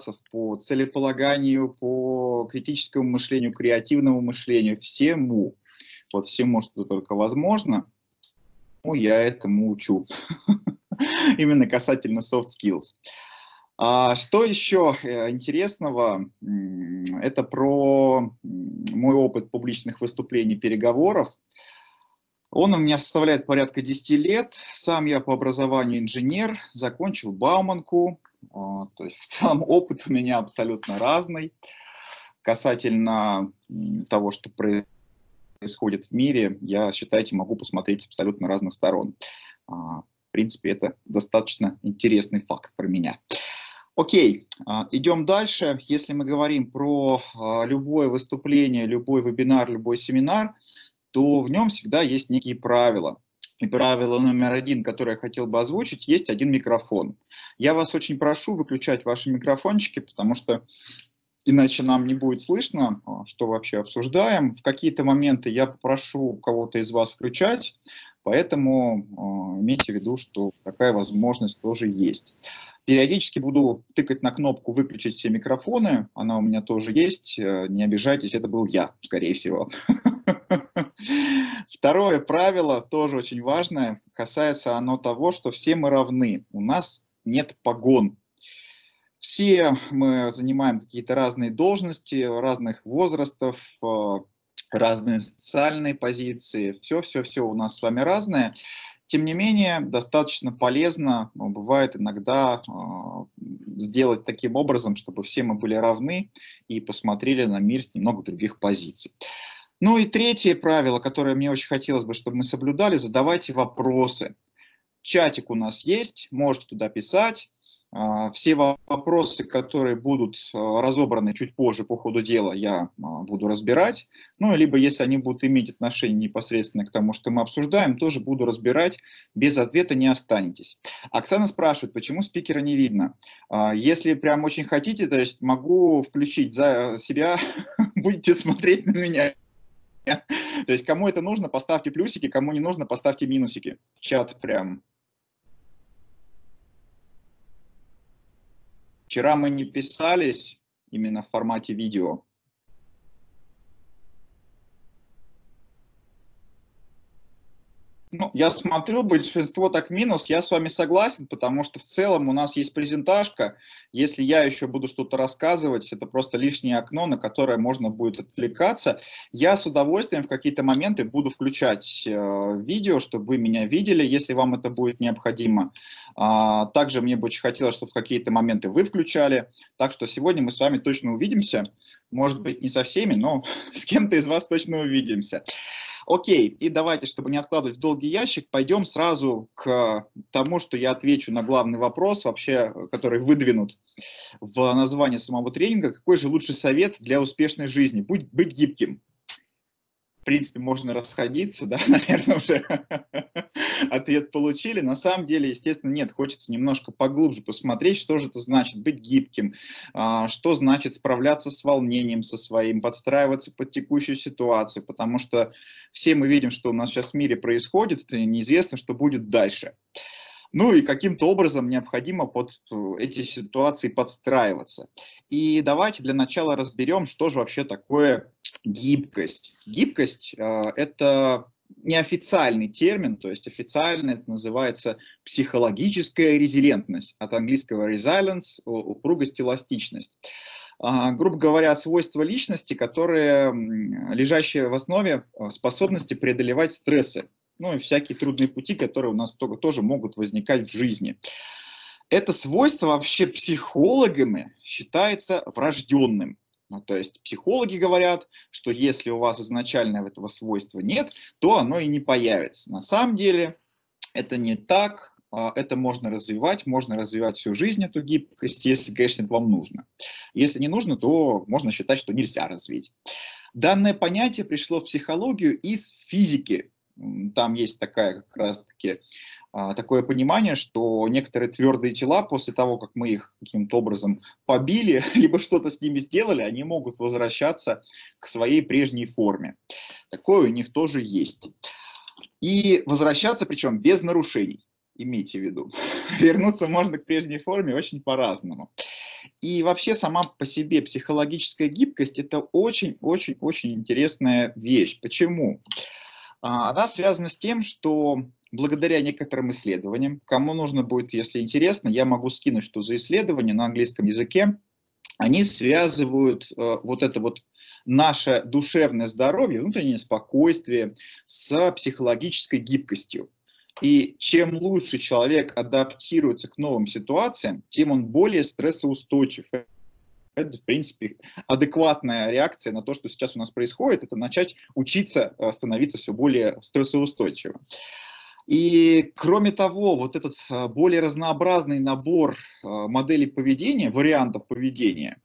классов, по целеполаганию, по критическому мышлению, креативному мышлению, всему, вот всему, что только возможно, ну, я этому учу. Именно касательно soft skills. А что еще э, интересного? Это про мой опыт публичных выступлений, переговоров. Он у меня составляет порядка 10 лет. Сам я по образованию инженер, закончил Бауманку. А, то есть в целом опыт у меня абсолютно разный. Касательно того, что происходит в мире, я, считайте, могу посмотреть с абсолютно разных сторон. А, в принципе, это достаточно интересный факт про меня. Окей, а, идем дальше. Если мы говорим про любое выступление, любой вебинар, любой семинар, то в нем всегда есть некие правила. И правило номер один, которое я хотел бы озвучить, есть один микрофон. Я вас очень прошу выключать ваши микрофончики, потому что иначе нам не будет слышно, а, что вообще обсуждаем. В какие-то моменты я попрошу кого-то из вас включать, поэтому э, имейте в виду, что такая возможность тоже есть. Периодически буду тыкать на кнопку «Выключить все микрофоны». Она у меня тоже есть. Э, не обижайтесь, это был я, скорее всего. Второе правило, тоже очень важное, касается оно того, что все мы равны. У нас нет погон. Все мы занимаем какие-то разные должности, разных возрастов, э, разные социальные позиции. Все-все-все у нас с вами разное. Тем не менее, достаточно полезно, ну, бывает иногда, а, сделать таким образом, чтобы все мы были равны и посмотрели на мир с немного других позиций. Ну и третье правило, которое мне очень хотелось бы, чтобы мы соблюдали, задавайте вопросы. Чатик у нас есть, можете туда писать. А, все вопросы, которые будут а, разобраны чуть позже по ходу дела, я а, буду разбирать. Ну, либо если они будут иметь отношение непосредственно к тому, что мы обсуждаем, тоже буду разбирать. Без ответа не останетесь. Оксана спрашивает, почему спикера не видно. Если прям очень хотите, то есть могу включить за себя, будете смотреть на меня. То есть кому это нужно, поставьте плюсики, кому не нужно, поставьте минусики. Чат прям Вчера мы не писались именно в формате видео. Ну, я смотрю, большинство так минус, я с вами согласен, потому что в целом у нас есть презентажка, если я еще буду что-то рассказывать, это просто лишнее окно, на которое можно будет отвлекаться. Я с удовольствием в какие-то моменты буду включать э, видео, чтобы вы меня видели, если вам это будет необходимо. А, также мне бы очень хотелось, чтобы в какие-то моменты вы включали, так что сегодня мы с вами точно увидимся, может быть не со всеми, но с кем-то из вас точно увидимся. Окей, и давайте, чтобы не откладывать в долгий ящик, пойдем сразу к тому, что я отвечу на главный вопрос, вообще, который выдвинут в названии самого тренинга. Какой же лучший совет для успешной жизни? Будь, быть гибким принципе, можно расходиться, да, наверное, уже ответ получили. На самом деле, естественно, нет, хочется немножко поглубже посмотреть, что же это значит быть гибким, а, что значит справляться с волнением со своим, подстраиваться под текущую ситуацию, потому что все мы видим, что у нас сейчас в мире происходит, и неизвестно, что будет дальше. Ну и каким-то образом необходимо под э, эти ситуации подстраиваться. И давайте для начала разберем, что же вообще такое гибкость. Гибкость э, – это неофициальный термин, то есть официально это называется психологическая резилентность, от английского resilience – упругость, эластичность. А, грубо говоря, свойства личности, которые, лежащие в основе э, способности преодолевать стрессы ну и всякие трудные пути, которые у нас тоже могут возникать в жизни. Это свойство вообще психологами считается врожденным. Ну, то есть психологи говорят, что если у вас изначально этого свойства нет, то оно и не появится. На самом деле это не так, а, это можно развивать, можно развивать всю жизнь эту гибкость, если, конечно, это вам нужно. Если не нужно, то можно считать, что нельзя развить. Данное понятие пришло в психологию из физики, там есть такая как раз-таки а, такое понимание, что некоторые твердые тела после того, как мы их каким-то образом побили, либо что-то с ними сделали, они могут возвращаться к своей прежней форме. Такое у них тоже есть. И возвращаться причем без нарушений, имейте в виду. Вернуться можно к прежней форме очень по-разному. И вообще сама по себе психологическая гибкость – это очень-очень-очень интересная вещь. Почему? А, она связана с тем, что благодаря некоторым исследованиям, кому нужно будет, если интересно, я могу скинуть, что за исследования на английском языке, они связывают э, вот это вот наше душевное здоровье, внутреннее спокойствие с психологической гибкостью. И чем лучше человек адаптируется к новым ситуациям, тем он более стрессоустойчив. Это, в принципе, адекватная реакция на то, что сейчас у нас происходит, это начать учиться э, становиться все более стрессоустойчивым. И кроме того, вот этот э, более разнообразный набор э, моделей поведения, вариантов поведения,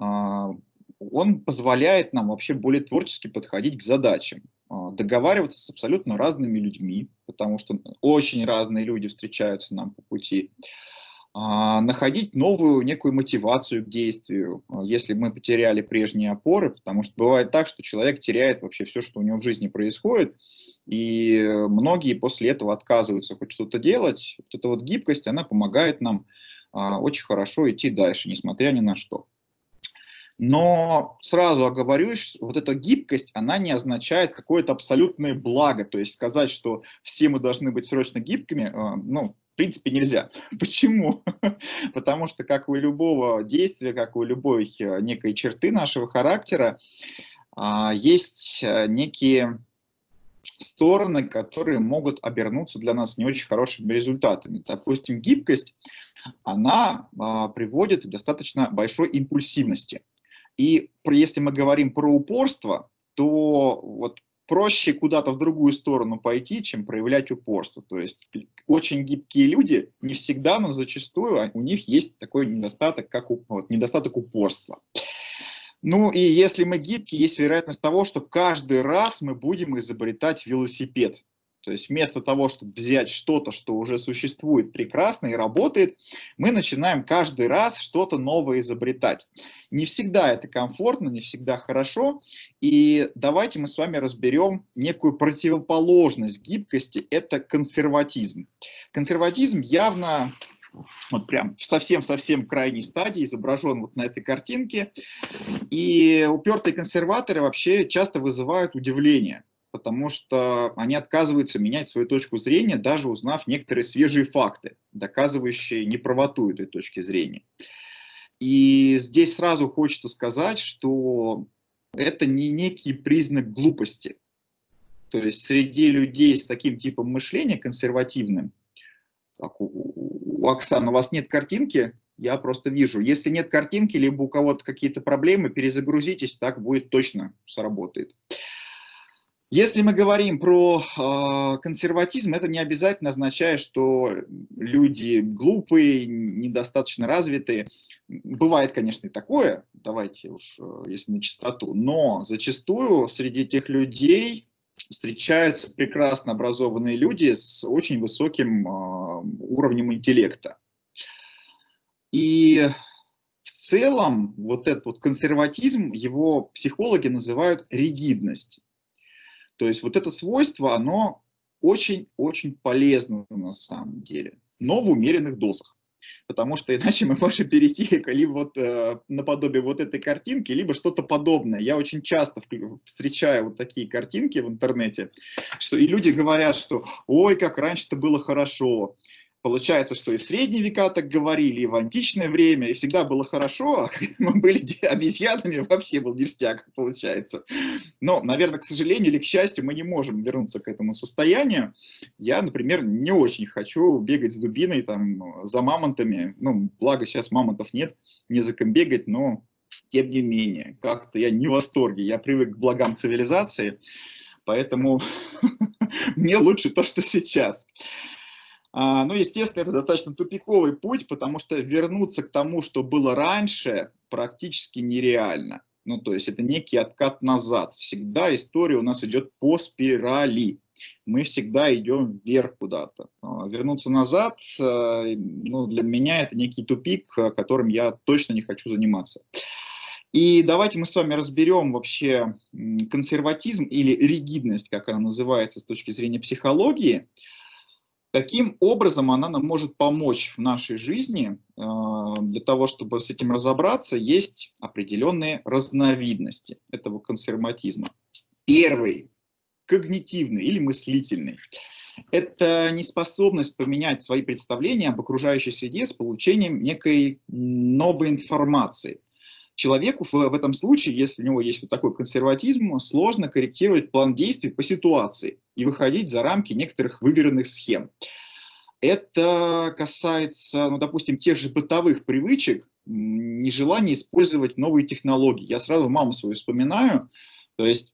он позволяет нам вообще более творчески подходить к задачам. Договариваться с абсолютно разными людьми, потому что очень разные люди встречаются нам по пути, находить новую некую мотивацию к действию, а, если мы потеряли прежние опоры, потому что бывает так, что человек теряет вообще все, что у него в жизни происходит, и многие после этого отказываются хоть что-то делать. Вот эта вот гибкость, она помогает нам очень хорошо идти дальше, несмотря ни на что. Но сразу оговорюсь, вот эта гибкость, она не означает какое-то абсолютное благо. То есть сказать, что все мы должны быть срочно гибкими, э, ну, принципе, нельзя. Почему? Потому что, как у любого действия, как у любой э, некой черты нашего характера, а, есть э, некие стороны, которые могут обернуться для нас не очень хорошими результатами. Допустим, гибкость, она а, приводит к достаточно большой импульсивности. И если мы говорим про упорство, то вот проще куда-то в другую сторону пойти, чем проявлять упорство. То есть очень гибкие люди не всегда, но зачастую а у них есть такой недостаток, как вот, недостаток упорства. Ну и если мы гибкие, есть вероятность того, что каждый раз мы будем изобретать велосипед. То есть вместо того, чтобы взять что-то, что уже существует прекрасно и работает, мы начинаем каждый раз что-то новое изобретать. Не всегда это комфортно, не всегда хорошо. И давайте мы с вами разберем некую противоположность гибкости – это консерватизм. Консерватизм явно вот прям совсем-совсем крайней стадии изображен вот на этой картинке. И упертые консерваторы вообще часто вызывают удивление потому что они отказываются менять свою точку зрения, даже узнав некоторые свежие факты, доказывающие неправоту этой точки зрения. И здесь сразу хочется сказать, что это не некий признак глупости. То есть среди людей с таким типом мышления, консервативным, как у, у Оксаны, у вас нет картинки, я просто вижу. Если нет картинки, либо у кого-то какие-то проблемы, перезагрузитесь, так будет точно сработает. Если мы говорим про э, консерватизм, это не обязательно означает, что люди глупые, недостаточно развитые. Бывает, конечно, и такое, давайте уж, э, если на чистоту, но зачастую среди тех людей встречаются прекрасно образованные люди с очень высоким э, уровнем интеллекта. И в целом вот этот вот консерватизм, его психологи называют ригидность. То есть вот это свойство, оно очень-очень полезно на самом деле, но в умеренных дозах. Потому что иначе мы можем перейти либо вот э, наподобие вот этой картинки, либо что-то подобное. Я очень часто встречаю вот такие картинки в интернете, что и люди говорят, что ой, как раньше-то было хорошо, Получается, что и в средние века так говорили, и в античное время, и всегда было хорошо, а когда мы были обезьянами, вообще был ништяк, получается. Но, наверное, к сожалению или к счастью, мы не можем вернуться к этому состоянию. Я, например, не очень хочу бегать с дубиной там, за мамонтами. Ну, благо сейчас мамонтов нет, не за кем бегать, но тем не менее, как-то я не в восторге. Я привык к благам цивилизации, поэтому мне лучше то, что сейчас. А, ну, естественно, это достаточно тупиковый путь, потому что вернуться к тому, что было раньше, практически нереально. Ну, то есть это некий откат назад. Всегда история у нас идет по спирали. Мы всегда идем вверх куда-то. А, вернуться назад, э, ну, для меня это некий тупик, которым я точно не хочу заниматься. И давайте мы с вами разберем вообще консерватизм или ригидность, как она называется с точки зрения психологии. Каким образом она нам может помочь в нашей жизни? А, для того, чтобы с этим разобраться, есть определенные разновидности этого консерватизма. Первый – когнитивный или мыслительный. Это неспособность поменять свои представления об окружающей среде с получением некой новой информации. Человеку в, в этом случае, если у него есть вот такой консерватизм, сложно корректировать план действий по ситуации и выходить за рамки некоторых выверенных схем. Это касается, ну, допустим, тех же бытовых привычек, нежелания использовать новые технологии. Я сразу маму свою вспоминаю, то есть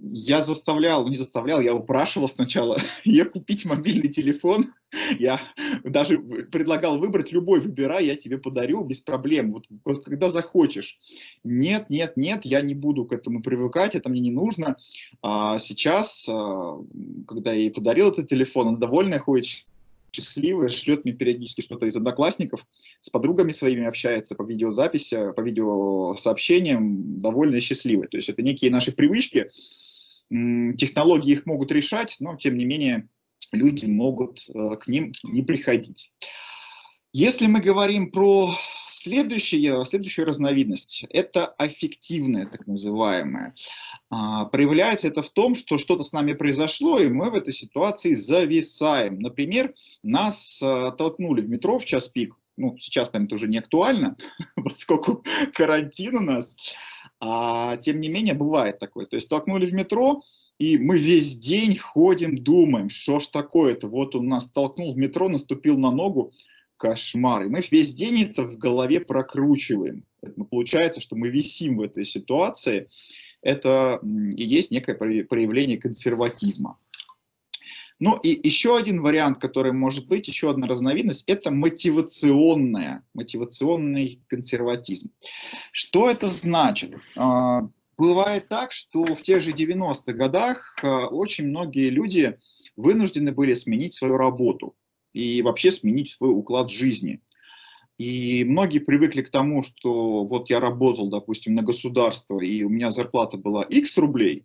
я заставлял, не заставлял, я упрашивал сначала ее купить мобильный телефон. Я даже предлагал выбрать любой, выбирай, я тебе подарю без проблем, вот, вот когда захочешь. Нет, нет, нет, я не буду к этому привыкать, это мне не нужно. А сейчас, а, когда я ей подарил этот телефон, она довольная ходит, счастливая, шлет мне периодически что-то из одноклассников, с подругами своими общается по видеозаписи, по видеосообщениям, довольно счастливая. То есть это некие наши привычки, технологии их могут решать, но тем не менее люди могут э, к ним не приходить. Если мы говорим про следующую, следующую разновидность, это аффективная, так называемая. Проявляется это в том, что что-то с нами произошло, и мы в этой ситуации зависаем. Например, нас а, толкнули в метро в час пик, ну, сейчас, наверное, это уже не актуально, поскольку карантин у нас, а, тем не менее, бывает такое. То есть толкнули в метро, и мы весь день ходим, думаем, что ж такое-то, вот он нас толкнул в метро, наступил на ногу, кошмар. И мы весь день это в голове прокручиваем. Поэтому получается, что мы висим в этой ситуации. Это и есть некое проявление консерватизма. Ну и еще один вариант, который может быть, еще одна разновидность, это мотивационная, мотивационный консерватизм. Что это значит? А, бывает так, что в тех же 90-х годах а, очень многие люди вынуждены были сменить свою работу и вообще сменить свой уклад жизни. И многие привыкли к тому, что вот я работал, допустим, на государство, и у меня зарплата была X рублей,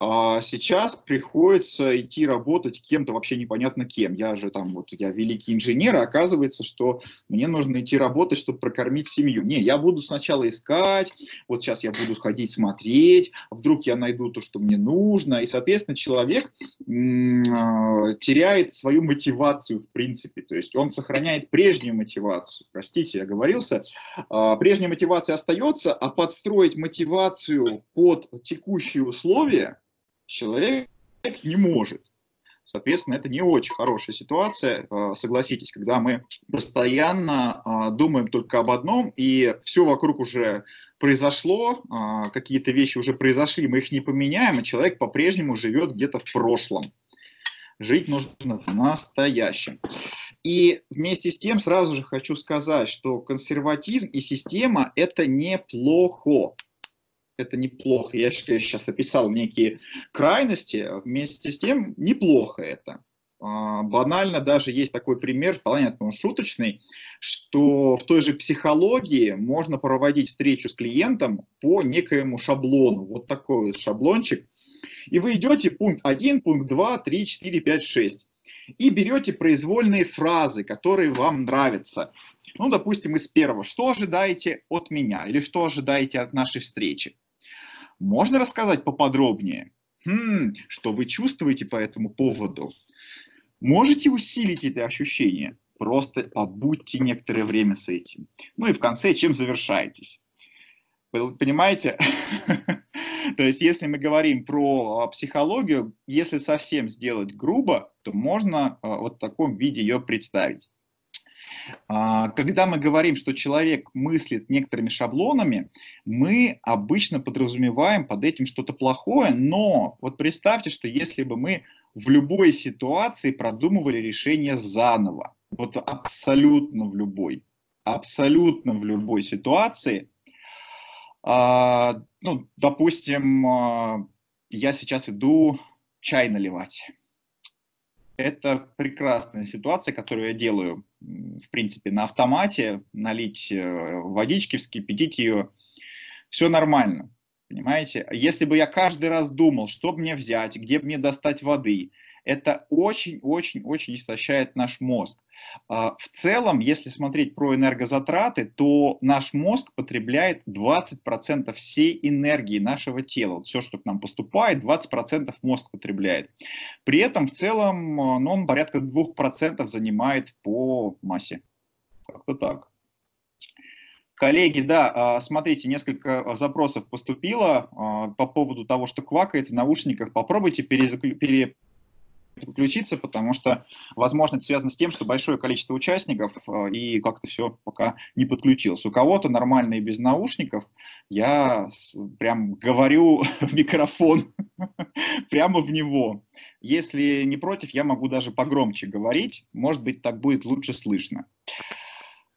а сейчас приходится идти работать кем-то вообще непонятно кем. Я же там вот, я великий инженер, а оказывается, что мне нужно идти работать, чтобы прокормить семью. Не, я буду сначала искать, вот сейчас я буду ходить смотреть, вдруг я найду то, что мне нужно. И, соответственно, человек а, теряет свою мотивацию в принципе. То есть он сохраняет прежнюю мотивацию. Простите, я говорился. А, прежняя мотивация остается, а подстроить мотивацию под текущие условия человек не может. Соответственно, это не очень хорошая ситуация, э, согласитесь, когда мы постоянно э, думаем только об одном, и все вокруг уже произошло, э, какие-то вещи уже произошли, мы их не поменяем, а человек по-прежнему живет где-то в прошлом. Жить нужно в настоящем. И вместе с тем сразу же хочу сказать, что консерватизм и система – это неплохо это неплохо. Я сейчас описал некие крайности, вместе с тем неплохо это. А, банально даже есть такой пример, понятно, он шуточный, что в той же психологии можно проводить встречу с клиентом по некоему шаблону. Вот такой вот шаблончик. И вы идете пункт 1, пункт 2, 3, 4, 5, 6. И берете произвольные фразы, которые вам нравятся. Ну, допустим, из первого. Что ожидаете от меня? Или что ожидаете от нашей встречи? Можно рассказать поподробнее? Хм, что вы чувствуете по этому поводу? Можете усилить это ощущение? Просто побудьте некоторое время с этим. Ну и в конце, чем завершаетесь? Вы понимаете? То есть, если мы говорим про а, психологию, если совсем сделать грубо, то можно а, вот в таком виде ее представить. А, когда мы говорим, что человек мыслит некоторыми шаблонами, мы обычно подразумеваем под этим что-то плохое, но вот представьте, что если бы мы в любой ситуации продумывали решение заново, вот абсолютно в любой, абсолютно в любой ситуации, а, ну, допустим, а, я сейчас иду чай наливать. Это прекрасная ситуация, которую я делаю, в принципе, на автомате, налить э, водички, вскипятить ее, все нормально, понимаете? Если бы я каждый раз думал, что мне взять, где мне достать воды, это очень-очень-очень истощает наш мозг. А, в целом, если смотреть про энергозатраты, то наш мозг потребляет 20% всей энергии нашего тела. Вот все, что к нам поступает, 20% мозг потребляет. При этом в целом ну, он порядка 2% занимает по массе. Как-то так. Коллеги, да, а, смотрите, несколько запросов поступило а, по поводу того, что квакает в наушниках. Попробуйте переключиться, потому что, возможно, это связано с тем, что большое количество участников а, и как-то все пока не подключилось. У кого-то нормально и без наушников. Я прям говорю в микрофон, прямо в него. Если не против, я могу даже погромче говорить. Может быть, так будет лучше слышно.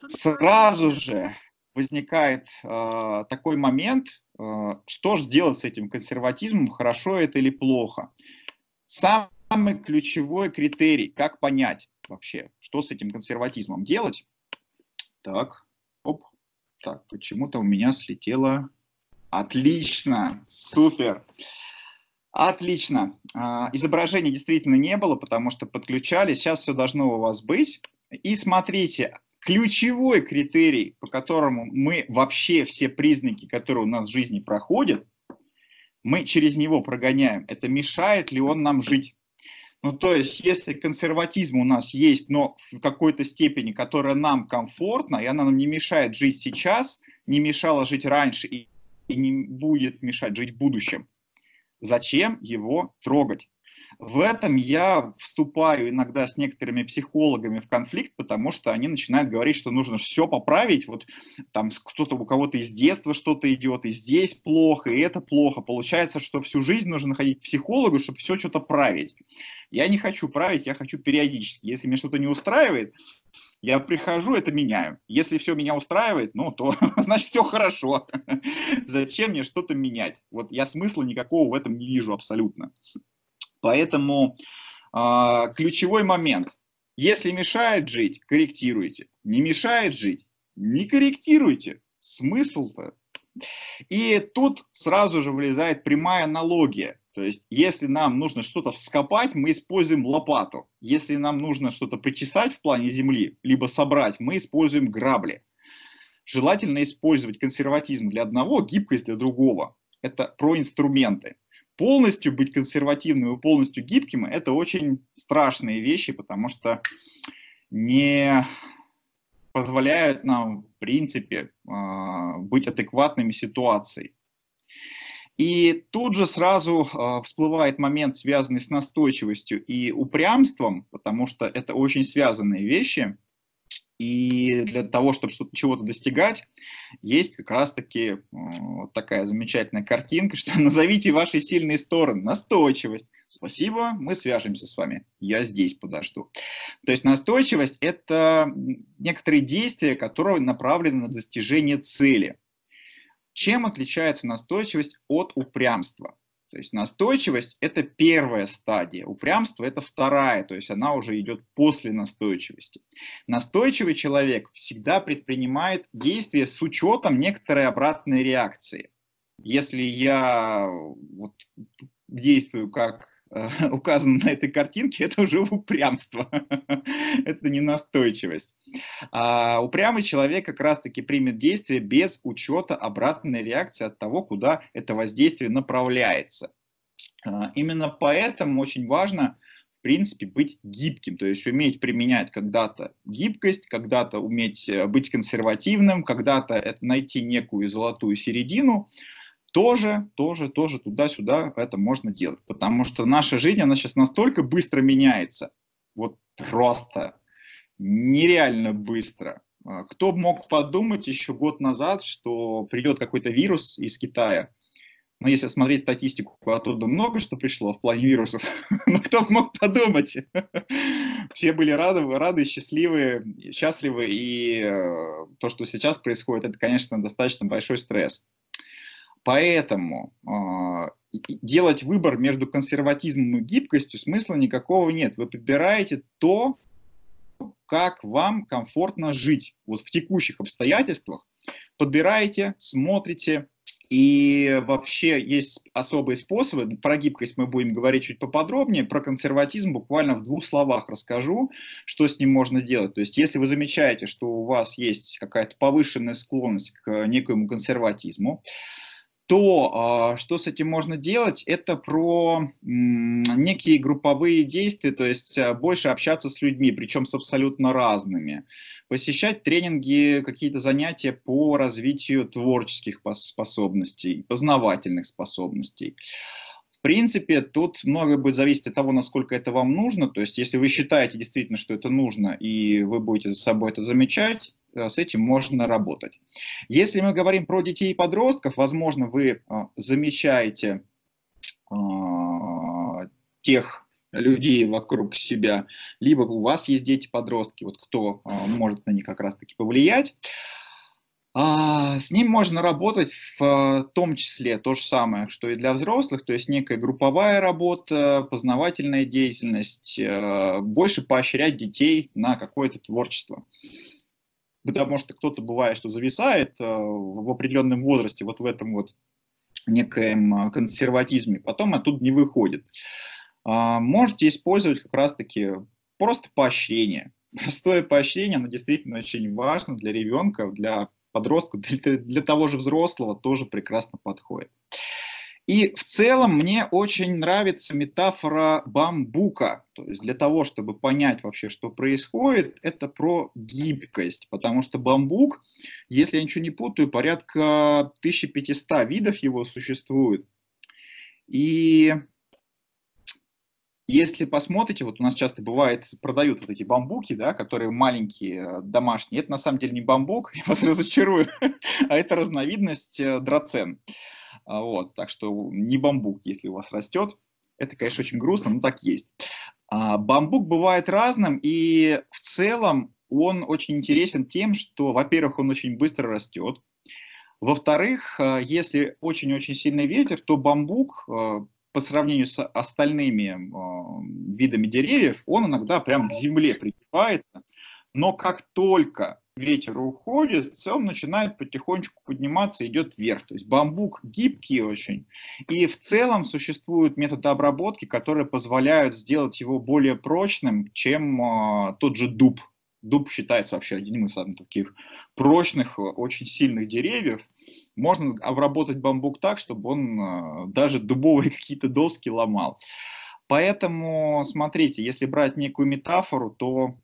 Сразу же возникает э, такой момент, э, что же делать с этим консерватизмом, хорошо это или плохо. Самый ключевой критерий, как понять вообще, что с этим консерватизмом делать. Так, оп, так, почему-то у меня слетело. Отлично, супер. Отлично. А, изображения действительно не было, потому что подключали. Сейчас все должно у вас быть. И смотрите, ключевой критерий, по которому мы вообще все признаки, которые у нас в жизни проходят, мы через него прогоняем. Это мешает ли он нам жить? Ну, то есть, если консерватизм у нас есть, но в какой-то степени, которая нам комфортна, и она нам не мешает жить сейчас, не мешала жить раньше и, и не будет мешать жить в будущем, зачем его трогать? В этом я вступаю иногда с некоторыми психологами в конфликт, потому что они начинают говорить, что нужно все поправить. Вот там кто-то у кого-то из детства что-то идет, и здесь плохо, и это плохо. Получается, что всю жизнь нужно ходить к психологу, чтобы все что-то править. Я не хочу править, я хочу периодически. Если меня что-то не устраивает, я прихожу, это меняю. Если все меня устраивает, ну, то значит все хорошо. Зачем мне что-то менять? Вот я смысла никакого в этом не вижу абсолютно. Поэтому э, ключевой момент. Если мешает жить, корректируйте. Не мешает жить, не корректируйте. Смысл-то? И тут сразу же вылезает прямая аналогия. То есть, если нам нужно что-то вскопать, мы используем лопату. Если нам нужно что-то причесать в плане земли, либо собрать, мы используем грабли. Желательно использовать консерватизм для одного, гибкость для другого. Это про инструменты полностью быть консервативным и полностью гибким – это очень страшные вещи, потому что не позволяют нам, в принципе, а, быть адекватными ситуацией. И тут же сразу э, всплывает момент, связанный с настойчивостью и упрямством, потому что это очень связанные вещи. И для того, чтобы что-то, чего-то достигать, есть как раз-таки вот такая замечательная картинка, что назовите ваши сильные стороны. Настойчивость. Спасибо, мы свяжемся с вами. Я здесь подожду. То есть настойчивость – это некоторые действия, которые направлены на достижение цели. Чем отличается настойчивость от упрямства? То есть настойчивость – это первая стадия, упрямство – это вторая, то есть она уже идет после настойчивости. Настойчивый человек всегда предпринимает действия с учетом некоторой обратной реакции. Если я вот действую как Э, указано на этой картинке, это уже упрямство, это не настойчивость. А упрямый человек как раз-таки примет действие без учета обратной реакции от того, куда это воздействие направляется. А, именно поэтому очень важно, в принципе, быть гибким, то есть уметь применять когда-то гибкость, когда-то уметь э, быть консервативным, когда-то найти некую золотую середину, тоже, тоже, тоже туда-сюда это можно делать. Потому что наша жизнь, она сейчас настолько быстро меняется. Вот просто нереально быстро. А, кто мог подумать еще год назад, что придет какой-то вирус из Китая? Но если смотреть статистику, оттуда много что пришло в плане вирусов. Но кто мог подумать? Все были рады, рады, счастливы, счастливы. И э, то, что сейчас происходит, это, конечно, достаточно большой стресс. Поэтому э, делать выбор между консерватизмом и гибкостью смысла никакого нет. Вы подбираете то, как вам комфортно жить. Вот в текущих обстоятельствах подбираете, смотрите, И вообще есть особые способы. Про гибкость мы будем говорить чуть поподробнее. Про консерватизм буквально в двух словах расскажу, что с ним можно делать. То есть если вы замечаете, что у вас есть какая-то повышенная склонность к некоему консерватизму, то а, что с этим можно делать, это про некие групповые действия, то есть а, больше общаться с людьми, причем с абсолютно разными, посещать тренинги, какие-то занятия по развитию творческих способностей, познавательных способностей. В принципе, тут многое будет зависеть от того, насколько это вам нужно. То есть, если вы считаете действительно, что это нужно, и вы будете за собой это замечать, Э, с этим можно работать. Если мы говорим про детей и подростков, возможно, вы э, замечаете э, тех людей вокруг себя, либо у вас есть дети-подростки, вот кто может на них как раз-таки повлиять. А, с ним можно работать в том числе то же самое, что и для взрослых, то есть некая групповая работа, познавательная деятельность, больше поощрять детей на какое-то творчество потому что кто-то бывает, что зависает э, в определенном возрасте, вот в этом вот некоем э, консерватизме, потом оттуда не выходит. А, можете использовать как раз-таки просто поощрение. Простое поощрение, оно действительно очень важно для ребенка, для подростка, для, для того же взрослого тоже прекрасно подходит. И в целом мне очень нравится метафора бамбука. То есть для того, чтобы понять вообще, что происходит, это про гибкость. Потому что бамбук, если я ничего не путаю, порядка 1500 видов его существует. И если посмотрите, вот у нас часто бывает, продают вот эти бамбуки, да, которые маленькие, домашние. Это на самом деле не бамбук, я вас разочарую, а это разновидность э, драцен. А, вот, так что не бамбук, если у вас растет. Это, конечно, очень грустно, но так есть. А, бамбук бывает разным, и в целом он очень интересен тем, что, во-первых, он очень быстро растет. Во-вторых, а, если очень-очень сильный ветер, то бамбук по сравнению с остальными видами деревьев, он иногда прям к земле прикипается. Но как только ветер уходит, в целом начинает потихонечку подниматься, идет вверх. То есть бамбук гибкий очень. И в целом существуют методы обработки, которые позволяют сделать его более прочным, чем э, тот же дуб. Дуб считается вообще одним из самых таких прочных, очень сильных деревьев. Можно обработать бамбук так, чтобы он э, даже дубовые какие-то доски ломал. Поэтому, смотрите, если брать некую метафору, то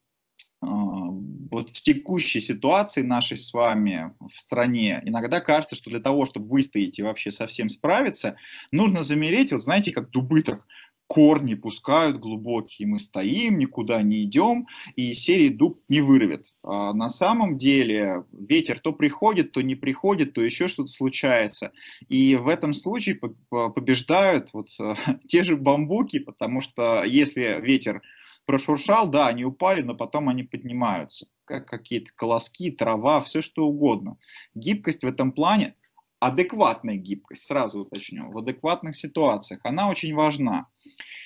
вот в текущей ситуации нашей с вами в стране иногда кажется, что для того, чтобы выстоять и вообще совсем справиться, нужно замереть, вот знаете, как дубы так корни пускают глубокие, мы стоим, никуда не идем, и серии дуб не вырвет. А на самом деле ветер то приходит, то не приходит, то еще что-то случается. И в этом случае побеждают вот те же бамбуки, потому что если ветер прошуршал, да, они упали, но потом они поднимаются, как какие-то колоски, трава, все что угодно. Гибкость в этом плане, адекватная гибкость, сразу уточню, в адекватных ситуациях, она очень важна.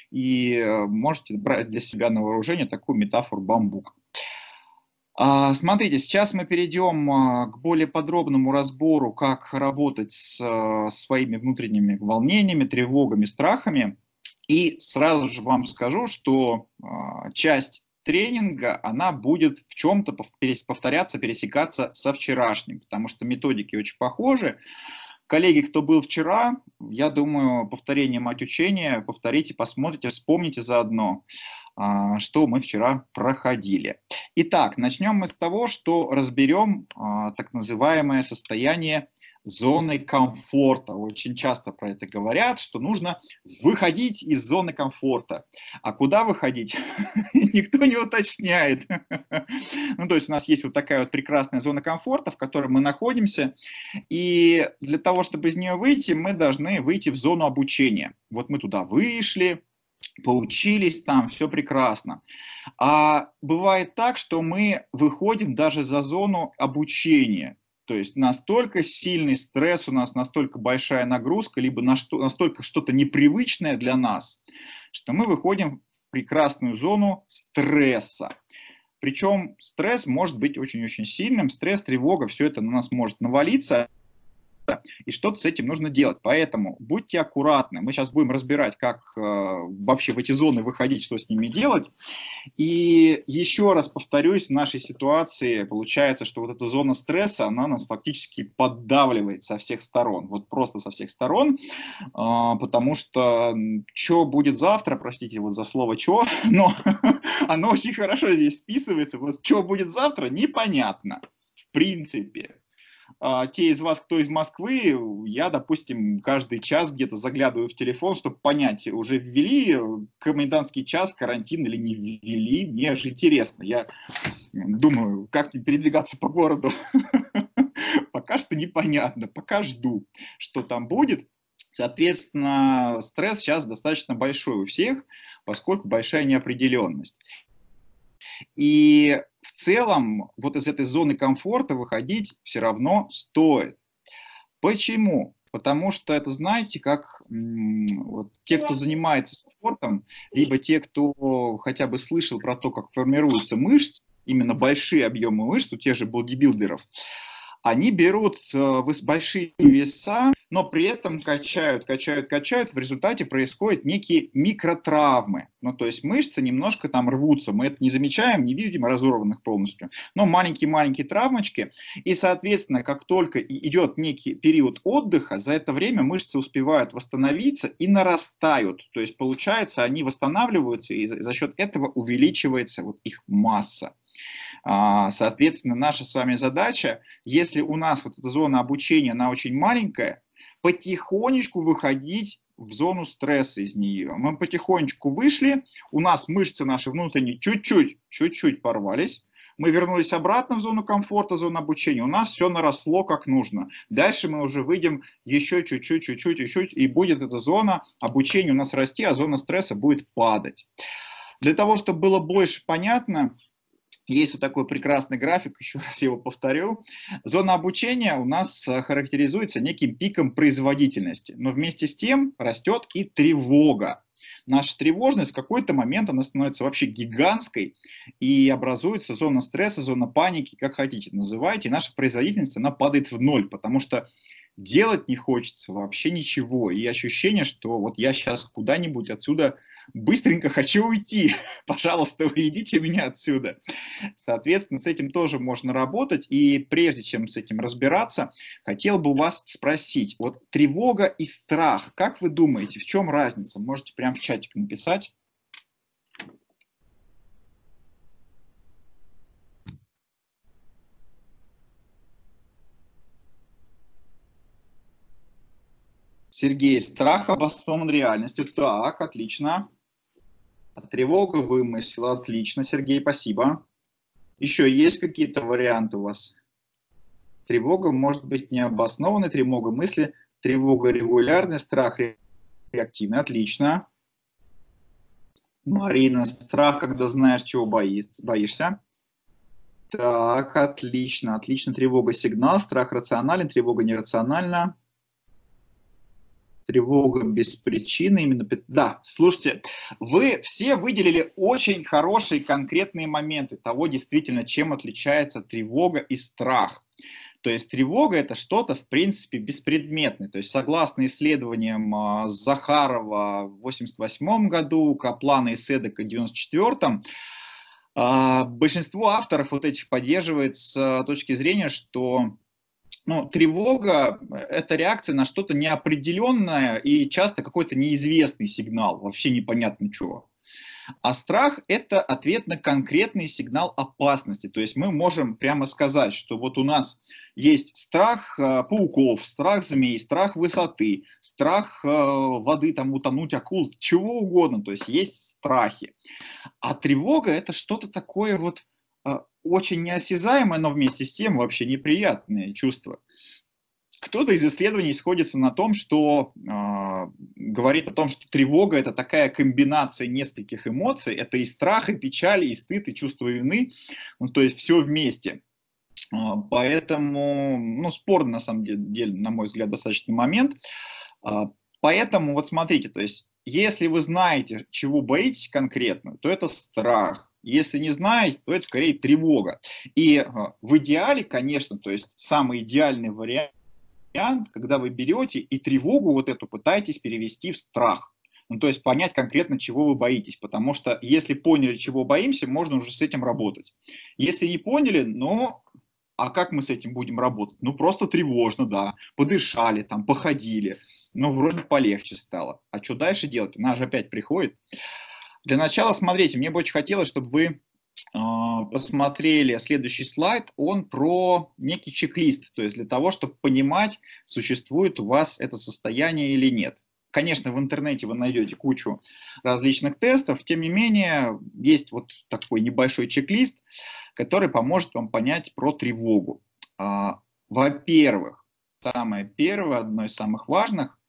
И э, можете брать для себя на вооружение такую метафору бамбук. А, смотрите, сейчас мы перейдем а, к более подробному разбору, как работать с э, своими внутренними волнениями, тревогами, страхами. И сразу же вам скажу, что э, часть тренинга, она будет в чем-то повторяться, пересекаться со вчерашним, потому что методики очень похожи. Коллеги, кто был вчера, я думаю, повторение мать учения, повторите, посмотрите, вспомните заодно, а, что мы вчера проходили. Итак, начнем мы с того, что разберем а, так называемое состояние зоны комфорта. Очень часто про это говорят, что нужно выходить из зоны комфорта. А куда выходить? Никто не уточняет. ну, то есть у нас есть вот такая вот прекрасная зона комфорта, в которой мы находимся. И для того, чтобы из нее выйти, мы должны выйти в зону обучения. Вот мы туда вышли, поучились там, все прекрасно. А бывает так, что мы выходим даже за зону обучения. То есть настолько сильный стресс у нас, настолько большая нагрузка, либо на что, настолько что-то непривычное для нас, что мы выходим в прекрасную зону стресса. Причем стресс может быть очень-очень сильным, стресс, тревога, все это на нас может навалиться. Место, и что-то с этим нужно делать. Поэтому будьте аккуратны. Мы сейчас будем разбирать, как э, вообще в эти зоны выходить, что с ними делать. И еще раз повторюсь, в нашей ситуации получается, что вот эта зона стресса, она нас фактически поддавливает со всех сторон. Вот просто со всех сторон, э, потому что что будет завтра, простите вот за слово «что», но оно очень хорошо здесь вписывается. Вот что будет завтра, непонятно в принципе. А, те из вас, кто из Москвы, я, допустим, каждый час где-то заглядываю в телефон, чтобы понять, уже ввели комендантский час, карантин или не ввели. Мне же интересно. Я думаю, как передвигаться по городу. Пока что непонятно. Пока жду, что там будет. Соответственно, стресс сейчас достаточно большой у всех, поскольку большая неопределенность. И целом вот из этой зоны комфорта выходить все равно стоит. Почему? Потому что это, знаете, как вот, те, кто занимается спортом, либо те, кто хотя бы слышал про то, как формируются мышцы, именно большие объемы мышц у тех же бодибилдеров, они берут э, большие веса, но при этом качают, качают, качают, в результате происходят некие микротравмы. Ну, то есть мышцы немножко там рвутся, мы это не замечаем, не видим разорванных полностью, но маленькие-маленькие травмочки, и, соответственно, как только идет некий период отдыха, за это время мышцы успевают восстановиться и нарастают, то есть, получается, они восстанавливаются, и за счет этого увеличивается вот их масса. А, соответственно, наша с вами задача, если у нас вот эта зона обучения, она очень маленькая, потихонечку выходить в зону стресса из нее. Мы потихонечку вышли, у нас мышцы наши внутренние чуть-чуть, чуть-чуть порвались, мы вернулись обратно в зону комфорта, зону обучения, у нас все наросло как нужно. Дальше мы уже выйдем еще чуть-чуть, чуть-чуть, чуть-чуть, и будет эта зона обучения у нас расти, а зона стресса будет падать. Для того, чтобы было больше понятно, есть вот такой прекрасный график, еще раз его повторю. Зона обучения у нас э, характеризуется неким пиком производительности, но вместе с тем растет и тревога. Наша тревожность в какой-то момент она становится вообще гигантской и образуется зона стресса, зона паники, как хотите называйте. И наша производительность она падает в ноль, потому что делать не хочется вообще ничего. И ощущение, что вот я сейчас куда-нибудь отсюда быстренько хочу уйти. Пожалуйста, уйдите меня отсюда. Соответственно, с этим тоже можно работать. И прежде чем с этим разбираться, хотел бы вас спросить. Вот тревога и страх, как вы думаете, в чем разница? Можете прямо в чатик написать. Сергей, страх обоснован реальностью. Так, отлично. Тревога вымысел. Отлично, Сергей, спасибо. Еще есть какие-то варианты у вас? Тревога может быть необоснованной, тревога мысли, тревога регулярный, страх реактивный. Отлично. Марина, страх, когда знаешь, чего боишься. Так, отлично, отлично. Тревога сигнал, страх рационален, тревога нерациональна тревога без причины, именно... Да, слушайте, вы все выделили очень хорошие конкретные моменты того, действительно, чем отличается тревога и страх. То есть тревога это что-то, в принципе, беспредметное. То есть согласно исследованиям а, Захарова в 1988 году, Каплана и Седека в 1994 а, большинство авторов вот этих поддерживает с точки зрения, что ну, тревога – это реакция на что-то неопределенное и часто какой-то неизвестный сигнал, вообще непонятно чего. А страх – это ответ на конкретный сигнал опасности. То есть мы можем прямо сказать, что вот у нас есть страх э, пауков, страх змей, страх высоты, страх э, воды, там утонуть, акул, чего угодно. То есть есть страхи. А тревога – это что-то такое вот э, очень неосязаемое, но вместе с тем вообще неприятное чувство. Кто-то из исследований сходится на том, что э, говорит о том, что тревога это такая комбинация нескольких эмоций, это и страх, и печаль, и стыд, и чувство вины, ну, то есть все вместе. Э, поэтому, ну, спорный на самом деле, на мой взгляд, достаточно момент. Э, поэтому вот смотрите, то есть если вы знаете, чего боитесь конкретно, то это страх. Если не знаете, то это скорее тревога. И в идеале, конечно, то есть самый идеальный вариант вариант, когда вы берете и тревогу вот эту пытаетесь перевести в страх. Ну, то есть понять конкретно, чего вы боитесь, потому что если поняли, чего боимся, можно уже с этим работать. Если не поняли, ну, а как мы с этим будем работать? Ну, просто тревожно, да. Подышали, там, походили. Ну, вроде полегче стало. А что дальше делать? Она же опять приходит. Для начала, смотрите, мне бы очень хотелось, чтобы вы э, посмотрели следующий слайд. Он про некий чек-лист, то есть для того, чтобы понимать, существует у вас это состояние или нет. Конечно, в интернете вы найдете кучу различных тестов, тем не менее, есть вот такой небольшой чек-лист, который поможет вам понять про тревогу. А, во-первых, самое первое, одно из самых важных,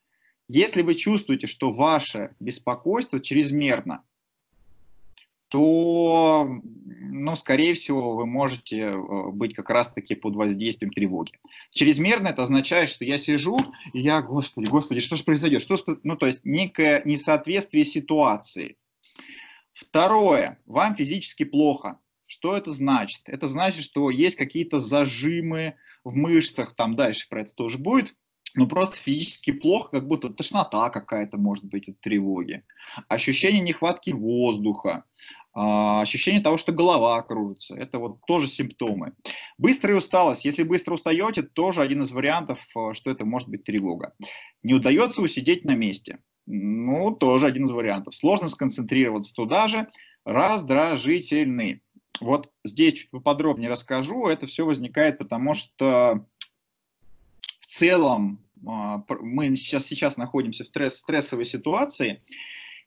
если вы чувствуете, что ваше беспокойство чрезмерно, то, ну, скорее всего, вы можете э, быть как раз-таки под воздействием тревоги. Чрезмерно это означает, что я сижу, и я, господи, господи, что же произойдет? Что ж, ну, то есть некое несоответствие ситуации. Второе, вам физически плохо. Что это значит? Это значит, что есть какие-то зажимы в мышцах, там дальше про это тоже будет, ну просто физически плохо, как будто тошнота какая-то может быть от тревоги, ощущение нехватки воздуха, а, ощущение того, что голова кружится. Это вот тоже симптомы. Быстрая усталость. Если быстро устаете, тоже один из вариантов, э, что это может быть тревога. Не удается усидеть на месте. Ну, тоже один из вариантов. Сложно сконцентрироваться туда же. Раздражительный. Вот здесь чуть поподробнее расскажу. Это все возникает потому, что в целом мы сейчас, сейчас находимся в стресс, стрессовой ситуации,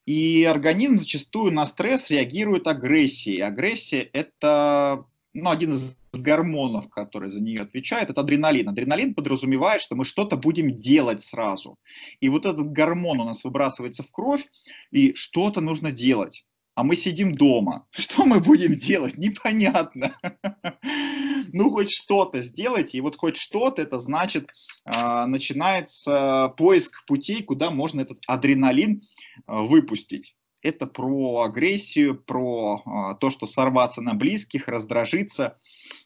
и организм зачастую на стресс реагирует агрессией. Агрессия – это ну, один из гормонов, который за нее отвечает, это адреналин. Адреналин подразумевает, что мы что-то будем делать сразу. И вот этот гормон у нас выбрасывается в кровь, и что-то нужно делать а мы сидим дома. Что мы будем делать? Непонятно. Ну, хоть что-то сделайте, и вот хоть что-то, это значит, а, начинается поиск путей, куда можно этот адреналин а, выпустить. Это про агрессию, про а, то, что сорваться на близких, раздражиться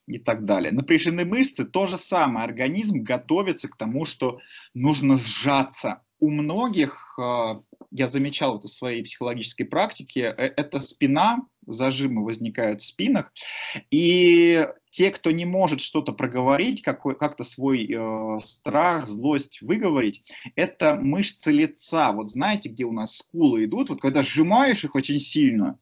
и так далее. Напряжены мышцы, то же самое. Организм готовится к тому, что нужно сжаться. У многих я замечал это в своей психологической практике, э, это спина, зажимы возникают в спинах, и те, кто не может что-то проговорить, как-то свой э, страх, злость выговорить, это мышцы лица. Вот знаете, где у нас скулы идут, вот когда сжимаешь их очень сильно,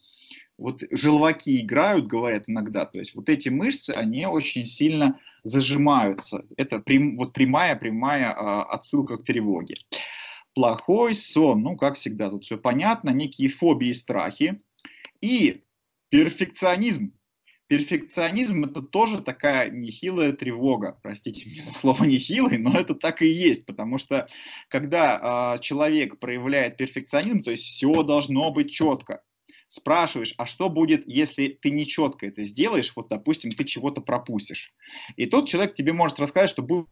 вот желваки играют, говорят иногда, то есть вот эти мышцы, они очень сильно зажимаются. Это прям, вот прямая-прямая э, отсылка к тревоге плохой сон. Ну, как всегда, тут все понятно. Некие фобии и страхи. И перфекционизм. Перфекционизм – это тоже такая нехилая тревога. Простите мне за слово нехилый, но это так и есть. Потому что когда э, человек проявляет перфекционизм, то есть все должно быть четко, спрашиваешь, а что будет, если ты не четко это сделаешь, вот, допустим, ты чего-то пропустишь. И тот человек тебе может рассказать, что будет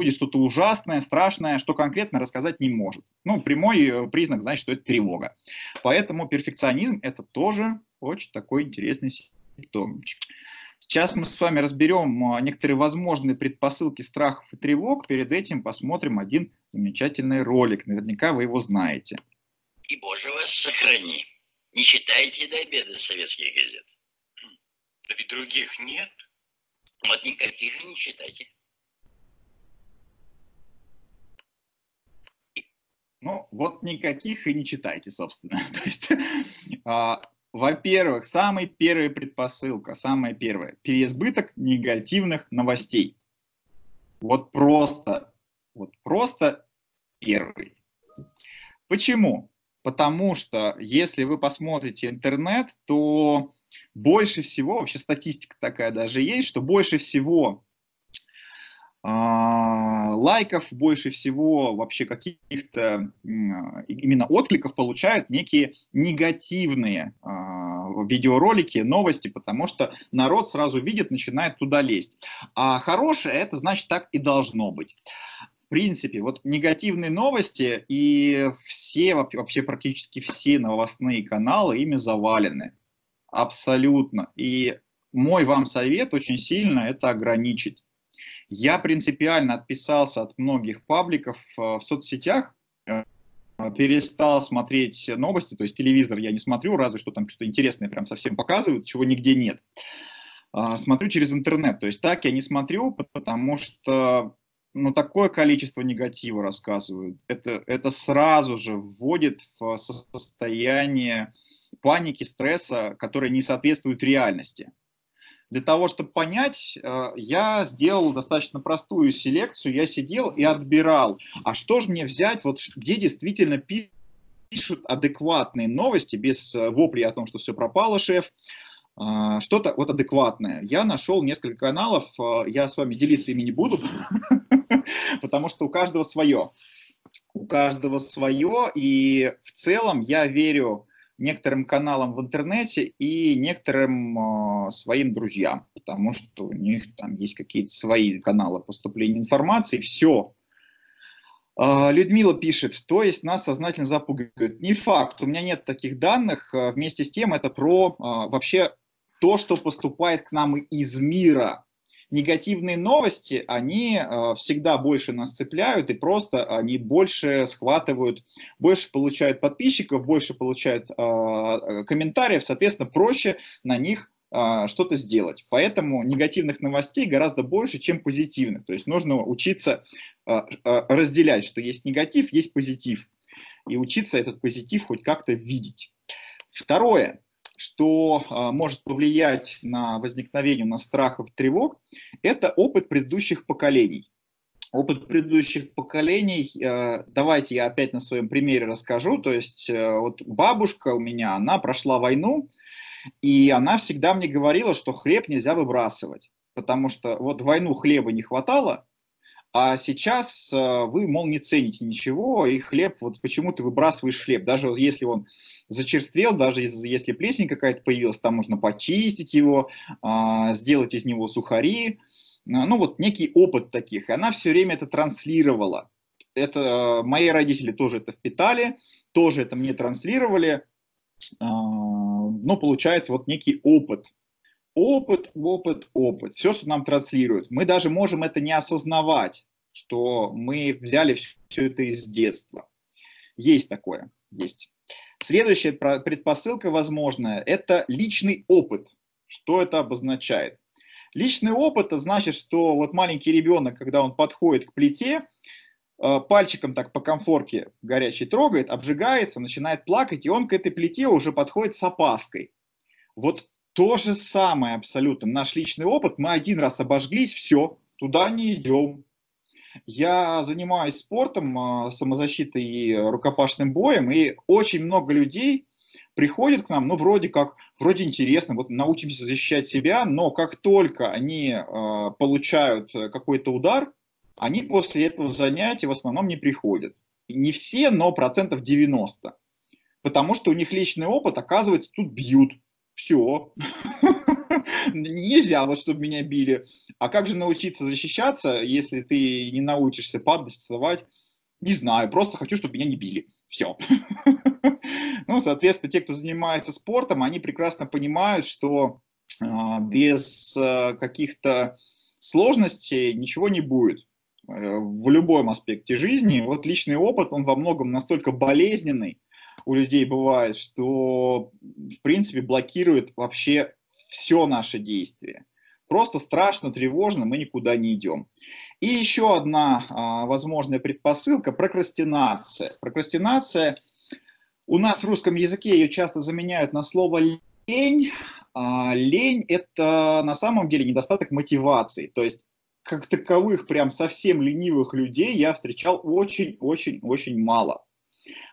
будет что-то ужасное, страшное, что конкретно рассказать не может. Ну, прямой э, признак, значит, что это тревога. Поэтому перфекционизм – это тоже очень такой интересный симптомчик. Сейчас мы с вами разберем э, некоторые возможные предпосылки страхов и тревог. Перед этим посмотрим один замечательный ролик. Наверняка вы его знаете. И, Боже, вас сохрани. Не читайте до обеда советских газет. Да ведь других нет. Вот никаких не читайте. Ну, вот никаких и не читайте, собственно. То есть, а, во-первых, самая первая предпосылка, самая первая, переизбыток негативных новостей. Вот просто, вот просто первый. Почему? Потому что если вы посмотрите интернет, то больше всего, вообще статистика такая даже есть, что больше всего лайков больше всего, вообще каких-то именно откликов получают некие негативные а, видеоролики, новости, потому что народ сразу видит, начинает туда лезть. А хорошее это значит так и должно быть. В принципе, вот негативные новости и все, вообще практически все новостные каналы ими завалены. Абсолютно. И мой вам совет очень сильно это ограничить Я принципиально отписался от многих пабликов в соцсетях, перестал смотреть новости, то есть телевизор я не смотрю, разве что там что-то интересное прям совсем показывают, чего нигде нет. Смотрю через интернет, то есть так я не смотрю, потому что ну, такое количество негатива рассказывают. Это, это сразу же вводит в состояние паники, стресса, которые не соответствуют реальности. Для того, чтобы понять, э, я сделал достаточно простую селекцию. Я сидел и отбирал, а что же мне взять, вот где действительно пишут адекватные новости, без э, вопли о том, что все пропало, шеф, а, что-то вот адекватное. Я нашел несколько каналов, э, я с вами делиться ими не буду, потому что у каждого свое. У каждого свое, и в целом я верю некоторым каналам в интернете и некоторым э, своим друзьям, потому что у них там есть какие-то свои каналы поступления информации, все. Э, Людмила пишет, то есть нас сознательно запугивают. Не факт, у меня нет таких данных. Э, вместе с тем это про э, вообще то, что поступает к нам из мира негативные новости, они э, всегда больше нас цепляют и просто они больше схватывают, больше получают подписчиков, больше получают э, комментариев, соответственно, проще на них э, что-то сделать. Поэтому негативных новостей гораздо больше, чем позитивных. То есть нужно учиться разделять, что есть негатив, есть позитив. И учиться этот позитив хоть как-то видеть. Второе что а, может повлиять на возникновение у нас страхов, тревог, это опыт предыдущих поколений. Опыт предыдущих поколений, э, давайте я опять на своем примере расскажу. То есть э, вот бабушка у меня, она прошла войну, и она всегда мне говорила, что хлеб нельзя выбрасывать, потому что вот войну хлеба не хватало, а сейчас э, вы, мол, не цените ничего, и хлеб, вот почему ты выбрасываешь хлеб, даже если он зачерствел, даже если плесень какая-то появилась, там можно почистить его, а, сделать из него сухари, а, ну вот некий опыт таких, и она все время это транслировала. Это мои родители тоже это впитали, тоже это мне транслировали, а, но получается вот некий опыт опыт, опыт, опыт. Все, что нам транслируют. Мы даже можем это не осознавать, что мы взяли все это из детства. Есть такое, есть. Следующая предпосылка возможная – это личный опыт. Что это обозначает? Личный опыт – это значит, что вот маленький ребенок, когда он подходит к плите, э, пальчиком так по комфорке горячей трогает, обжигается, начинает плакать, и он к этой плите уже подходит с опаской. Вот то же самое абсолютно. Наш личный опыт, мы один раз обожглись, все, туда не идем. Я занимаюсь спортом, а, самозащитой и рукопашным боем, и очень много людей приходят к нам, ну, вроде как, вроде интересно, вот научимся защищать себя, но как только они э, получают какой-то удар, они после этого занятия в основном не приходят. Не все, но процентов 90. Потому что у них личный опыт, оказывается, тут бьют все. Нельзя, вот чтобы меня били. А как же научиться защищаться, если ты не научишься падать, вставать? Не знаю, просто хочу, чтобы меня не били. Все. ну, соответственно, те, кто занимается спортом, они прекрасно понимают, что э, без э, каких-то сложностей ничего не будет э, в любом аспекте жизни. Вот личный опыт, он во многом настолько болезненный, у людей бывает, что в принципе блокирует вообще все наше действие. Просто страшно, тревожно, мы никуда не идем. И еще одна а, возможная предпосылка – прокрастинация. Прокрастинация, у нас в русском языке ее часто заменяют на слово «лень». А, лень – это на самом деле недостаток мотивации. То есть как таковых прям совсем ленивых людей я встречал очень-очень-очень мало.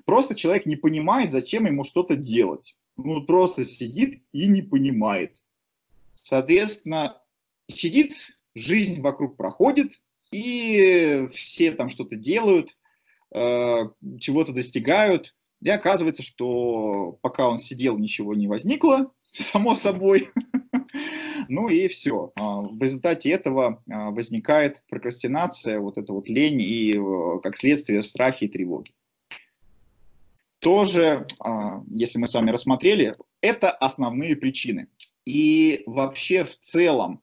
Просто человек не понимает, зачем ему что-то делать. Ну, просто сидит и не понимает. Соответственно, сидит, жизнь вокруг проходит, и все там что-то делают, э, чего-то достигают. И оказывается, что пока он сидел, ничего не возникло, само собой. Ну и все. А, в результате этого а, возникает прокрастинация, вот эта вот лень и, э, как следствие, страхи и тревоги тоже, а, если мы с вами рассмотрели, это основные причины. И вообще в целом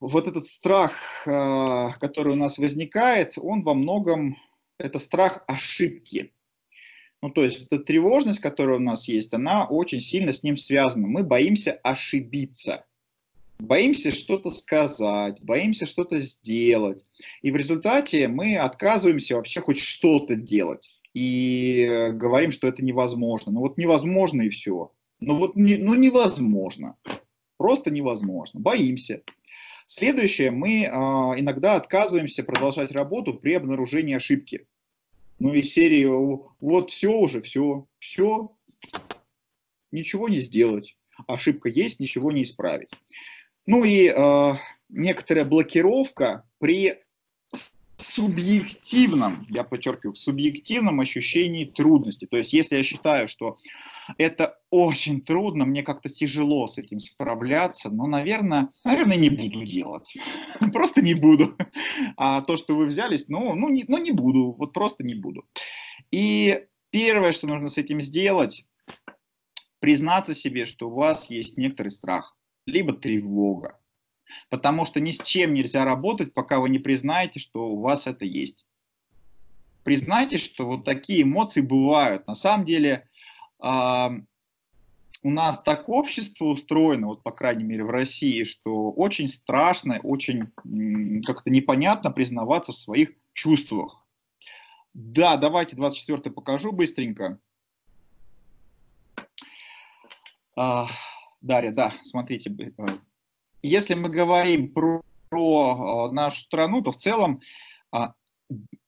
вот этот страх, э, который у нас возникает, он во многом, это страх ошибки. Ну, то есть эта тревожность, которая у нас есть, она очень сильно с ним связана. Мы боимся ошибиться. Боимся что-то сказать, боимся что-то сделать. И в результате мы отказываемся вообще хоть что-то делать. И говорим, что это невозможно. Ну вот невозможно и все. Ну вот не, ну невозможно. Просто невозможно. Боимся. Следующее, мы э, иногда отказываемся продолжать работу при обнаружении ошибки. Ну и серии, вот все уже, все, все, ничего не сделать. Ошибка есть, ничего не исправить. Ну и э, некоторая блокировка при субъективном, я подчеркиваю, в субъективном ощущении трудности. То есть если я считаю, что это очень трудно, мне как-то тяжело с этим справляться, но, наверное, наверное, не буду делать. Просто не буду. А то, что вы взялись, ну, ну, не, ну, не буду, вот просто не буду. И первое, что нужно с этим сделать, признаться себе, что у вас есть некоторый страх, либо тревога. Потому что ни с чем нельзя работать, пока вы не признаете, что у вас это есть. Признайте, что вот такие эмоции бывают. На самом деле э, у нас так общество устроено, вот по крайней мере в России, что очень страшно, очень как-то непонятно признаваться в своих чувствах. Да, давайте 24 покажу быстренько. А, Дарья, да, смотрите, э, если мы говорим про, про нашу страну, то в целом а,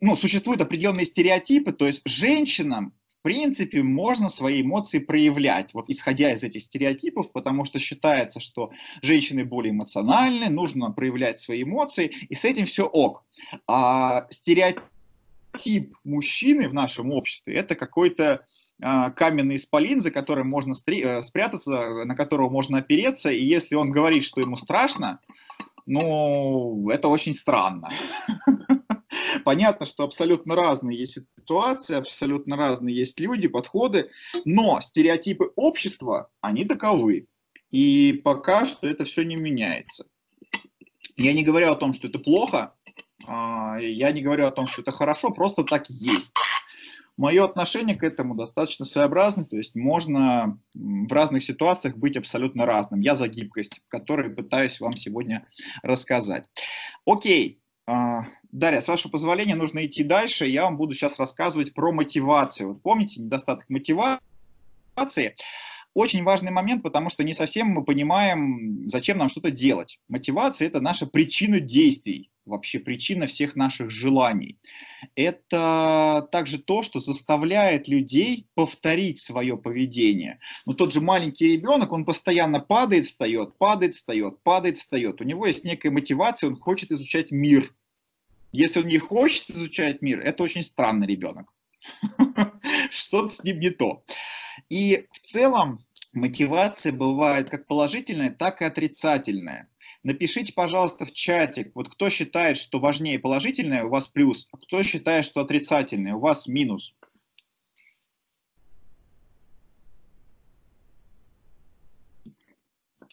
ну, существуют определенные стереотипы, то есть женщинам в принципе, можно свои эмоции проявлять, вот исходя из этих стереотипов, потому что считается, что женщины более эмоциональны, нужно проявлять свои эмоции, и с этим все ок. А стереотип мужчины в нашем обществе – это какой-то каменный исполин, за которым можно э, спрятаться, на которого можно опереться, и если он говорит, что ему страшно, ну, это очень странно. Понятно, что абсолютно разные есть ситуации, абсолютно разные есть люди, подходы, но стереотипы общества, они таковы. И пока что это все не меняется. Я не говорю о том, что это плохо, а, я не говорю о том, что это хорошо, просто так есть. Мое отношение к этому достаточно своеобразно, то есть можно в разных ситуациях быть абсолютно разным. Я за гибкость, которую пытаюсь вам сегодня рассказать. Окей, а, Дарья, с вашего позволения нужно идти дальше. Я вам буду сейчас рассказывать про мотивацию. Помните недостаток мотивации? Очень важный момент, потому что не совсем мы понимаем, зачем нам что-то делать. Мотивация – это наша причина действий вообще причина всех наших желаний. Это также то, что заставляет людей повторить свое поведение. Но тот же маленький ребенок, он постоянно падает, встает, падает, встает, падает, встает. У него есть некая мотивация, он хочет изучать мир. Если он не хочет изучать мир, это очень странный ребенок. Что-то с ним не то. И в целом мотивация бывает как положительная, так и отрицательная. Напишите, пожалуйста, в чатик, вот кто считает, что важнее положительное, у вас плюс, а кто считает, что отрицательное, у вас минус.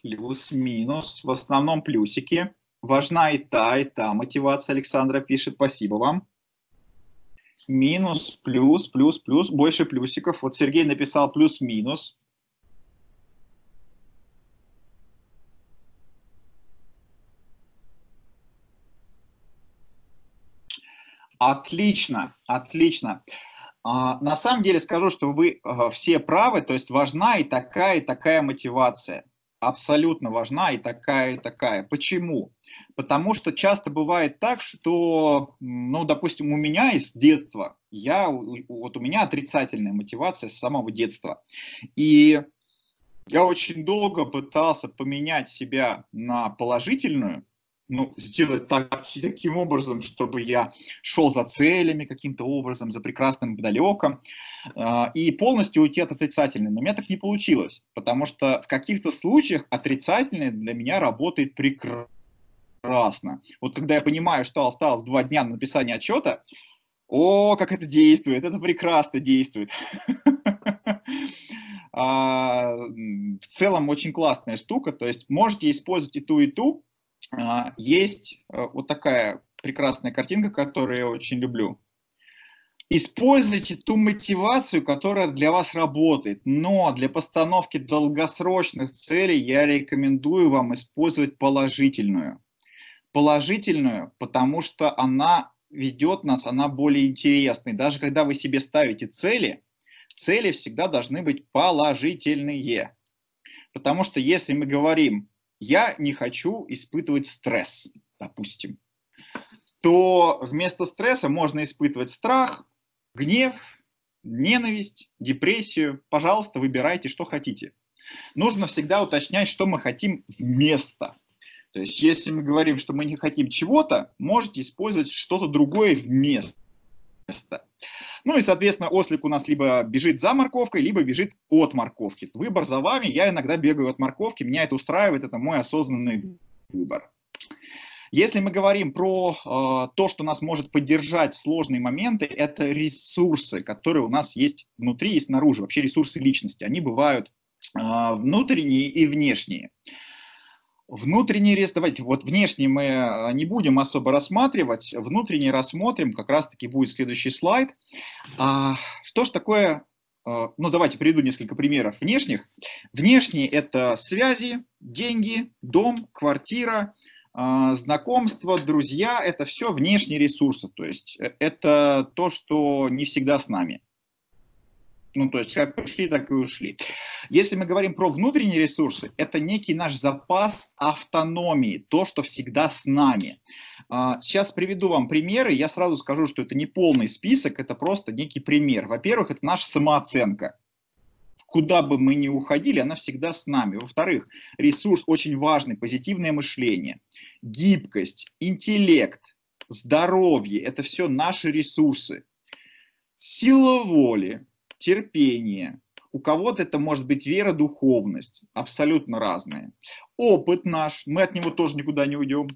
Плюс-минус, в основном плюсики. Важна и та, и та мотивация, Александра пишет, спасибо вам. Минус, плюс, плюс, плюс, больше плюсиков. Вот Сергей написал плюс-минус. Отлично, отлично. А, на самом деле скажу, что вы а, все правы, то есть важна и такая, и такая мотивация. Абсолютно важна и такая, и такая. Почему? Потому что часто бывает так, что, ну, допустим, у меня из детства, я, вот у меня отрицательная мотивация с самого детства. И я очень долго пытался поменять себя на положительную, ну, сделать так, таким образом, чтобы я шел за целями каким-то образом, за прекрасным далеком, э, и полностью уйти от отрицательной. Но у меня так не получилось, потому что в каких-то случаях отрицательное для меня работает прекрасно. Вот когда я понимаю, что осталось два дня на написание отчета, о, как это действует, это прекрасно действует. А, в целом очень классная штука, то есть можете использовать и ту, и ту, а, есть э, вот такая прекрасная картинка, которую я очень люблю. Используйте ту мотивацию, которая для вас работает, но для постановки долгосрочных целей я рекомендую вам использовать положительную. Положительную, потому что она ведет нас, она более интересной. Даже когда вы себе ставите цели, цели всегда должны быть положительные. Потому что если мы говорим, я не хочу испытывать стресс, допустим, то вместо стресса можно испытывать страх, гнев, ненависть, депрессию. Пожалуйста, выбирайте, что хотите. Нужно всегда уточнять, что мы хотим вместо. То есть, если мы говорим, что мы не хотим чего-то, можете использовать что-то другое вместо. Ну и, соответственно, ослик у нас либо бежит за морковкой, либо бежит от морковки. Выбор за вами. Я иногда бегаю от морковки, меня это устраивает, это мой осознанный выбор. Если мы говорим про э, то, что нас может поддержать в сложные моменты, это ресурсы, которые у нас есть внутри и снаружи, вообще ресурсы личности. Они бывают э, внутренние и внешние. Внутренний ресурс, давайте, вот внешний мы а, не будем особо рассматривать, внутренний рассмотрим, как раз-таки будет следующий слайд. А, что ж такое, ну давайте приведу несколько примеров внешних. Внешние – это связи, деньги, дом, квартира, а, знакомства, друзья – это все внешние ресурсы, то есть э, это то, что не всегда с нами. Ну, то есть как пришли, так и ушли. Если мы говорим про внутренние ресурсы, это некий наш запас автономии, то, что всегда с нами. А, сейчас приведу вам примеры, я сразу скажу, что это не полный список, это просто некий пример. Во-первых, это наша самооценка куда бы мы ни уходили, она всегда с нами. Во-вторых, ресурс очень важный, позитивное мышление, гибкость, интеллект, здоровье – это все наши ресурсы. Сила воли, терпение, у кого-то это может быть вера, духовность, абсолютно разные. Опыт наш, мы от него тоже никуда не уйдем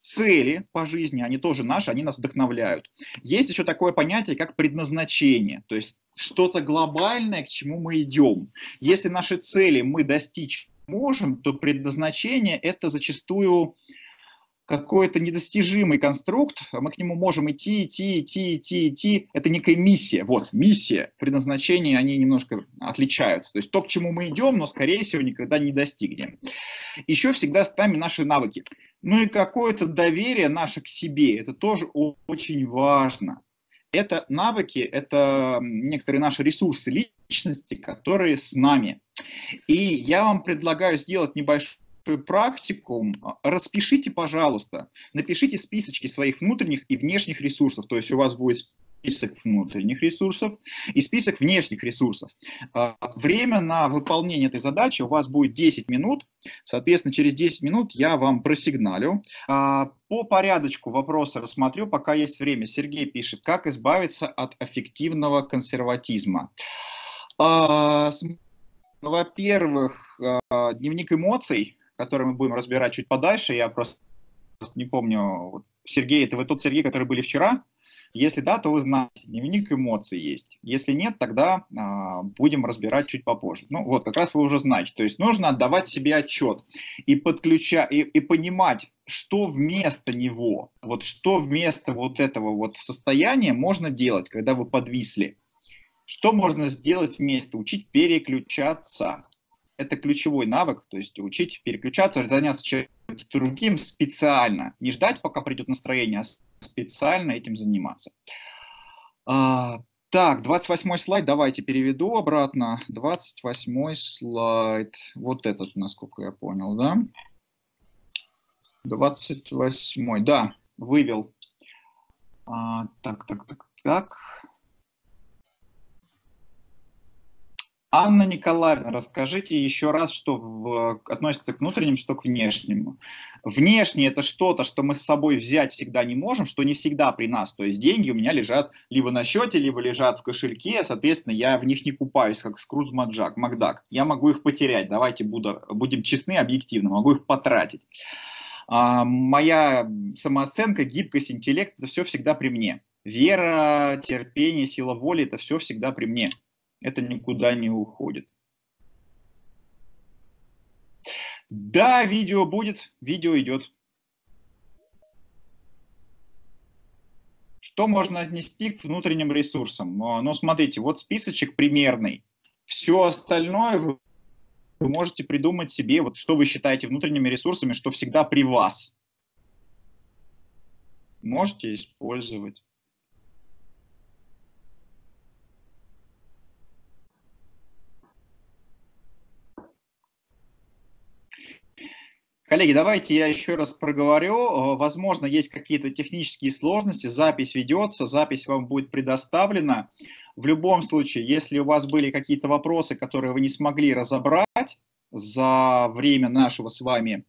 цели по жизни, они тоже наши, они нас вдохновляют. Есть еще такое понятие, как предназначение, то есть что-то глобальное, к чему мы идем. Если наши цели мы достичь можем, то предназначение это зачастую какой-то недостижимый конструкт, мы к нему можем идти, идти, идти, идти, идти. Это некая миссия. Вот, миссия, предназначение, они немножко отличаются. То есть то, к чему мы идем, но, скорее всего, никогда не достигнем. Еще всегда с нами наши навыки. Ну и какое-то доверие наше к себе. Это тоже очень важно. Это навыки, это некоторые наши ресурсы личности, которые с нами. И я вам предлагаю сделать небольшой практикум, а, распишите, пожалуйста, напишите списочки своих внутренних и внешних ресурсов, то есть у вас будет список внутренних ресурсов и список внешних ресурсов. А, время на выполнение этой задачи у вас будет 10 минут, соответственно, через 10 минут я вам просигналю. А, по порядочку вопроса рассмотрю, пока есть время. Сергей пишет, как избавиться от аффективного консерватизма. Во-первых, дневник эмоций, который мы будем разбирать чуть подальше. Я просто не помню, Сергей, это вы тот Сергей, который были вчера? Если да, то вы знаете, дневник эмоций есть. Если нет, тогда а, будем разбирать чуть попозже. Ну вот, как раз вы уже знаете. То есть нужно отдавать себе отчет и подключать, и, и понимать, что вместо него, вот что вместо вот этого вот состояния можно делать, когда вы подвисли. Что можно сделать вместе? Учить переключаться это ключевой навык, то есть учить переключаться, заняться чем-то другим специально. Не ждать, пока придет настроение, а специально этим заниматься. А, так, 28 слайд, давайте переведу обратно. 28 слайд, вот этот, насколько я понял, да? 28, да, вывел. А, так, так, так, так. Анна Николаевна, расскажите еще раз, что в, относится к внутренним, что к внешнему. Внешнее – это что-то, что мы с собой взять всегда не можем, что не всегда при нас. То есть деньги у меня лежат либо на счете, либо лежат в кошельке, соответственно, я в них не купаюсь, как Скрудж Маджак, Макдак. Я могу их потерять, давайте буду, будем честны, объективно, могу их потратить. А, моя самооценка, гибкость, интеллект – это все всегда при мне. Вера, терпение, сила воли – это все всегда при мне это никуда не уходит. Да, видео будет, видео идет. Что можно отнести к внутренним ресурсам? Ну, смотрите, вот списочек примерный. Все остальное вы, вы можете придумать себе, вот что вы считаете внутренними ресурсами, что всегда при вас. Можете использовать. Коллеги, давайте я еще раз проговорю. Э, возможно, есть какие-то технические сложности. Запись ведется, запись вам будет предоставлена. В любом случае, если у вас были какие-то вопросы, которые вы не смогли разобрать за время нашего с вами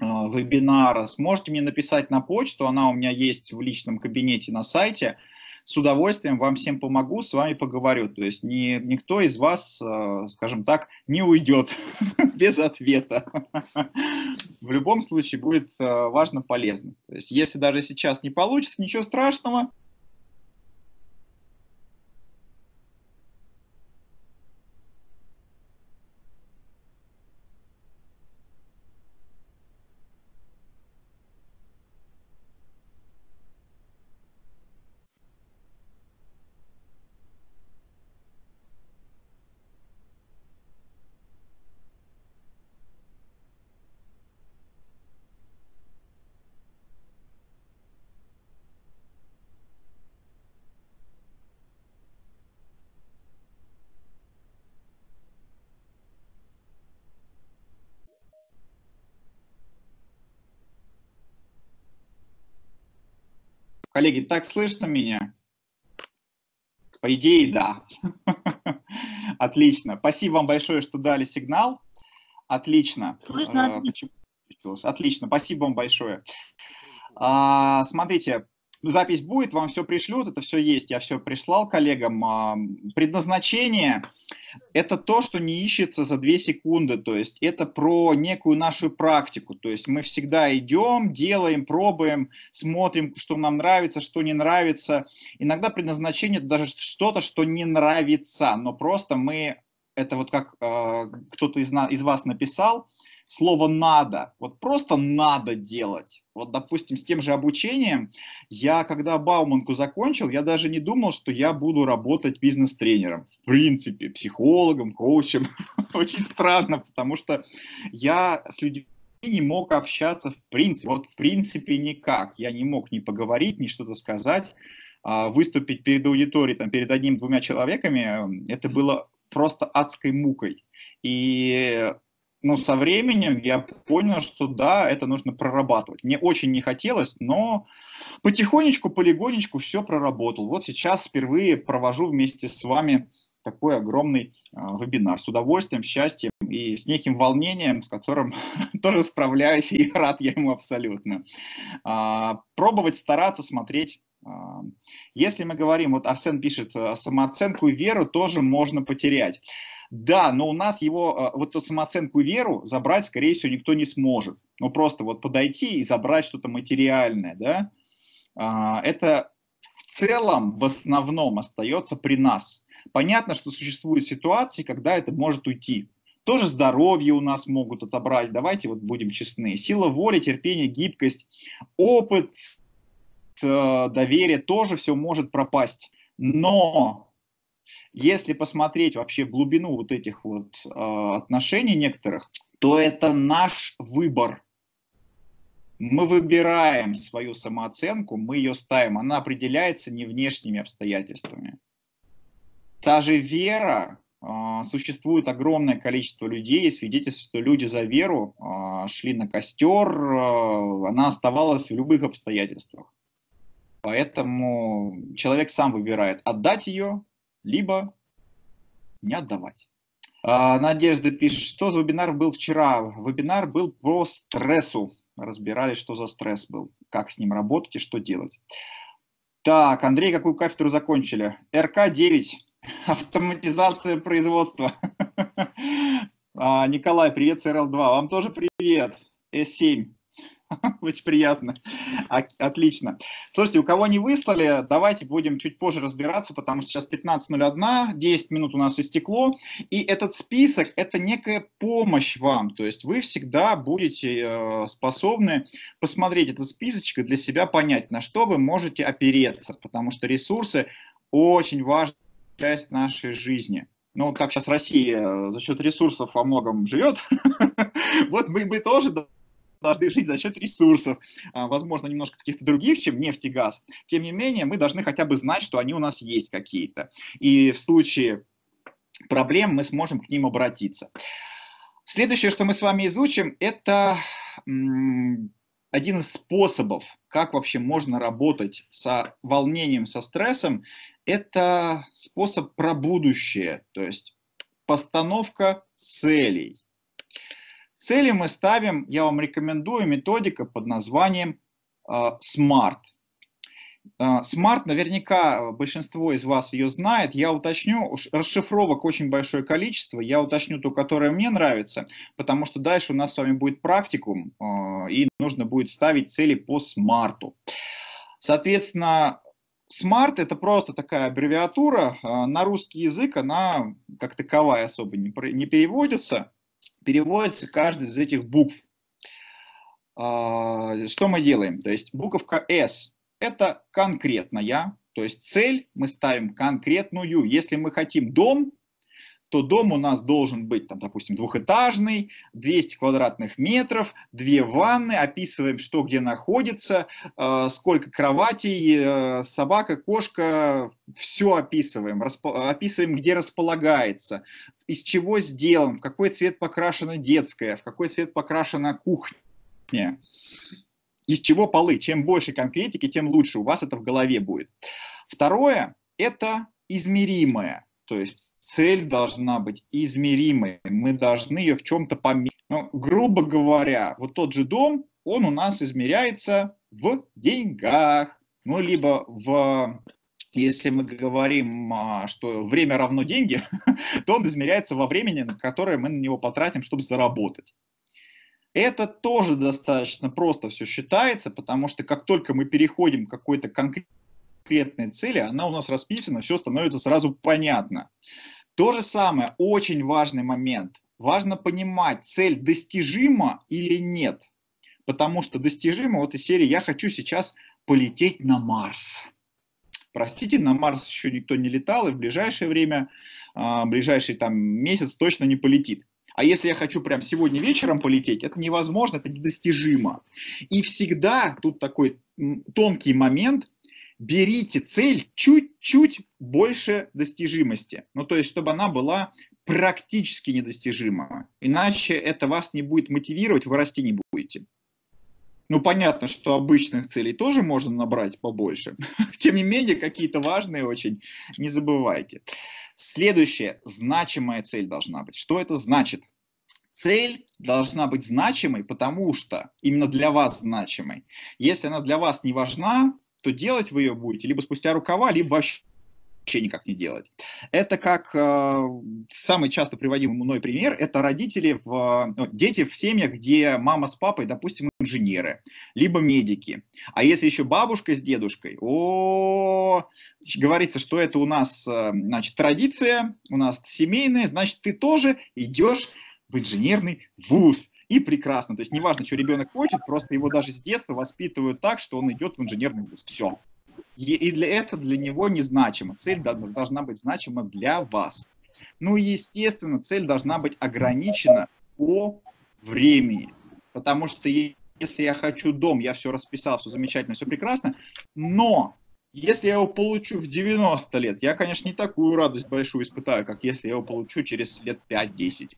э, вебинара, сможете мне написать на почту, она у меня есть в личном кабинете на сайте с удовольствием вам всем помогу, с вами поговорю. То есть ни, никто из вас, э, скажем так, не уйдет без ответа. В любом случае будет э, важно полезно. То есть если даже сейчас не получится, ничего страшного, Коллеги, так слышно меня? По идее, да. Отлично. Спасибо вам большое, что дали сигнал. Отлично. Слышно. Э, отлично. Спасибо вам большое. А, смотрите, запись будет, вам все пришлют, это все есть, я все прислал коллегам. А, предназначение – это то, что не ищется за 2 секунды, то есть это про некую нашу практику, то есть мы всегда идем, делаем, пробуем, смотрим, что нам нравится, что не нравится. Иногда предназначение – это даже что-то, что не нравится, но просто мы, это вот как э, кто-то из, из вас написал – слово «надо». Вот просто надо делать. Вот, допустим, с тем же обучением, я, когда Бауманку закончил, я даже не думал, что я буду работать бизнес-тренером. В принципе, психологом, коучем. Очень странно, потому что я с людьми не мог общаться в принципе. Вот в принципе никак. Я не мог ни поговорить, ни что-то сказать. А выступить перед аудиторией, там, перед одним-двумя человеками, это было просто адской мукой. И ну, со временем я понял, что да, это нужно прорабатывать. Мне очень не хотелось, но потихонечку, полигонечку все проработал. Вот сейчас впервые провожу вместе с вами такой огромный э, вебинар. С удовольствием, счастьем и с неким волнением, с которым тоже справляюсь и рад я ему абсолютно. А, пробовать, стараться, смотреть. А, если мы говорим, вот Арсен пишет, «Э, самооценку и веру тоже можно потерять. Да, но у нас его, а, вот эту самооценку и веру забрать, скорее всего, никто не сможет. Ну, просто вот подойти и забрать что-то материальное, да, а, это в целом, в основном остается при нас. Понятно, что существуют ситуации, когда это может уйти. Тоже здоровье у нас могут отобрать, давайте вот будем честны. Сила воли, терпение, гибкость, опыт, э, доверие тоже все может пропасть. Но если посмотреть вообще глубину вот этих вот э, отношений некоторых, то это наш выбор. Мы выбираем свою самооценку, мы ее ставим, она определяется не внешними обстоятельствами. Та же вера, э, существует огромное количество людей, и свидетельств, что люди за веру э, шли на костер, она оставалась в любых обстоятельствах. Поэтому человек сам выбирает, отдать ее либо не отдавать. А, Надежда пишет, что за вебинар был вчера? Вебинар был по стрессу. Разбирали, что за стресс был, как с ним работать и что делать. Так, Андрей, какую кафедру закончили? РК-9. Автоматизация производства. А, Николай, привет, СРЛ-2. Вам тоже привет. С7. Очень приятно. Отлично. Слушайте, у кого не выслали, давайте будем чуть позже разбираться, потому что сейчас 15.01, 10 минут у нас истекло. И этот список – это некая помощь вам. То есть вы всегда будете э, способны посмотреть этот списочек и для себя понять, на что вы можете опереться, потому что ресурсы очень важная часть нашей жизни. Ну, как сейчас Россия э, за счет ресурсов во многом живет, вот мы, мы тоже должны жить за счет ресурсов, а, возможно, немножко каких-то других, чем нефть и газ. Тем не менее, мы должны хотя бы знать, что они у нас есть какие-то. И в случае проблем мы сможем к ним обратиться. Следующее, что мы с вами изучим, это один из способов, как вообще можно работать со волнением, со стрессом, это способ про будущее, то есть постановка целей. Цели мы ставим, я вам рекомендую, методика под названием э, SMART. Э, SMART, наверняка большинство из вас ее знает. Я уточню, расшифровок очень большое количество. Я уточню ту, которая мне нравится, потому что дальше у нас с вами будет практикум, э, и нужно будет ставить цели по SMART. Соответственно, SMART – это просто такая аббревиатура. На русский язык она, как таковая, особо не переводится переводится каждый из этих букв. А, что мы делаем? То есть буковка S – это конкретная, то есть цель мы ставим конкретную. Если мы хотим дом, то дом у нас должен быть, там, допустим, двухэтажный, 200 квадратных метров, две ванны, описываем, что где находится, э, сколько кроватей, э, собака, кошка, все описываем, описываем, где располагается, из чего сделан, в какой цвет покрашена детская, в какой цвет покрашена кухня, из чего полы. Чем больше конкретики, тем лучше у вас это в голове будет. Второе – это измеримое, то есть цель должна быть измеримой, мы должны ее в чем-то померить. Ну, грубо говоря, вот тот же дом, он у нас измеряется в деньгах, ну, либо в если мы говорим, а, что время равно деньги, то он измеряется во времени, которое мы на него потратим, чтобы заработать. Это тоже достаточно просто все считается, потому что как только мы переходим к какой-то конкретной цели, она у нас расписана, все становится сразу понятно. То же самое, очень важный момент. Важно понимать, цель достижима или нет. Потому что достижима, вот из серии «Я хочу сейчас полететь на Марс». Простите, на Марс еще никто не летал, и в ближайшее время, в ближайший там месяц точно не полетит. А если я хочу прям сегодня вечером полететь, это невозможно, это недостижимо. И всегда тут такой тонкий момент, берите цель чуть-чуть больше достижимости. Ну, то есть, чтобы она была практически недостижима. Иначе это вас не будет мотивировать, вы расти не будете. Ну, понятно, что обычных целей тоже можно набрать побольше. Тем не менее, какие-то важные очень не забывайте. Следующее. Значимая цель должна быть. Что это значит? Цель должна быть значимой, потому что именно для вас значимой. Если она для вас не важна, то делать вы ее будете либо спустя рукава, либо вообще никак не делать. Это как э, самый часто приводимый мной пример, это родители, в, ну, дети в семьях, где мама с папой, допустим, инженеры, либо медики. А если еще бабушка с дедушкой, о, говорится, что это у нас, э, значит, традиция, у нас семейная, значит, ты тоже идешь в инженерный вуз и прекрасно. То есть неважно, что ребенок хочет, просто его даже с детства воспитывают так, что он идет в инженерный вуз. Все. И для этого для него незначимо. Цель должна быть значима для вас. Ну и, естественно, цель должна быть ограничена по времени. Потому что если я хочу дом, я все расписал, все замечательно, все прекрасно, но если я его получу в 90 лет, я, конечно, не такую радость большую испытаю, как если я его получу через лет 5-10.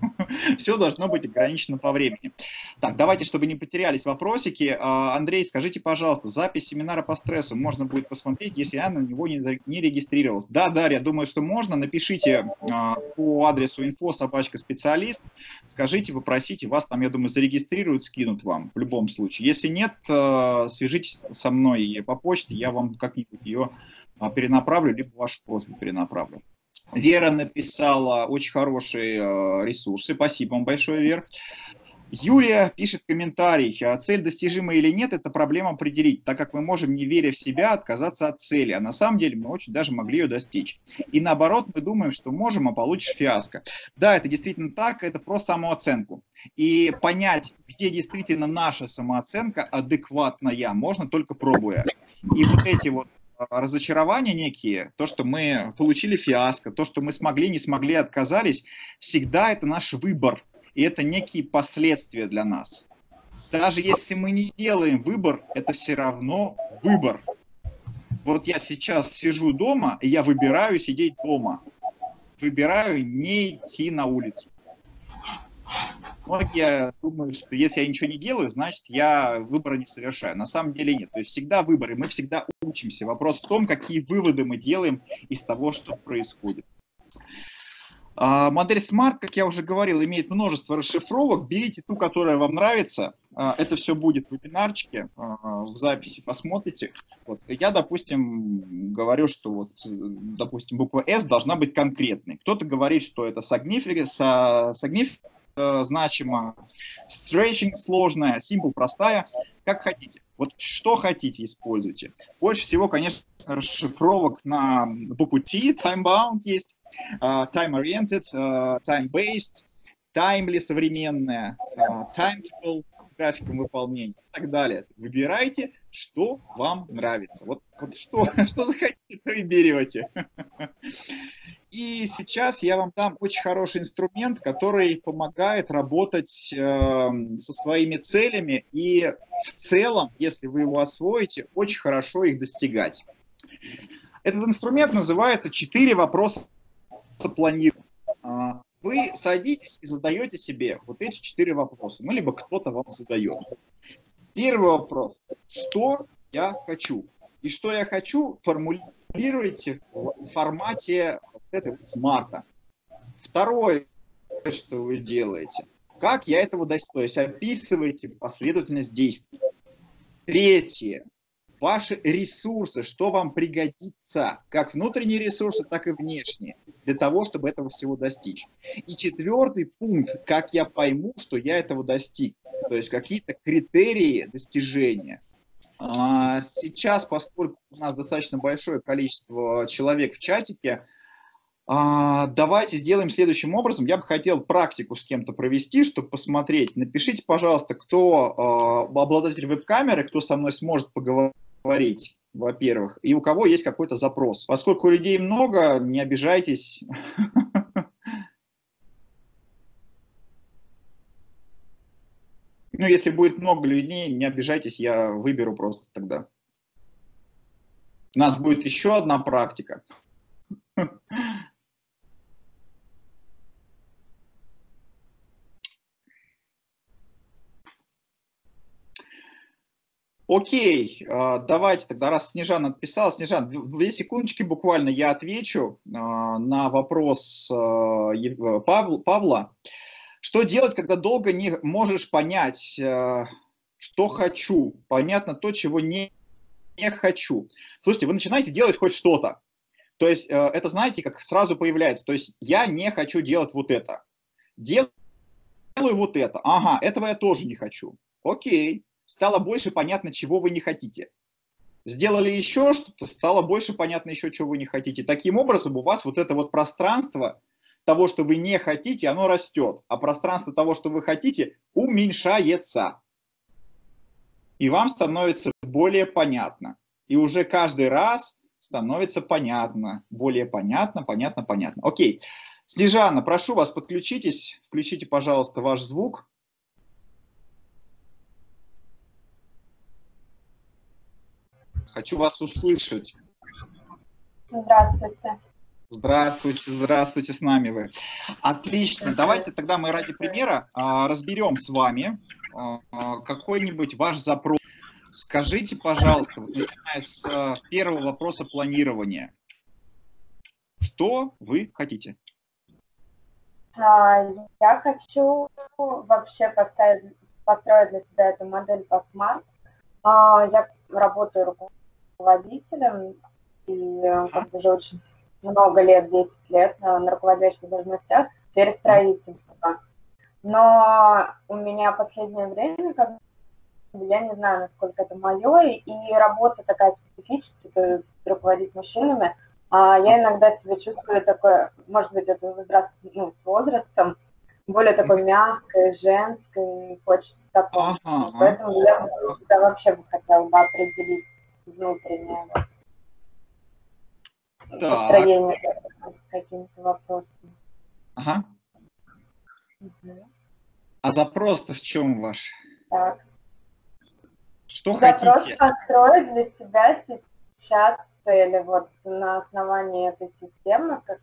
Все должно быть ограничено по времени. Так, давайте, чтобы не потерялись вопросики. А, Андрей, скажите, пожалуйста, запись семинара по стрессу можно будет посмотреть, если я на него не, регистрировался? Да, Дарья, думаю, что можно. Напишите а, по адресу info собачка специалист, скажите, попросите, вас там, я думаю, зарегистрируют, скинут вам в любом случае. Если нет, а, свяжитесь со мной по почте, я вам как-нибудь ее перенаправлю, либо вашу просьбу перенаправлю. Вера написала очень хорошие э, ресурсы. Спасибо вам большое, Вер. Юлия пишет комментарий. «А цель достижима или нет, это проблема определить, так как мы можем, не веря в себя, отказаться от цели, а на самом деле мы очень даже могли ее достичь. И наоборот, мы думаем, что можем, а получишь фиаско. Да, это действительно так, это про самооценку. И понять, где действительно наша самооценка адекватная, можно только пробуя. И вот эти вот разочарования некие, то, что мы получили фиаско, то, что мы смогли, не смогли, отказались, всегда это наш выбор и это некие последствия для нас. Даже если мы не делаем выбор, это все равно выбор. Вот я сейчас сижу дома, и я выбираю сидеть дома. Выбираю не идти на улицу. Многие думают, что если я ничего не делаю, значит, я выбора не совершаю. На самом деле нет. То есть всегда выборы, мы всегда учимся. Вопрос в том, какие выводы мы делаем из того, что происходит. А, модель Smart, как я уже говорил, имеет множество расшифровок. Берите ту, которая вам нравится. А, это все будет в вебинарчике, а, в записи посмотрите. Вот. Я, допустим, говорю, что вот, допустим, буква S должна быть конкретной. Кто-то говорит, что это significant, э, значимо, stretching сложная, simple простая, как хотите. Вот что хотите, используйте. Больше всего, конечно, расшифровок на букву T, time-bound есть, uh, time-oriented, uh, time-based, timely современная, uh, timetable, графиком выполнения и так далее. Выбирайте, что вам нравится. Вот, вот что, что захотите, то и. И сейчас я вам дам очень хороший инструмент, который помогает работать э, со своими целями и в целом, если вы его освоите, очень хорошо их достигать. Этот инструмент называется «Четыре вопроса планирования». Вы садитесь и задаете себе вот эти четыре вопроса, ну, либо кто-то вам задает. Первый вопрос. Что я хочу? И что я хочу, формулируйте в формате вот этой вот смарта. Второе, что вы делаете. Как я этого достиг? То есть описывайте последовательность действий. Третье ваши ресурсы, что вам пригодится, как внутренние ресурсы, так и внешние, для того, чтобы этого всего достичь. И четвертый пункт, как я пойму, что я этого достиг, то есть какие-то критерии достижения. А, сейчас, поскольку у нас достаточно большое количество человек в чатике, а, давайте сделаем следующим образом. Я бы хотел практику с кем-то провести, чтобы посмотреть. Напишите, пожалуйста, кто а, обладатель веб-камеры, кто со мной сможет поговорить говорить, во-первых, и у кого есть какой-то запрос. Поскольку людей много, не обижайтесь. Ну, если будет много людей, не обижайтесь, я выберу просто тогда. У нас будет еще одна практика. Окей, а, давайте тогда, раз Снежан отписала. Снежан, две секундочки буквально я отвечу а, на вопрос а, Павла. Что делать, когда долго не можешь понять, что хочу? Понятно то, чего не, не хочу. Слушайте, вы начинаете делать хоть что-то. То есть это, знаете, как сразу появляется. То есть я не хочу делать вот это. Делаю вот это. Ага, этого я тоже не хочу. Окей стало больше понятно, чего вы не хотите. Сделали еще что-то, стало больше понятно еще, чего вы не хотите. Таким образом, у вас вот это вот пространство того, что вы не хотите, оно растет, а пространство того, что вы хотите, уменьшается. И вам становится более понятно. И уже каждый раз становится понятно, более понятно, понятно, понятно. Окей. Снежана, прошу вас, подключитесь, включите, пожалуйста, ваш звук. Хочу вас услышать. Здравствуйте. Здравствуйте, здравствуйте, с нами вы. Отлично, давайте тогда мы ради примера а, разберем с вами а, какой-нибудь ваш запрос. Скажите, пожалуйста, вот начиная с а, первого вопроса планирования, что вы хотите? Я хочу вообще поставить, построить для себя эту модель по смарт. Я работаю руководителем, и э, как бы уже очень много лет, 10 лет на руководящих должностях в сфере строительства. но у меня последнее время, как я не знаю, насколько это мое, и работа такая специфическая, руководить мужчинами, а я иногда себя чувствую такой, может быть, это возраст, ну, с возрастом, более такой мягкой, женской, хочется такого. Ага. Поэтому я бы всегда вообще бы хотела бы определить внутреннее вот, Так. настроение с какими-то вопросами. Ага. Мгм. А запрос-то в чем ваш? Так. Что Запрос хотите? построить для себя сейчас цели вот на основании этой системы, как,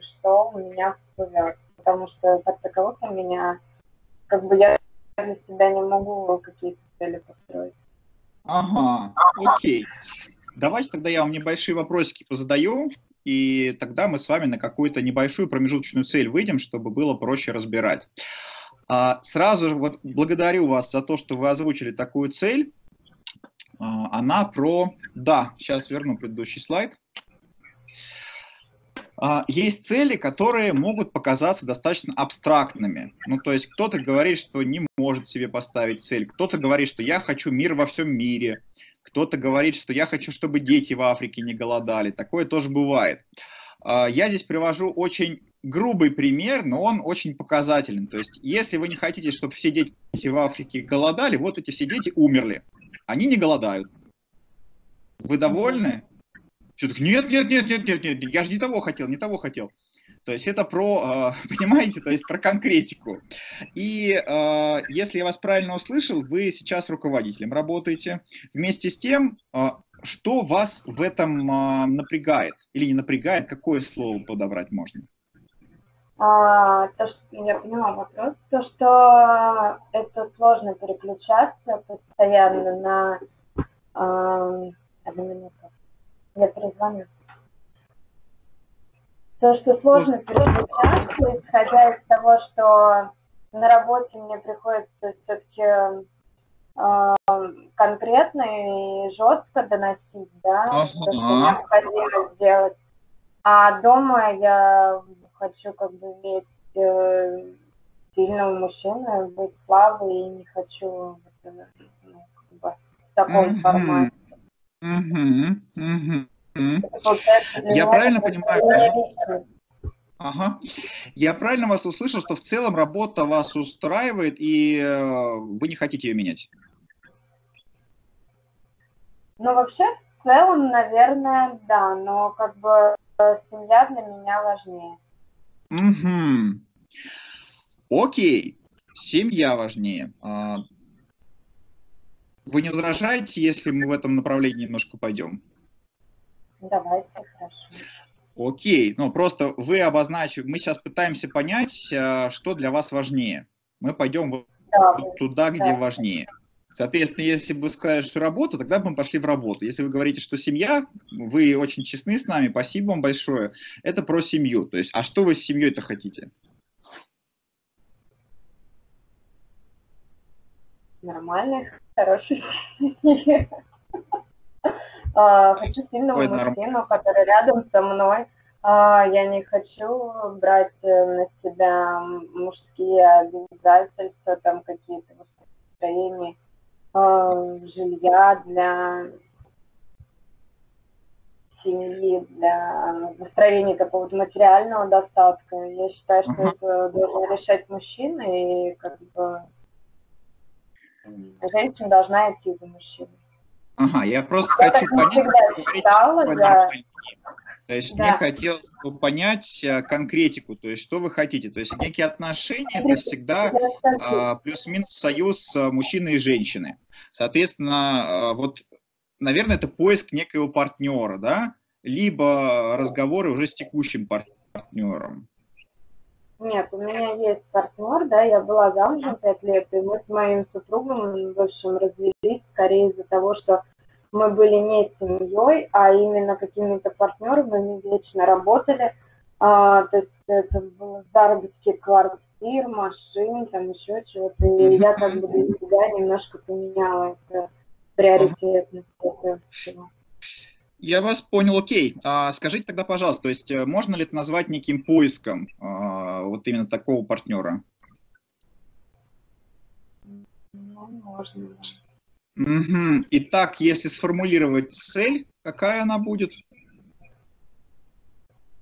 что у меня всплывет. Потому что как таковых у меня, как бы я для себя не могу какие-то цели построить. Ага, окей. Давайте тогда я вам небольшие вопросики позадаю, и тогда мы с вами на какую-то небольшую промежуточную цель выйдем, чтобы было проще разбирать. А, сразу же вот благодарю вас за то, что вы озвучили такую цель. А, она про... Да, сейчас верну предыдущий слайд. Есть цели, которые могут показаться достаточно абстрактными. Ну, то есть кто-то говорит, что не может себе поставить цель, кто-то говорит, что я хочу мир во всем мире, кто-то говорит, что я хочу, чтобы дети в Африке не голодали. Такое тоже бывает. А, Я здесь привожу очень грубый пример, но он очень показателен. То есть, если вы не хотите, чтобы все дети в Африке голодали, вот эти все дети умерли. Они не голодают. Вы довольны? Все так, нет, нет, нет, нет, нет, нет, я же не того хотел, не того хотел. То есть это про, э, понимаете, то есть про конкретику. И э, если я вас правильно услышал, вы сейчас руководителем работаете. Вместе с тем, э, что вас в этом э, напрягает? Или не напрягает, какое слово подобрать можно? А, то, что я поняла вопрос, то, что это сложно переключаться постоянно на... ам, одну минуту. Я перезвоню. То, что сложно переключаться, исходя из того, что на работе мне приходится все-таки конкретно и жестко доносить, да, то, что Ага. необходимо сделать. А дома я хочу как бы иметь э, сильного мужчину, быть слабой и не хочу вот, э, ну, как бы в таком формате. Получается для Я правильно понимаю. Ага. Я правильно вас услышал, что в целом работа вас устраивает, и э, вы не хотите ее менять? Ну, вообще, в целом, наверное, да, но как бы э, семья для меня важнее. Мгм. Окей, семья важнее. Вы не возражаете, если мы в этом направлении немножко пойдем? Давайте, хорошо. Окей, ну просто вы обозначили, мы сейчас пытаемся понять, э, что для вас важнее. Мы пойдем Да, туда, где да. важнее. Соответственно, если бы вы сказали, что работа, тогда бы мы пошли в работу. Если вы говорите, что семья, вы очень честны с нами, спасибо вам большое. Это про семью. То есть, а что вы с семьей-то хотите? Нормальных, хороших. А, Хочу сильного мужчину, который рядом со мной. А, Я не хочу брать э, на себя мужские обязательства, там какие-то построения жилья для семьи, для настроения какого-то материального достатка. Я считаю, что это должен решать мужчина, и как бы женщина должна идти за мужчиной. Ага, я просто Я хочу понять, считала, да. То есть мне Да. хотелось бы понять э, конкретику, то есть что вы хотите. То есть некие отношения это всегда а, плюс-минус союз а, мужчины и женщины. Соответственно, а, вот, наверное, это поиск некоего партнера, да, либо разговоры уже с текущим пар- партнером. Нет, у меня есть партнер, да, я была замужем пять лет, и мы с моим супругом, в общем, развелись скорее из-за того, что мы были не семьей, а именно какими-то партнерами, мы вечно работали, А, то есть это было заработки квартир, машин, там еще чего-то, и я как бы для себя немножко поменяла это приоритетность этого всего. Я вас понял, окей. А скажите тогда, пожалуйста, то есть э, можно ли это назвать неким поиском а, вот именно такого партнера? Ну, можно. Итак, если сформулировать цель, какая она будет?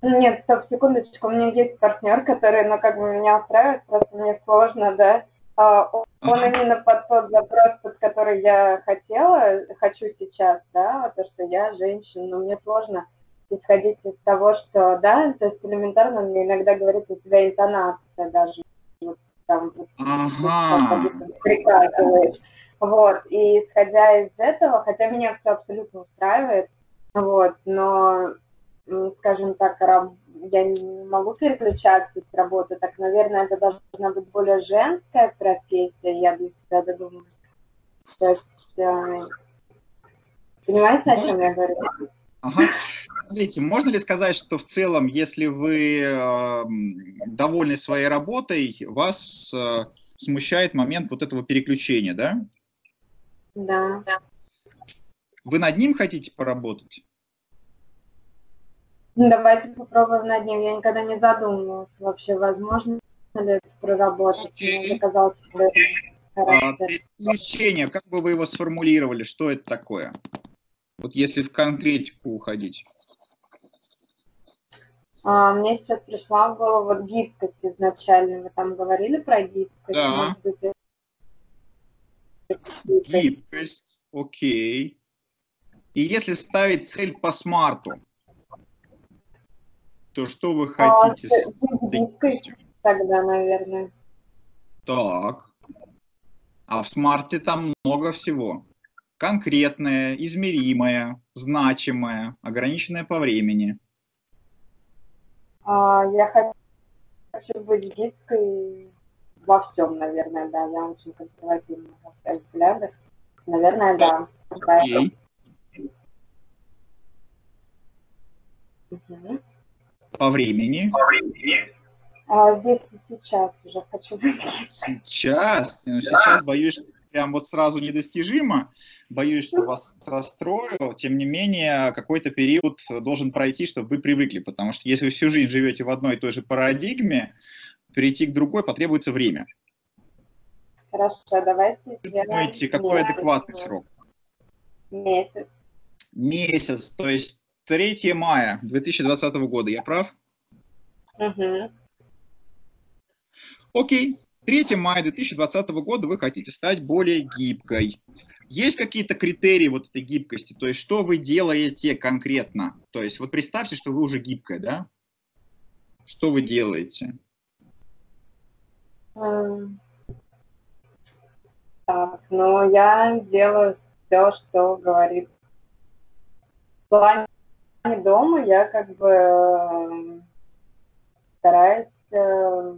Нет, так, секундочку, у меня есть партнер, который, ну, как бы меня устраивает, просто мне сложно, да, а, он именно под тот запрос, под который я хотела, хочу сейчас, да, то, что я женщина, но мне сложно исходить из того, что, да, то есть элементарно мне иногда говорит, у тебя интонация даже, вот там, Ага. приказываешь. Вот, и исходя из этого, хотя меня все абсолютно устраивает, вот, но, скажем так, я не могу переключаться с работы, так, наверное, это должна быть более женская профессия, я для себя додумалась. То есть, э, понимаете, о чем я говорю? Ага. Смотрите, можно ли сказать, что в целом, если вы э, довольны своей работой, вас э, смущает момент вот этого переключения, да? Да. Вы над ним хотите поработать? Ну, Давайте попробуем над ним. Я никогда не задумывалась вообще, возможно ли это проработать. Окей. Мне казалось, что это А, переключение, как бы вы его сформулировали, что это такое? Вот если в конкретику уходить. А, мне сейчас пришла в голову вот гибкость изначально. Вы там говорили про гибкость? Да. Быть. Гибкость, окей. И если ставить цель по смарту, то что вы А, хотите с с- гибкостью? Тогда, наверное. Так. А в смарте там много всего. Конкретное, измеримое, значимое, ограниченное по времени. А, я хочу, быть гибкой во всем, наверное, да. Я очень консервативна во своих взглядах. Наверное, да. Окей. Мгм. По времени. А, здесь и сейчас уже хочу. Сейчас, ну, сейчас боюсь, что прям вот сразу недостижимо, боюсь, что вас расстрою, тем не менее, какой-то период должен пройти, чтобы вы привыкли, потому что если вы всю жизнь живете в одной и той же парадигме, перейти к другой потребуется время. Хорошо, давайте Вы думаете, какой месяц. адекватный срок? Месяц. Месяц, то есть 3 мая 2020 года, я прав? Мгм. Окей, 3 мая 2020 года вы хотите стать более гибкой. Есть какие-то критерии вот этой гибкости? То есть что вы делаете конкретно? То есть вот представьте, что вы уже гибкая, да? Что вы делаете? М. Так, ну я делаю все, что говорит. В плане дома я как бы э, стараюсь э,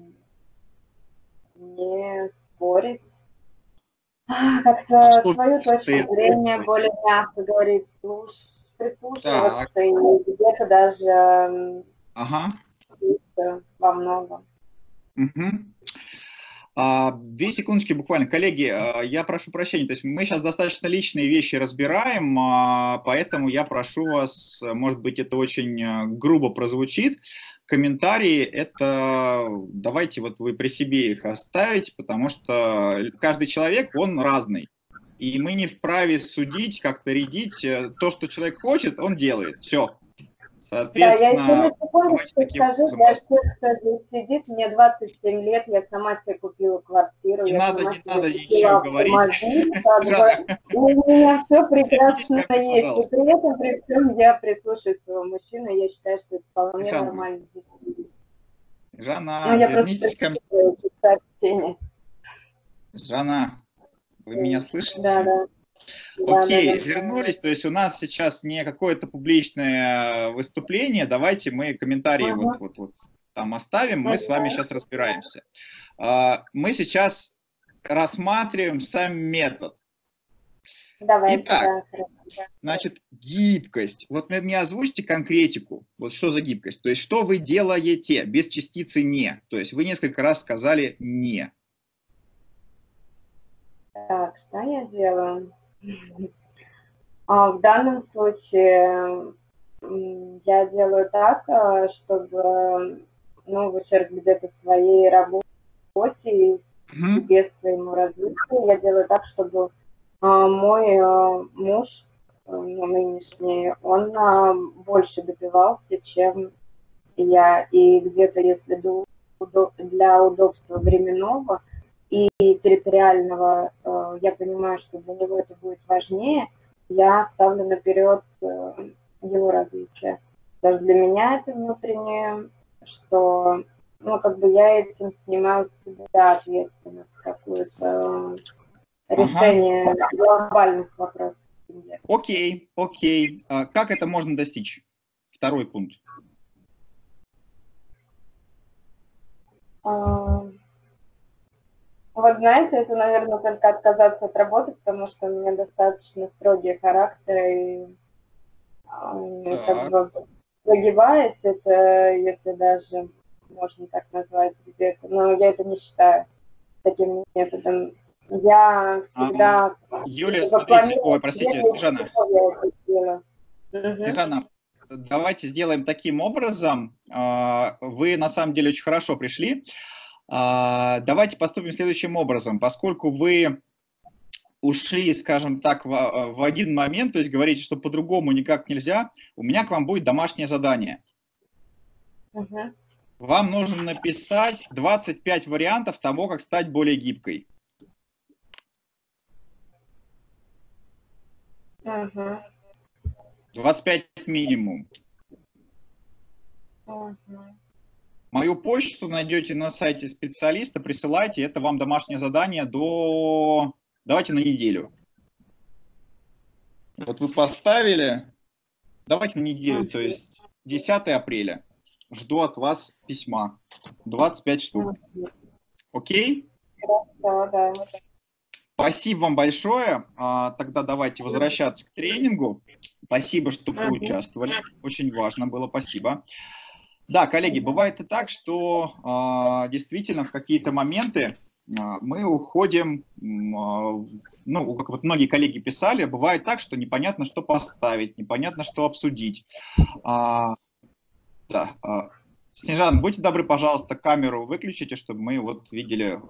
не спорить. А, Как-то свою точку зрения более мягко говорить, слуш, прислушиваться Так. и где-то даже м, Ага. во многом. Мгм. А, Две секундочки буквально. Коллеги, а, я прошу прощения, то есть мы сейчас достаточно личные вещи разбираем, а, поэтому я прошу вас, может быть, это очень грубо прозвучит, комментарии, это давайте вот вы при себе их оставите, потому что каждый человек, он разный. И мы не вправе судить, как-то рядить. э, То, что человек хочет, он делает. Все. Да, я еще на Соответственно, секундочку скажу, для вас- тех, кто здесь сидит, мне 27 лет, я сама себе купила квартиру, Не я надо, не надо ничего говорить. у меня все прекрасно есть, и при этом, при всем я прислушаюсь своего мужчины, я считаю, что это вполне нормально. Жанна, Ну, я вернитесь ко мне. Жанна, вы меня слышите? Да, да. Окей, да, да. вернулись. То есть у нас сейчас не какое-то публичное выступление. Давайте мы комментарии Ага. вот, вот, вот там оставим. Мы с вами сейчас разбираемся. А, Мы сейчас рассматриваем сам метод. Давайте, Итак. да. Значит, гибкость. Вот мне, мне озвучьте конкретику. Вот что за гибкость? То есть что вы делаете без частицы «не»? То есть вы несколько раз сказали «не». Так, что я делаю? А, В данном случае я делаю так, а, чтобы, ну, в ущерб где-то своей работе и без своему развитию. Я делаю так, чтобы а, мой а, муж, ну, нынешний, он а, больше добивался, чем я. И где-то, если для удобства временного и территориального, я понимаю, что для него это будет важнее, я ставлю наперед его развитие. Даже для меня это внутреннее, что ну, как бы я этим снимаю с себя ответственность какую-то решение ага. глобальных вопросов. Окей, окей. А как это можно достичь? Второй пункт. А, вот знаете, это, наверное, только отказаться от работы, потому что у меня достаточно строгий характер, и а, как бы загибаясь, это, если даже можно так назвать где-то, но я это не считаю таким методом. Я всегда... А, Юлия, смотрите, ой, простите, Снежана. Снежана, давайте сделаем таким образом. А, вы на самом деле очень хорошо пришли. А, давайте поступим следующим образом. Поскольку вы ушли, скажем так, в, в один момент, то есть говорите, что по-другому никак нельзя, у меня к вам будет домашнее задание. Угу. Вам нужно написать 25 вариантов того, как стать более гибкой. Угу. 25 минимум. Угу. Мою почту найдете на сайте специалиста, присылайте, это вам домашнее задание до, давайте на неделю. Вот вы поставили, давайте на неделю, то есть 10 апреля. Жду от вас письма. 25 штук. Окей? Да, да. Спасибо вам большое. А, тогда давайте возвращаться к тренингу. Спасибо, что вы участвовали. Очень важно было. Спасибо. Да, коллеги, бывает и так, что а, действительно в какие-то моменты а, мы уходим, ну, как вот многие коллеги писали, бывает так, что непонятно, что поставить, непонятно, что обсудить. Да, Снежан, будьте добры, пожалуйста, камеру выключите, чтобы мы вот видели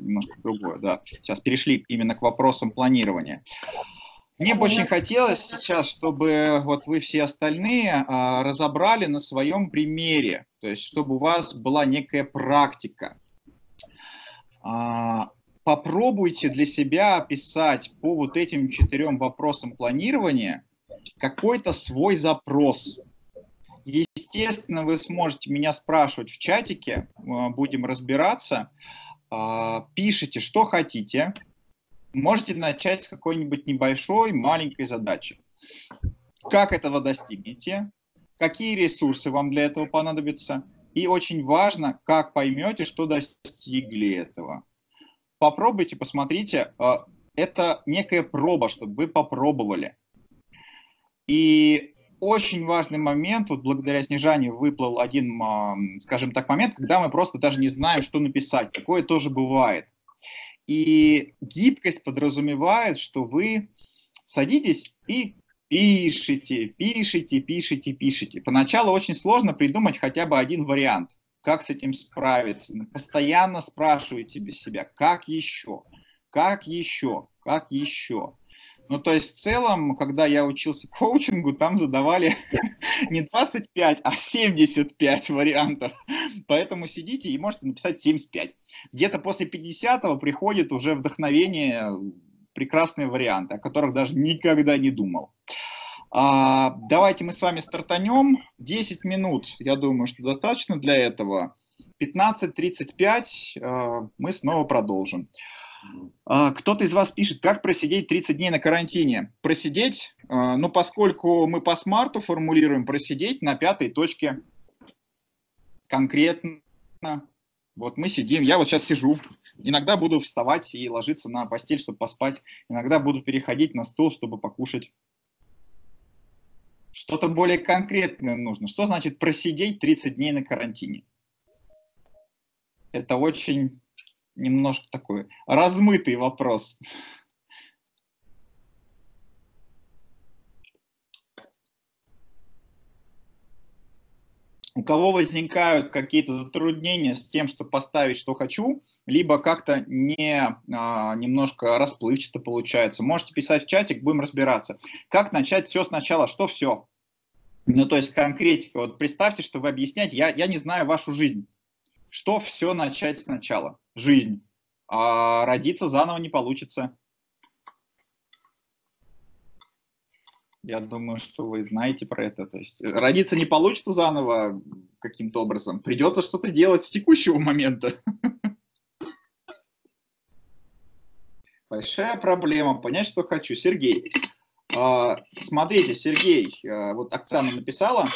немножко другое. Да. Сейчас перешли именно к вопросам планирования. Мне бы очень хотелось сейчас, чтобы вот вы все остальные э, разобрали на своем примере, то есть чтобы у вас была некая практика. Э, попробуйте для себя описать по вот этим четырем вопросам планирования какой-то свой запрос Естественно, вы сможете меня спрашивать в чатике, э, будем разбираться. А, пишите, что хотите. Можете начать с какой-нибудь небольшой, маленькой задачи. Как этого достигнете? Какие ресурсы вам для этого понадобятся? И очень важно, как поймете, что достигли этого. Попробуйте, посмотрите. Э, это некая проба, чтобы вы попробовали. И очень важный момент, вот благодаря снижанию выплыл один, скажем так, момент, когда мы просто даже не знаем, что написать. Такое тоже бывает. И гибкость подразумевает, что вы садитесь и пишите, пишите, пишите, пишите. Поначалу очень сложно придумать хотя бы один вариант, как с этим справиться. Постоянно спрашиваете себя, как еще, как еще, как еще. Ну, то есть в целом, когда я учился коучингу, там задавали не 25, а 75 вариантов. Поэтому сидите и можете написать 75. Где-то после 50-го приходит уже вдохновение, прекрасные варианты, о которых даже никогда не думал. А, давайте мы с вами стартанем. 10 минут, я думаю, что достаточно для этого. 15.35 э, мы снова продолжим. А, кто-то из вас пишет, как просидеть 30 дней на карантине. Просидеть, а, ну, поскольку мы по смарту формулируем, просидеть на пятой точке конкретно. Вот мы сидим, я вот сейчас сижу, иногда буду вставать и ложиться на постель, чтобы поспать, иногда буду переходить на стул, чтобы покушать. Что-то более конкретное нужно. Что значит просидеть 30 дней на карантине? Это очень немножко такой размытый вопрос. у кого возникают какие-то затруднения с тем, что поставить, что хочу, либо как-то не а, немножко расплывчато получается, можете писать в чатик, будем разбираться. Как начать все сначала, что все? Ну, то есть конкретика. Вот представьте, что вы объясняете, я, я не знаю вашу жизнь. Что все начать сначала? Жизнь. А родиться заново не получится. Я думаю, что вы знаете про это. То есть родиться не получится заново каким-то образом. Придется что-то делать с текущего момента. Большая проблема. Понять, что хочу. Сергей. А, смотрите, Сергей, а, вот Оксана написала.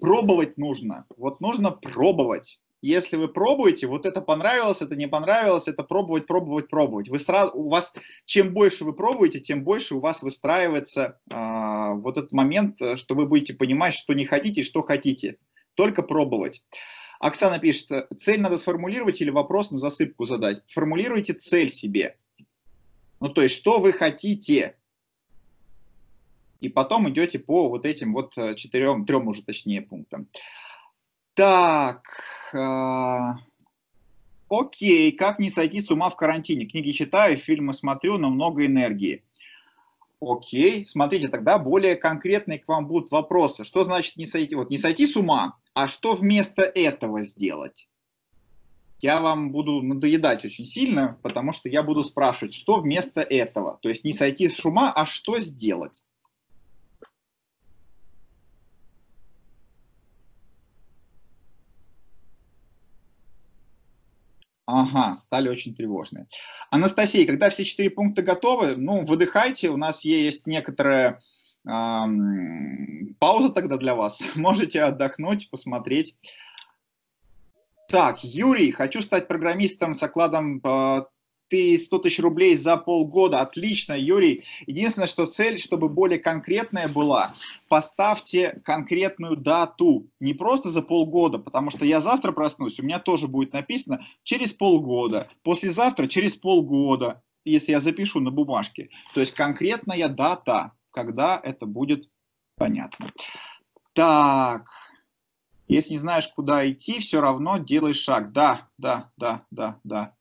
Пробовать нужно. Вот нужно пробовать если вы пробуете, вот это понравилось, это не понравилось, это пробовать, пробовать, пробовать. Вы сразу, у вас, чем больше вы пробуете, тем больше у вас выстраивается э, вот этот момент, что вы будете понимать, что не хотите, что хотите. Только пробовать. Оксана пишет, цель надо сформулировать или вопрос на засыпку задать. Формулируйте цель себе. Ну, то есть, что вы хотите. И потом идете по вот этим вот э, четырем, трем уже точнее пунктам. Так, э, окей, как не сойти с ума в карантине? Книги читаю, фильмы смотрю, но много энергии. Окей, смотрите, тогда более конкретные к вам будут вопросы. Что значит не сойти? Вот не сойти с ума, а что вместо этого сделать? Я вам буду надоедать очень сильно, потому что я буду спрашивать, что вместо этого. То есть не сойти с ума, а что сделать? Ага, стали очень тревожные. Анастасия, когда все четыре пункта готовы, ну, выдыхайте, у нас есть некоторая эм, пауза тогда для вас. Можете отдохнуть, посмотреть. Так, Юрий, хочу стать программистом с окладом э, ты 100 тысяч рублей за полгода. Отлично, Юрий. Единственное, что цель, чтобы более конкретная была, поставьте конкретную дату. Не просто за полгода, потому что я завтра проснусь, у меня тоже будет написано через полгода. Послезавтра через полгода, если я запишу на бумажке. То есть конкретная дата, когда это будет понятно. Так, если не знаешь, куда идти, все равно делай шаг. Да, да, да, да, да.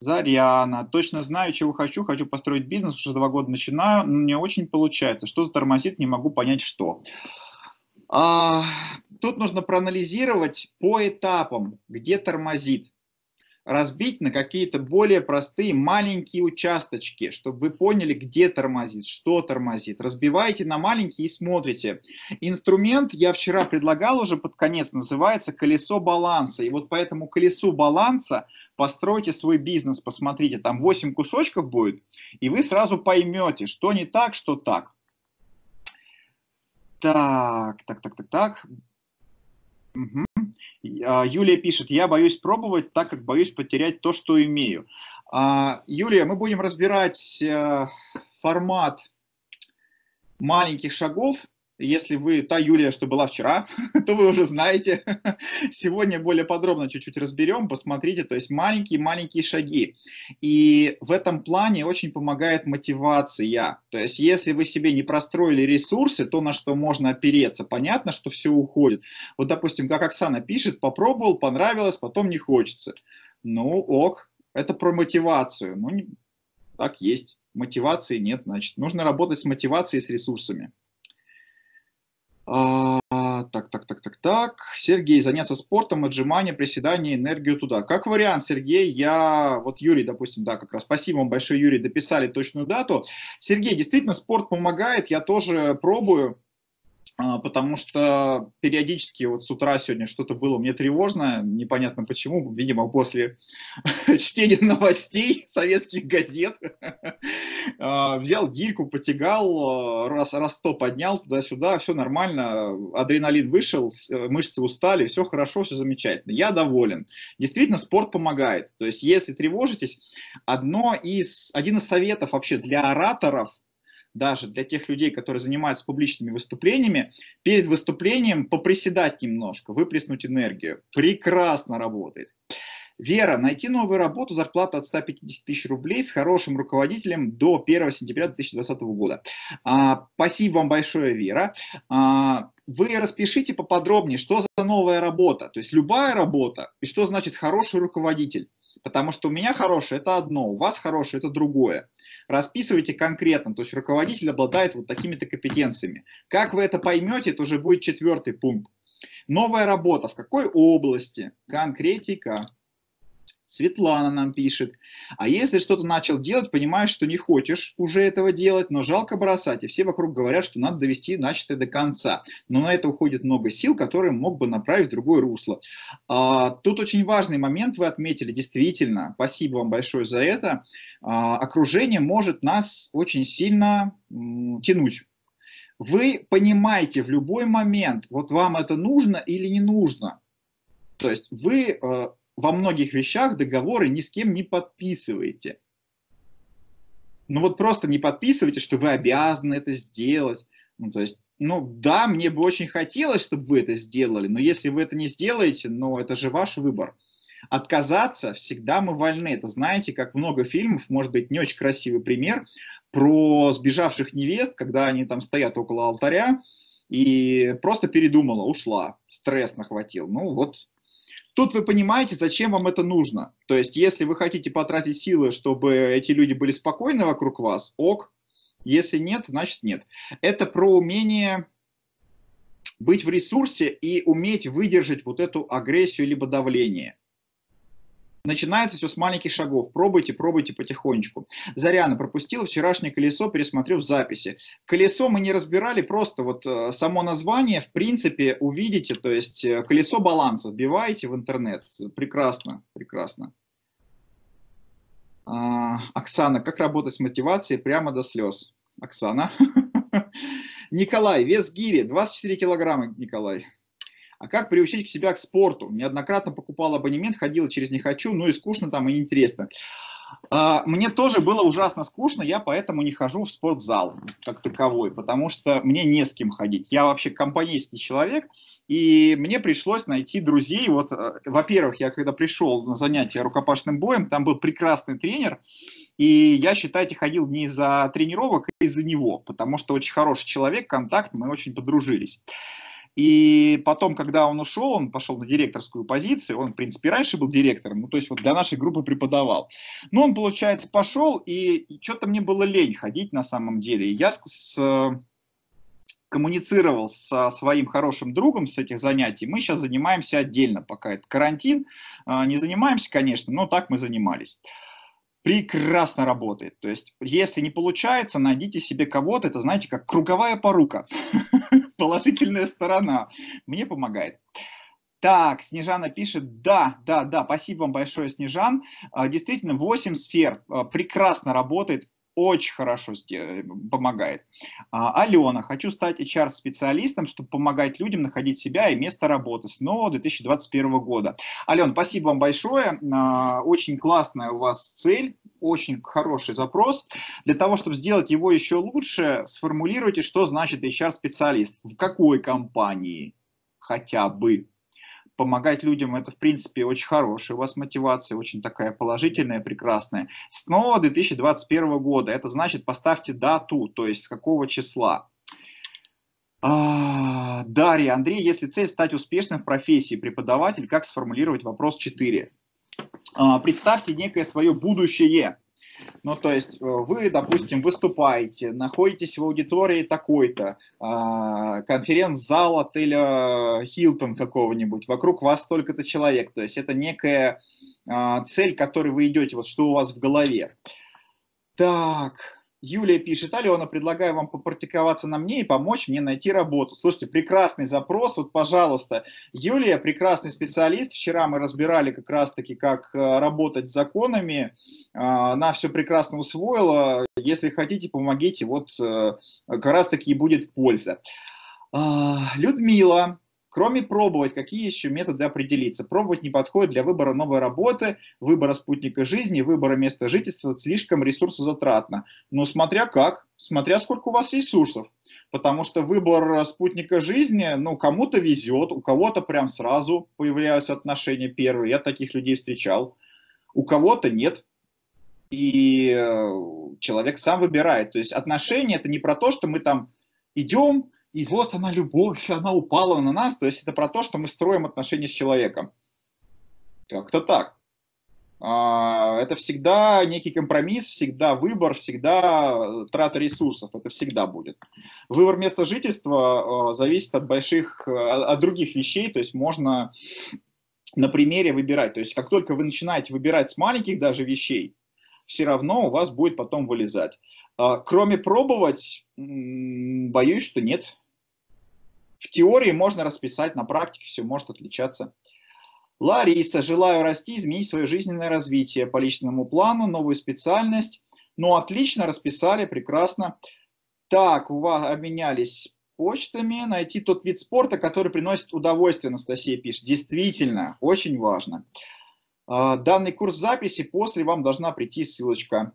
Заряна. Точно знаю, чего хочу. Хочу построить бизнес. Уже два года начинаю, но не очень получается. Что-то тормозит, не могу понять, что. А, тут нужно проанализировать по этапам, где тормозит разбить на какие-то более простые маленькие участочки, чтобы вы поняли, где тормозит, что тормозит. Разбивайте на маленькие и смотрите. Инструмент я вчера предлагал уже под конец, называется колесо баланса. И вот по этому колесу баланса постройте свой бизнес, посмотрите, там 8 кусочков будет, и вы сразу поймете, что не так, что так. Так, так, так, так, так. Угу. Юлия пишет, я боюсь пробовать, так как боюсь потерять то, что имею. А, Юлия, мы будем разбирать э, формат маленьких шагов если вы та Юлия, что была вчера, то вы уже знаете. Сегодня более подробно чуть-чуть разберем, посмотрите. То есть маленькие-маленькие шаги. И в этом плане очень помогает мотивация. То есть если вы себе не простроили ресурсы, то на что можно опереться, понятно, что все уходит. Вот, допустим, как Оксана пишет, попробовал, понравилось, потом не хочется. Ну, ок, это про мотивацию. Ну, так есть. Мотивации нет, значит. Нужно работать с мотивацией, с ресурсами. А, так, так, так, так, так. Сергей, заняться спортом, отжимания, приседания, энергию туда. Как вариант, Сергей, я, вот Юрий, допустим, да, как раз, спасибо вам большое, Юрий, дописали точную дату. Сергей, действительно, спорт помогает, я тоже пробую. А, потому что периодически вот с утра сегодня что-то было мне тревожно, непонятно почему, видимо, после чтения новостей советских газет. А, взял гирьку, потягал, раз, раз сто поднял туда-сюда, все нормально, адреналин вышел, э, мышцы устали, все хорошо, все замечательно. Я доволен. Действительно, спорт помогает. То есть, если тревожитесь, одно из, один из советов вообще для ораторов – даже для тех людей, которые занимаются публичными выступлениями, перед выступлением поприседать немножко, выплеснуть энергию. Прекрасно работает. Вера, найти новую работу, зарплату от 150 тысяч рублей с хорошим руководителем до 1 сентября 2020 года. А, спасибо вам большое, Вера. А, вы распишите поподробнее, что за новая работа, то есть любая работа, и что значит хороший руководитель. Потому что у меня хороший – это одно, у вас хороший – это другое. Расписывайте конкретно, то есть руководитель обладает вот такими-то компетенциями. Как вы это поймете, это уже будет четвертый пункт. Новая работа в какой области? Конкретика. Светлана нам пишет. А если что-то начал делать, понимаешь, что не хочешь уже этого делать, но жалко бросать, и все вокруг говорят, что надо довести начатое до конца. Но на это уходит много сил, которые мог бы направить в другое русло. А, тут очень важный момент вы отметили, действительно, спасибо вам большое за это. А, окружение может нас очень сильно м, тянуть. Вы понимаете в любой момент, вот вам это нужно или не нужно. То есть вы э, во многих вещах договоры ни с кем не подписываете. Ну вот просто не подписывайте, что вы обязаны это сделать. Ну то есть, ну да, мне бы очень хотелось, чтобы вы это сделали, но если вы это не сделаете, ну это же ваш выбор. Отказаться всегда мы вольны. Это знаете, как много фильмов, может быть, не очень красивый пример, про сбежавших невест, когда они там стоят около алтаря, и просто передумала, ушла, стресс нахватил. Ну вот Тут вы понимаете, зачем вам это нужно. То есть, если вы хотите потратить силы, чтобы эти люди были спокойны вокруг вас, ок. Если нет, значит нет. Это про умение быть в ресурсе и уметь выдержать вот эту агрессию либо давление. Начинается все с маленьких шагов. Пробуйте, пробуйте потихонечку. Заряна пропустила вчерашнее колесо, пересмотрев записи. Колесо мы не разбирали, просто вот э, само название, в принципе, увидите, то есть э, колесо баланса, вбиваете в интернет. Прекрасно, прекрасно. А, Оксана, как работать с мотивацией прямо до слез? Оксана. Николай, вес гири, 24 килограмма, Николай. А как приучить к себя к спорту? Неоднократно покупал абонемент, ходил через «не хочу», ну и скучно там и неинтересно. А, мне тоже было ужасно скучно, я поэтому не хожу в спортзал как таковой, потому что мне не с кем ходить. Я вообще компанейский человек, и мне пришлось найти друзей. Вот, э, во-первых, я когда пришел на занятия рукопашным боем, там был прекрасный тренер, и я, считайте, ходил не из-за тренировок, а из-за него, потому что очень хороший человек, контакт, мы очень подружились. И потом, когда он ушел, он пошел на директорскую позицию, он, в принципе, раньше был директором, ну, то есть вот для нашей группы преподавал. Но он, получается, пошел, и, что-то мне было лень ходить на самом деле. Я с, с, коммуницировал со своим хорошим другом с этих занятий. Мы сейчас занимаемся отдельно, пока это карантин. А, не занимаемся, конечно, но так мы занимались прекрасно работает. То есть, если не получается, найдите себе кого-то, это, знаете, как круговая порука. Положительная сторона. Мне помогает. Так, Снежана пишет, да, да, да, спасибо вам большое, Снежан. А, действительно, 8 сфер а, прекрасно работает, очень хорошо помогает. А, Алена, хочу стать HR-специалистом, чтобы помогать людям находить себя и место работы с нового 2021 года. Алена, спасибо вам большое. А, очень классная у вас цель, очень хороший запрос. Для того, чтобы сделать его еще лучше, сформулируйте, что значит HR-специалист. В какой компании хотя бы помогать людям, это, в принципе, очень хорошая у вас мотивация, очень такая положительная, прекрасная. Снова 2021 года, это значит, поставьте дату, то есть с какого числа. А, Дарья, Андрей, если цель стать успешным в профессии преподаватель, как сформулировать вопрос 4? А, представьте некое свое будущее. Ну, то есть э, вы, допустим, выступаете, находитесь в аудитории такой-то, а, конференц-зал отеля Хилтон какого-нибудь, вокруг вас столько-то человек. То есть это некая а, цель, к которой вы идете, вот что у вас в голове. Так, Юлия пишет, Алена, предлагаю вам попрактиковаться на мне и помочь мне найти работу. Слушайте, прекрасный запрос, вот, пожалуйста. Юлия, прекрасный специалист. Вчера мы разбирали как раз-таки, как э, работать с законами. А, она все прекрасно усвоила. Если хотите, помогите, вот э, как раз-таки и будет польза. А, Людмила, Кроме пробовать, какие еще методы определиться? Пробовать не подходит для выбора новой работы, выбора спутника жизни, выбора места жительства, слишком ресурсозатратно. Но смотря как, смотря сколько у вас ресурсов. Потому что выбор спутника жизни, ну, кому-то везет, у кого-то прям сразу появляются отношения первые. Я таких людей встречал. У кого-то нет. И э, человек сам выбирает. То есть отношения это не про то, что мы там идем, и вот она любовь, она упала на нас. То есть это про то, что мы строим отношения с человеком. Как-то так. А, это всегда некий компромисс, всегда выбор, всегда трата ресурсов. Это всегда будет. Выбор места жительства а, зависит от больших, от других вещей. То есть можно на примере выбирать. То есть как только вы начинаете выбирать с маленьких даже вещей, все равно у вас будет потом вылезать. А, кроме пробовать, боюсь, что нет. В теории можно расписать, на практике все может отличаться. Лариса, желаю расти, изменить свое жизненное развитие по личному плану, новую специальность. Ну, отлично, расписали, прекрасно. Так, у вас обменялись почтами, найти тот вид спорта, который приносит удовольствие, Анастасия пишет. Действительно, очень важно. А, данный курс записи, после вам должна прийти ссылочка.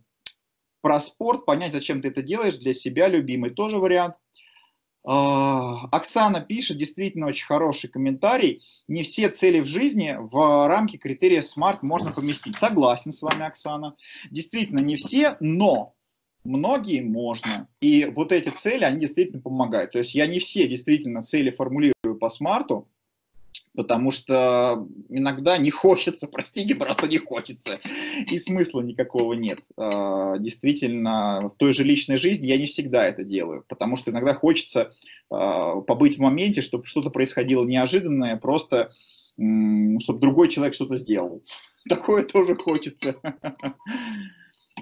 Про спорт, понять, зачем ты это делаешь, для себя любимый, тоже вариант. А, Оксана пишет, действительно очень хороший комментарий. Не все цели в жизни в рамки критерия SMART можно поместить. Согласен с вами, Оксана. Действительно, не все, но многие можно. И вот эти цели, они действительно помогают. То есть я не все действительно цели формулирую по смарту, потому что иногда не хочется, простите, просто не хочется, и смысла никакого нет. А, действительно, в той же личной жизни я не всегда это делаю, потому что иногда хочется а, побыть в моменте, чтобы что-то происходило неожиданное, просто чтобы другой человек что-то сделал. Такое тоже хочется.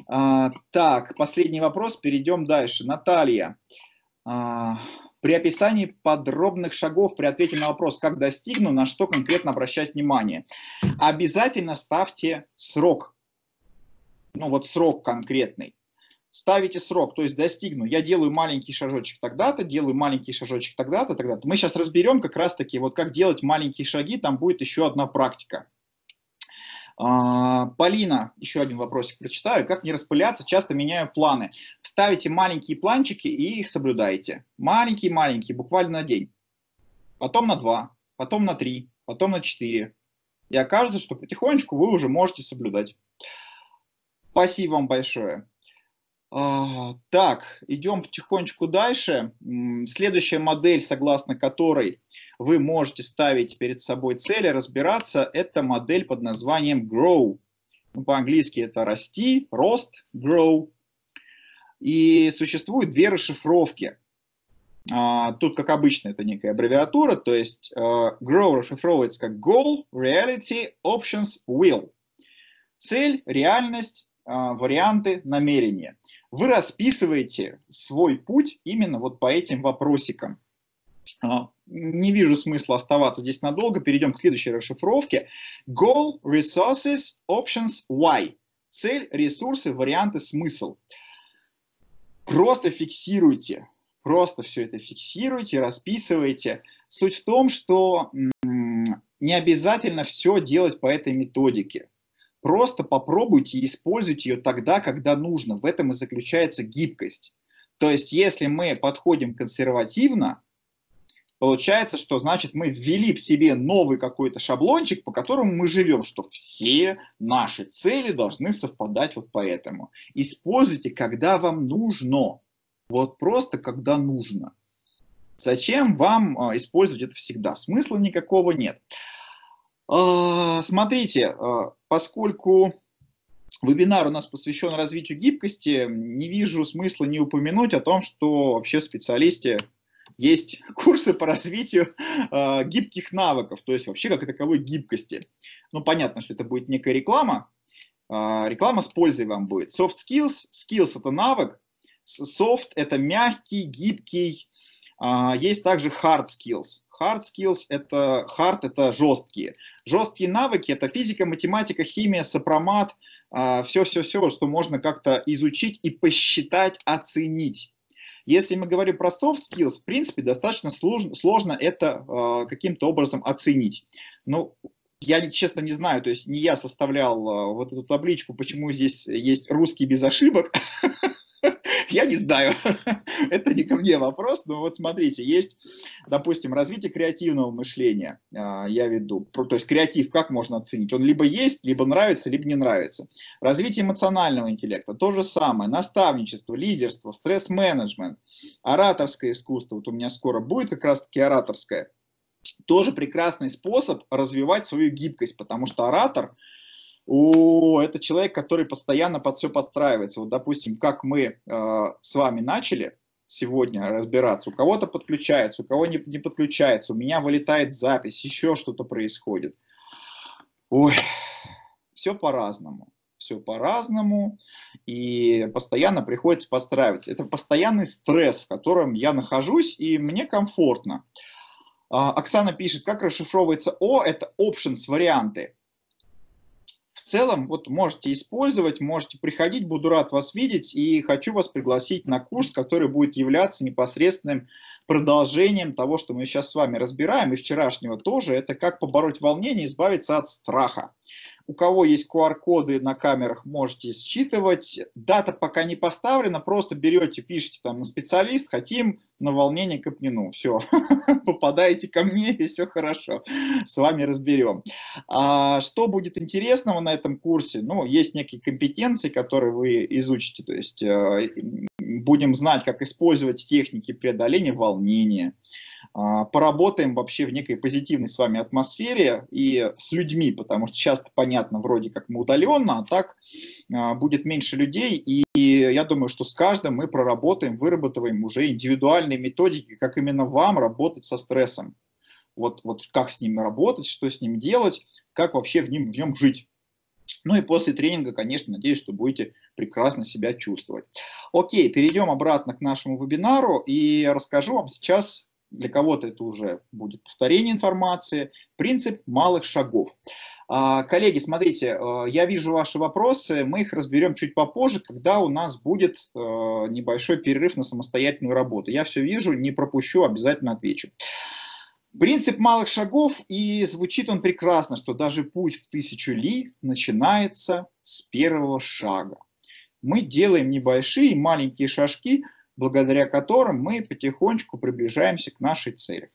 А, так, последний вопрос, перейдем дальше. Наталья. При описании подробных шагов, при ответе на вопрос, как достигну, на что конкретно обращать внимание, обязательно ставьте срок. Ну вот срок конкретный. Ставите срок, то есть достигну. Я делаю маленький шажочек тогда-то, делаю маленький шажочек тогда-то, тогда-то. Мы сейчас разберем как раз-таки, вот как делать маленькие шаги, там будет еще одна практика. А, Полина, еще один вопросик прочитаю. Как не распыляться? Часто меняю планы. Ставите маленькие планчики и их соблюдаете. Маленькие-маленькие, буквально на день. Потом на два, потом на три, потом на четыре. И окажется, что потихонечку вы уже можете соблюдать. Спасибо вам большое. А, так, идем потихонечку дальше. Следующая модель, согласно которой вы можете ставить перед собой цели, разбираться, это модель под названием Grow. Ну, по-английски это расти, рост, grow. И существует две расшифровки. А, тут, как обычно, это некая аббревиатура, то есть uh, grow расшифровывается как goal, reality, options, will. Цель, реальность, uh, варианты, намерения. Вы расписываете свой путь именно вот по этим вопросикам. Uh, не вижу смысла оставаться здесь надолго. Перейдем к следующей расшифровке. Goal, resources, options, why. Цель, ресурсы, варианты, смысл. Просто фиксируйте. Просто все это фиксируйте, расписывайте. Суть в том, что не обязательно все делать по этой методике. Просто попробуйте и используйте ее тогда, когда нужно. В этом и заключается гибкость. То есть, если мы подходим консервативно, Получается, что значит мы ввели в себе новый какой-то шаблончик, по которому мы живем, что все наши цели должны совпадать вот поэтому. Используйте, когда вам нужно. Вот просто когда нужно. Зачем вам а, использовать это всегда? Смысла никакого нет. А, смотрите, а, поскольку вебинар у нас посвящен развитию гибкости, не вижу смысла не упомянуть о том, что вообще в специалисте есть курсы по развитию э, гибких навыков, то есть вообще как таковой гибкости. Ну, понятно, что это будет некая реклама, э, реклама с пользой вам будет. Soft skills, skills это навык, soft это мягкий, гибкий, э, есть также hard skills. Hard skills это hard это жесткие. Жесткие навыки это физика, математика, химия, сопромат, все-все-все, что можно как-то изучить и посчитать, оценить. Если мы говорим про soft skills, в принципе, достаточно сложно, сложно это э, каким-то образом оценить. Ну, я, честно, не знаю, то есть не я составлял э, вот эту табличку, почему здесь есть русский без ошибок, Я не знаю, это не ко мне вопрос, но вот смотрите, есть, допустим, развитие креативного мышления, а, я веду, то есть креатив как можно оценить? Он либо есть, либо нравится, либо не нравится. Развитие эмоционального интеллекта, то же самое, наставничество, лидерство, стресс-менеджмент, ораторское искусство, вот у меня скоро будет как раз-таки ораторское, тоже прекрасный способ развивать свою гибкость, потому что оратор – о, это человек, который постоянно под все подстраивается. Вот, допустим, как мы э, с вами начали сегодня разбираться, у кого-то подключается, у кого не, не подключается, у меня вылетает запись, еще что-то происходит. Ой, все по-разному. Все по-разному, и постоянно приходится подстраиваться. Это постоянный стресс, в котором я нахожусь, и мне комфортно. А, Оксана пишет, как расшифровывается О, это options, варианты в целом вот можете использовать, можете приходить, буду рад вас видеть и хочу вас пригласить на курс, который будет являться непосредственным продолжением того, что мы сейчас с вами разбираем, и вчерашнего тоже, это как побороть волнение, избавиться от страха. У кого есть QR-коды на камерах, можете считывать. Дата пока не поставлена, просто берете, пишите там на специалист, хотим на волнение Капнину. Все, попадаете ко мне, и все хорошо. С вами разберем. А что будет интересного на этом курсе? Ну, есть некие компетенции, которые вы изучите. То есть э, будем знать, как использовать техники преодоления волнения, поработаем вообще в некой позитивной с вами атмосфере и с людьми, потому что часто понятно, вроде как мы удаленно, а так а, будет меньше людей, и я думаю, что с каждым мы проработаем, выработаем уже индивидуальные методики, как именно вам работать со стрессом. Вот, вот как с ним работать, что с ним делать, как вообще в нем, в нем жить. Ну и после тренинга, конечно, надеюсь, что будете прекрасно себя чувствовать. Окей, перейдем обратно к нашему вебинару и расскажу вам сейчас для кого-то это уже будет повторение информации, принцип малых шагов. А, коллеги, смотрите, э, я вижу ваши вопросы, мы их разберем чуть попозже, когда у нас будет э, небольшой перерыв на самостоятельную работу. Я все вижу, не пропущу, обязательно отвечу. Принцип малых шагов, и звучит он прекрасно, что даже путь в тысячу ли начинается с первого шага. Мы делаем небольшие маленькие шажки, благодаря которым мы потихонечку приближаемся к нашей цели.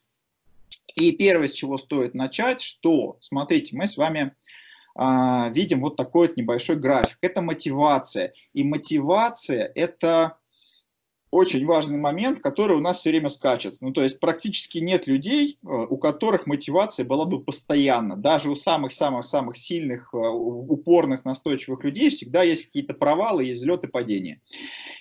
И первое, с чего стоит начать, что, смотрите, мы с вами а, видим вот такой вот небольшой график. Это мотивация. И мотивация – это очень важный момент, который у нас все время скачет. Ну, то есть практически нет людей, э, у которых мотивация была бы постоянно. Даже у самых-самых-самых сильных, э, упорных, настойчивых людей всегда есть какие-то провалы, есть взлеты, падения.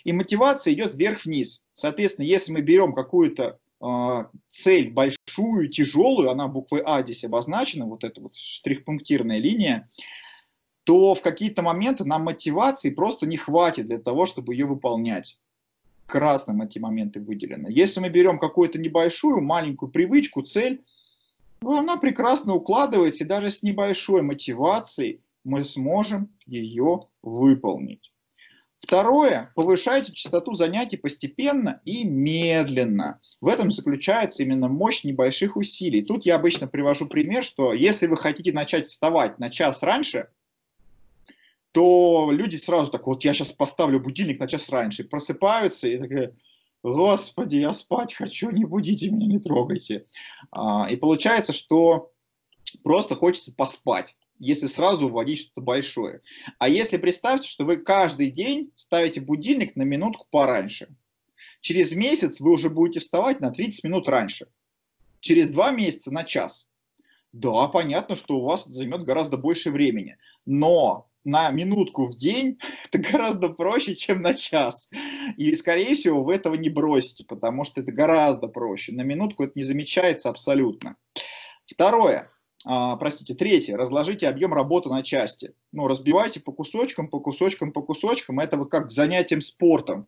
И мотивация идет вверх-вниз. Соответственно, если мы берем какую-то э, цель большую, тяжелую, она буквой А здесь обозначена, вот эта вот штрих-пунктирная линия, то в какие-то моменты нам мотивации просто не хватит для того, чтобы ее выполнять красным эти моменты выделены. Если мы берем какую-то небольшую, маленькую привычку, цель, ну, она прекрасно укладывается, и даже с небольшой мотивацией мы сможем ее выполнить. Второе, повышайте частоту занятий постепенно и медленно. В этом заключается именно мощь небольших усилий. Тут я обычно привожу пример, что если вы хотите начать вставать на час раньше, то люди сразу так, вот я сейчас поставлю будильник на час раньше, просыпаются и такие, господи, я спать хочу, не будите меня, не трогайте. А, и получается, что просто хочется поспать если сразу вводить что-то большое. А если представьте, что вы каждый день ставите будильник на минутку пораньше, через месяц вы уже будете вставать на 30 минут раньше, через два месяца на час. Да, понятно, что у вас займет гораздо больше времени, но на минутку в день, это гораздо проще, чем на час. И, скорее всего, вы этого не бросите, потому что это гораздо проще. На минутку это не замечается абсолютно. Второе. А, простите, третье. Разложите объем работы на части. Ну, разбивайте по кусочкам, по кусочкам, по кусочкам. Это вот как занятием спортом.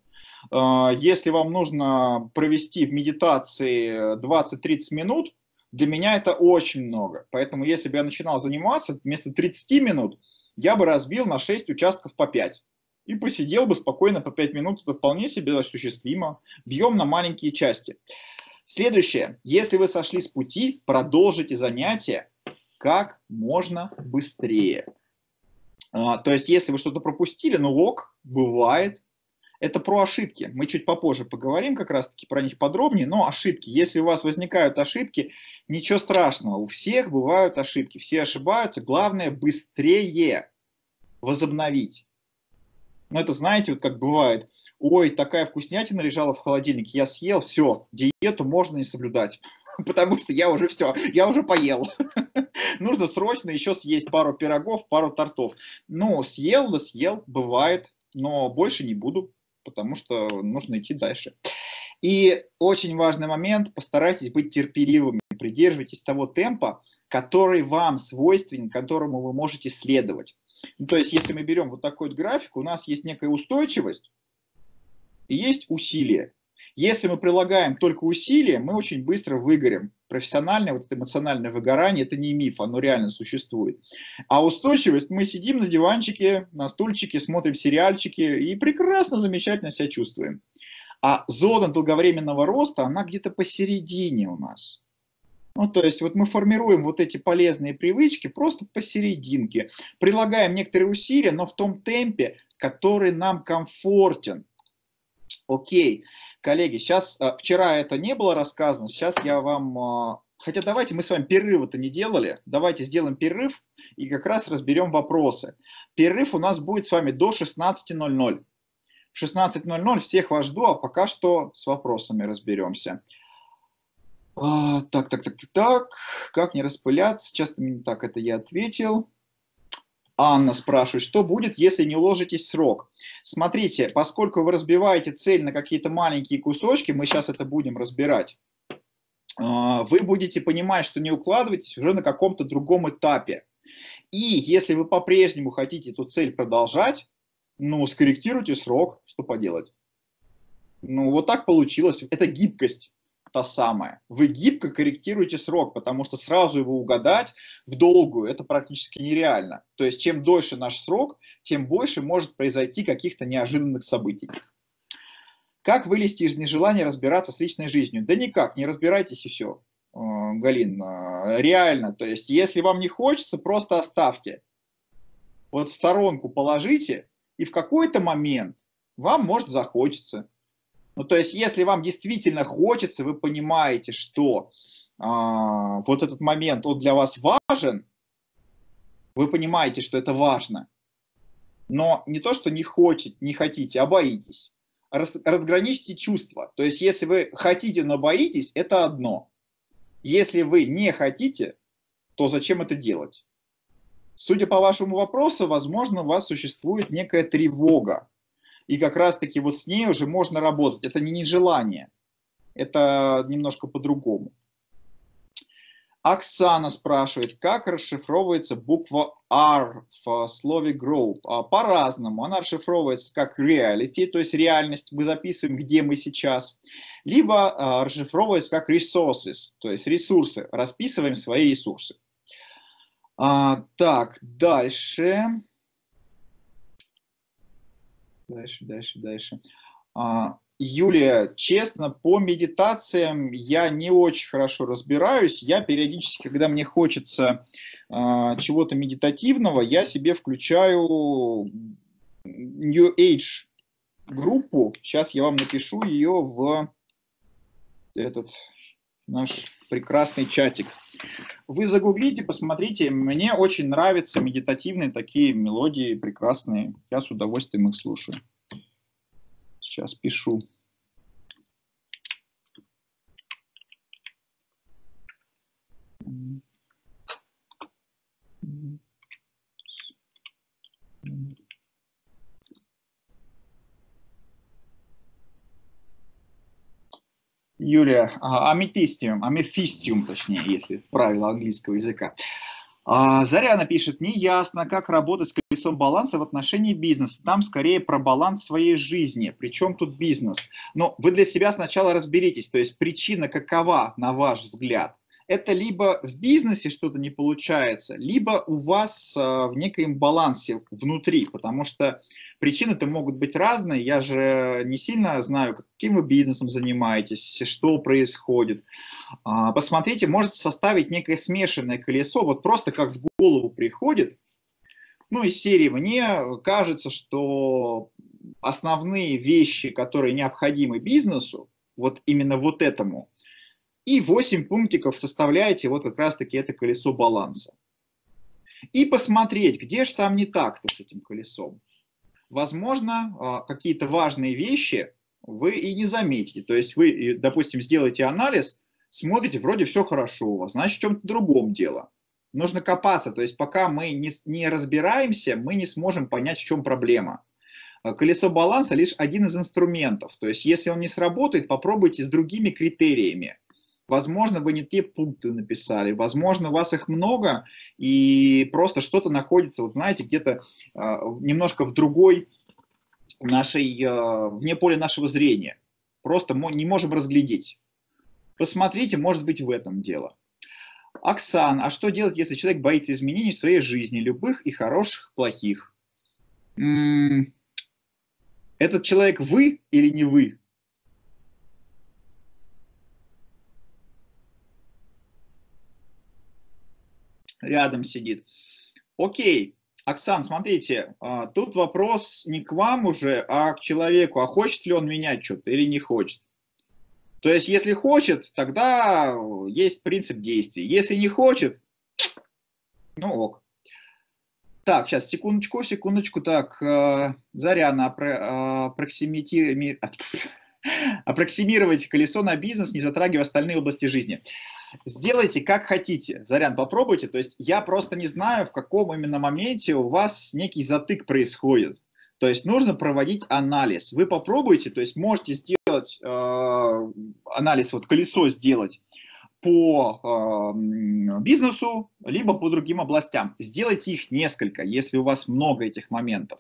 А, если вам нужно провести в медитации 20-30 минут, для меня это очень много. Поэтому если бы я начинал заниматься, вместо 30 минут – я бы разбил на 6 участков по 5. и посидел бы спокойно по 5 минут, это вполне себе осуществимо. Бьем на маленькие части. Следующее. Если вы сошли с пути, продолжите занятие как можно быстрее. А, то есть, если вы что-то пропустили, ну ок, бывает. Это про ошибки. Мы чуть попозже поговорим как раз-таки про них подробнее, но ошибки. Если у вас возникают ошибки, ничего страшного. У всех бывают ошибки, все ошибаются. Главное быстрее возобновить. Ну, это знаете, вот как бывает, ой, такая вкуснятина лежала в холодильнике, я съел, все, диету можно не соблюдать, потому что я уже все, я уже поел. Нужно срочно еще съесть пару пирогов, пару тортов. Ну, съел, да съел, бывает, но больше не буду, потому что нужно идти дальше. И очень важный момент, постарайтесь быть терпеливыми, придерживайтесь того темпа, который вам свойственен, которому вы можете следовать. Ну, то есть, если мы берем вот такой вот график, у нас есть некая устойчивость и есть усилие. Если мы прилагаем только усилия, мы очень быстро выгорим. Профессиональное, вот эмоциональное выгорание, это не миф, оно реально существует. А устойчивость, мы сидим на диванчике, на стульчике, смотрим сериальчики и прекрасно, замечательно себя чувствуем. А зона долговременного роста, она где-то посередине у нас. Ну, то есть вот мы формируем вот эти полезные привычки просто посерединке, прилагаем некоторые усилия, но в том темпе, который нам комфортен. Окей, коллеги, сейчас, а, вчера это не было рассказано, сейчас я вам, а, хотя давайте мы с вами перерыв-то не делали, давайте сделаем перерыв и как раз разберем вопросы. Перерыв у нас будет с вами до 16.00. В 16.00 всех вас жду, а пока что с вопросами разберемся. А, так, так, так, так, так. Как не распыляться? Мне так это я ответил. Анна спрашивает, что будет, если не уложитесь в срок? Смотрите, поскольку вы разбиваете цель на какие-то маленькие кусочки, мы сейчас это будем разбирать, а, вы будете понимать, что не укладываетесь уже на каком-то другом этапе. И если вы по-прежнему хотите эту цель продолжать, ну, скорректируйте срок, что поделать. Ну, вот так получилось. Это гибкость та самая. Вы гибко корректируете срок, потому что сразу его угадать в долгую это практически нереально. То есть чем дольше наш срок, тем больше может произойти каких-то неожиданных событий. Как вылезти из нежелания разбираться с личной жизнью? Да никак, не разбирайтесь и все, э, Галин. Э, реально, то есть если вам не хочется, просто оставьте. Вот в сторонку положите, и в какой-то момент вам может захочется. Ну, то есть, если вам действительно хочется, вы понимаете, что а, вот этот момент, он для вас важен, вы понимаете, что это важно, но не то, что не хотите, не хотите, а боитесь. Раз, разграничьте чувства. То есть, если вы хотите, но боитесь, это одно. Если вы не хотите, то зачем это делать? Судя по вашему вопросу, возможно, у вас существует некая тревога и как раз-таки вот с ней уже можно работать. Это не нежелание, это немножко по-другому. Оксана спрашивает, как расшифровывается буква R в слове grow? А, по-разному. Она расшифровывается как reality, то есть реальность, мы записываем, где мы сейчас. Либо а, расшифровывается как resources, то есть ресурсы, расписываем свои ресурсы. А, так, дальше. Дальше, дальше, дальше. А, Юлия, честно, по медитациям я не очень хорошо разбираюсь. Я периодически, когда мне хочется а, чего-то медитативного, я себе включаю New Age группу. Сейчас я вам напишу ее в этот наш прекрасный чатик. Вы загуглите, посмотрите. Мне очень нравятся медитативные такие мелодии прекрасные. Я с удовольствием их слушаю. Сейчас пишу. Юлия, аметистиум, аметистиум, точнее, если правило английского языка. А, Заряна пишет, неясно, как работать с колесом баланса в отношении бизнеса. Там скорее про баланс своей жизни. Причем тут бизнес? Но вы для себя сначала разберитесь, то есть причина какова, на ваш взгляд? Это либо в бизнесе что-то не получается, либо у вас а, в некоем балансе внутри, потому что причины-то могут быть разные. Я же не сильно знаю, каким вы бизнесом занимаетесь, что происходит. А, посмотрите, можете составить некое смешанное колесо, вот просто как в голову приходит. Ну, из серии мне кажется, что основные вещи, которые необходимы бизнесу, вот именно вот этому, и 8 пунктиков составляете вот как раз-таки это колесо баланса. И посмотреть, где же там не так-то с этим колесом. Возможно, а, какие-то важные вещи вы и не заметите. То есть вы, допустим, сделаете анализ, смотрите, вроде все хорошо у вас, значит, в чем-то другом дело. Нужно копаться, то есть пока мы не, не разбираемся, мы не сможем понять, в чем проблема. А, колесо баланса лишь один из инструментов. То есть если он не сработает, попробуйте с другими критериями. Возможно, вы не те пункты написали, возможно, у вас их много, и просто что-то находится, вот знаете, где-то э, немножко в другой нашей, э, вне поля нашего зрения. Просто не можем разглядеть. Посмотрите, может быть, в этом дело. Оксан, а что делать, если человек боится изменений в своей жизни, любых и хороших, плохих? М -м этот человек вы или не вы? Рядом сидит. Окей, Оксан, смотрите, а, тут вопрос не к вам уже, а к человеку, а хочет ли он менять что-то или не хочет. То есть, если хочет, тогда есть принцип действий. Если не хочет, ну ок. Так, сейчас, секундочку, секундочку. Так, э, Заряна, аппроксимити... аппроксимировать колесо на бизнес, не затрагивая остальные области жизни. Сделайте как хотите. Зарян, попробуйте. То есть я просто не знаю, в каком именно моменте у вас некий затык происходит. То есть нужно проводить анализ. Вы попробуйте, то есть можете сделать э, анализ, вот колесо сделать по э, бизнесу, либо по другим областям. Сделайте их несколько, если у вас много этих моментов.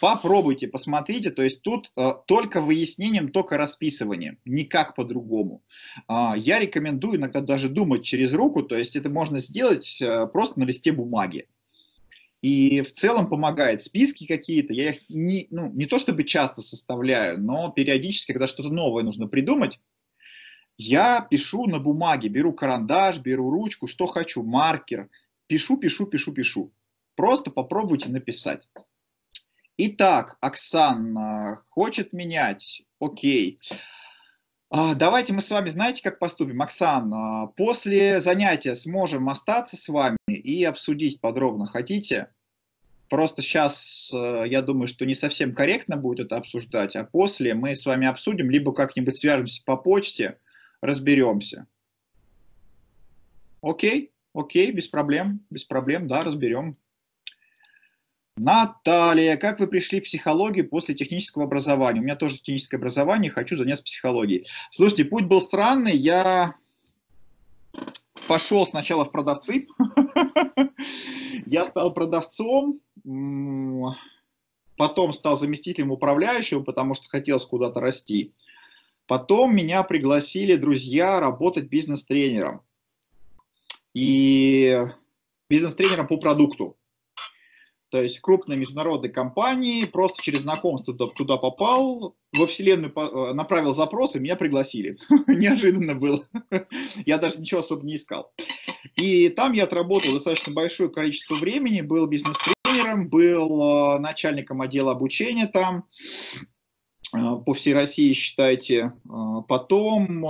Попробуйте, посмотрите, то есть тут э, только выяснением, только расписыванием, никак по-другому. Э, я рекомендую иногда даже думать через руку, то есть это можно сделать э, просто на листе бумаги. И в целом помогает. Списки какие-то, я их не, ну, не то чтобы часто составляю, но периодически, когда что-то новое нужно придумать, я пишу на бумаге, беру карандаш, беру ручку, что хочу, маркер, пишу, пишу, пишу, пишу. Просто попробуйте написать. Итак, Оксана хочет менять. Окей. А, давайте мы с вами, знаете, как поступим? Оксана, после занятия сможем остаться с вами и обсудить подробно. Хотите? Просто сейчас, э, я думаю, что не совсем корректно будет это обсуждать, а после мы с вами обсудим, либо как-нибудь свяжемся по почте, разберемся. Окей, окей, без проблем, без проблем, да, разберем. Наталья, как вы пришли в психологию после технического образования? У меня тоже техническое образование, хочу заняться психологией. Слушайте, путь был странный. Я пошел сначала в продавцы. Я стал продавцом, потом стал заместителем управляющего, потому что хотелось куда-то расти. Потом меня пригласили друзья работать бизнес-тренером. И бизнес-тренером по продукту. То есть крупные международные компании, просто через знакомство туда, туда попал, во вселенную э, направил запрос, и меня пригласили. Неожиданно было. я даже ничего особо не искал. И там я отработал достаточно большое количество времени, был бизнес-тренером, был э, начальником отдела обучения там, э, по всей России, считайте. Потом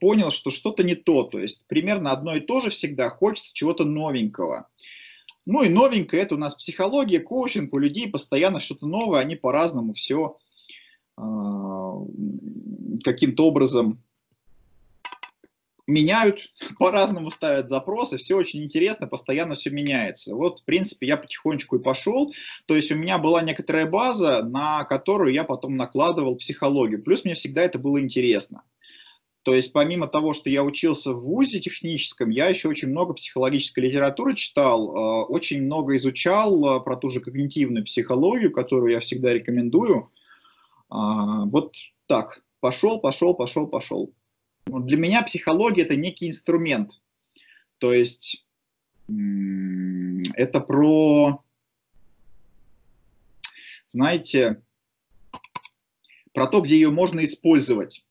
понял, что что-то не то. То есть примерно одно и то же всегда, хочется чего-то новенького. Ну и новенькое, это у нас психология, коучинг, у людей постоянно что-то новое, они по-разному все а, каким-то образом меняют, по-разному ставят запросы, все очень интересно, постоянно все меняется. Вот, в принципе, я потихонечку и пошел, то есть у меня была некоторая база, на которую я потом накладывал психологию, плюс мне всегда это было интересно. То есть помимо того, что я учился в ВУЗе техническом, я еще очень много психологической литературы читал, э, очень много изучал э, про ту же когнитивную психологию, которую я всегда рекомендую. А, вот так, пошел, пошел, пошел, пошел. Для меня психология – это некий инструмент. То есть это про, знаете, про то, где ее можно использовать.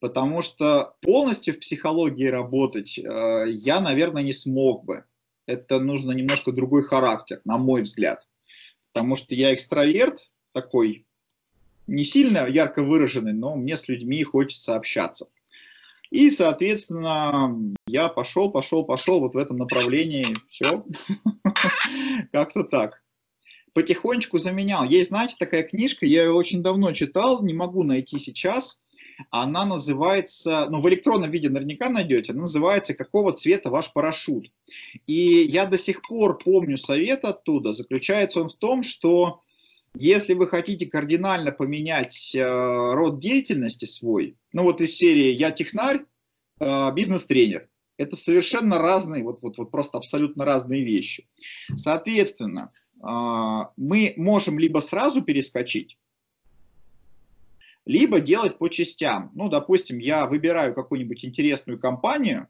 Потому что полностью в психологии работать э, я, наверное, не смог бы. Это нужно немножко другой характер, на мой взгляд. Потому что я экстраверт такой, не сильно ярко выраженный, но мне с людьми хочется общаться. И, соответственно, я пошел, пошел, пошел вот в этом направлении, все, как-то так. Потихонечку заменял. Есть, знаете, такая книжка, я ее очень давно читал, не могу найти сейчас. Она называется, ну, в электронном виде наверняка найдете, она называется «Какого цвета ваш парашют?». И я до сих пор помню совет оттуда. Заключается он в том, что если вы хотите кардинально поменять э, род деятельности свой, ну вот из серии «Я технарь», э, «Бизнес-тренер», это совершенно разные, вот, вот, вот просто абсолютно разные вещи. Соответственно, э, мы можем либо сразу перескочить, либо делать по частям. Ну, допустим, я выбираю какую-нибудь интересную компанию,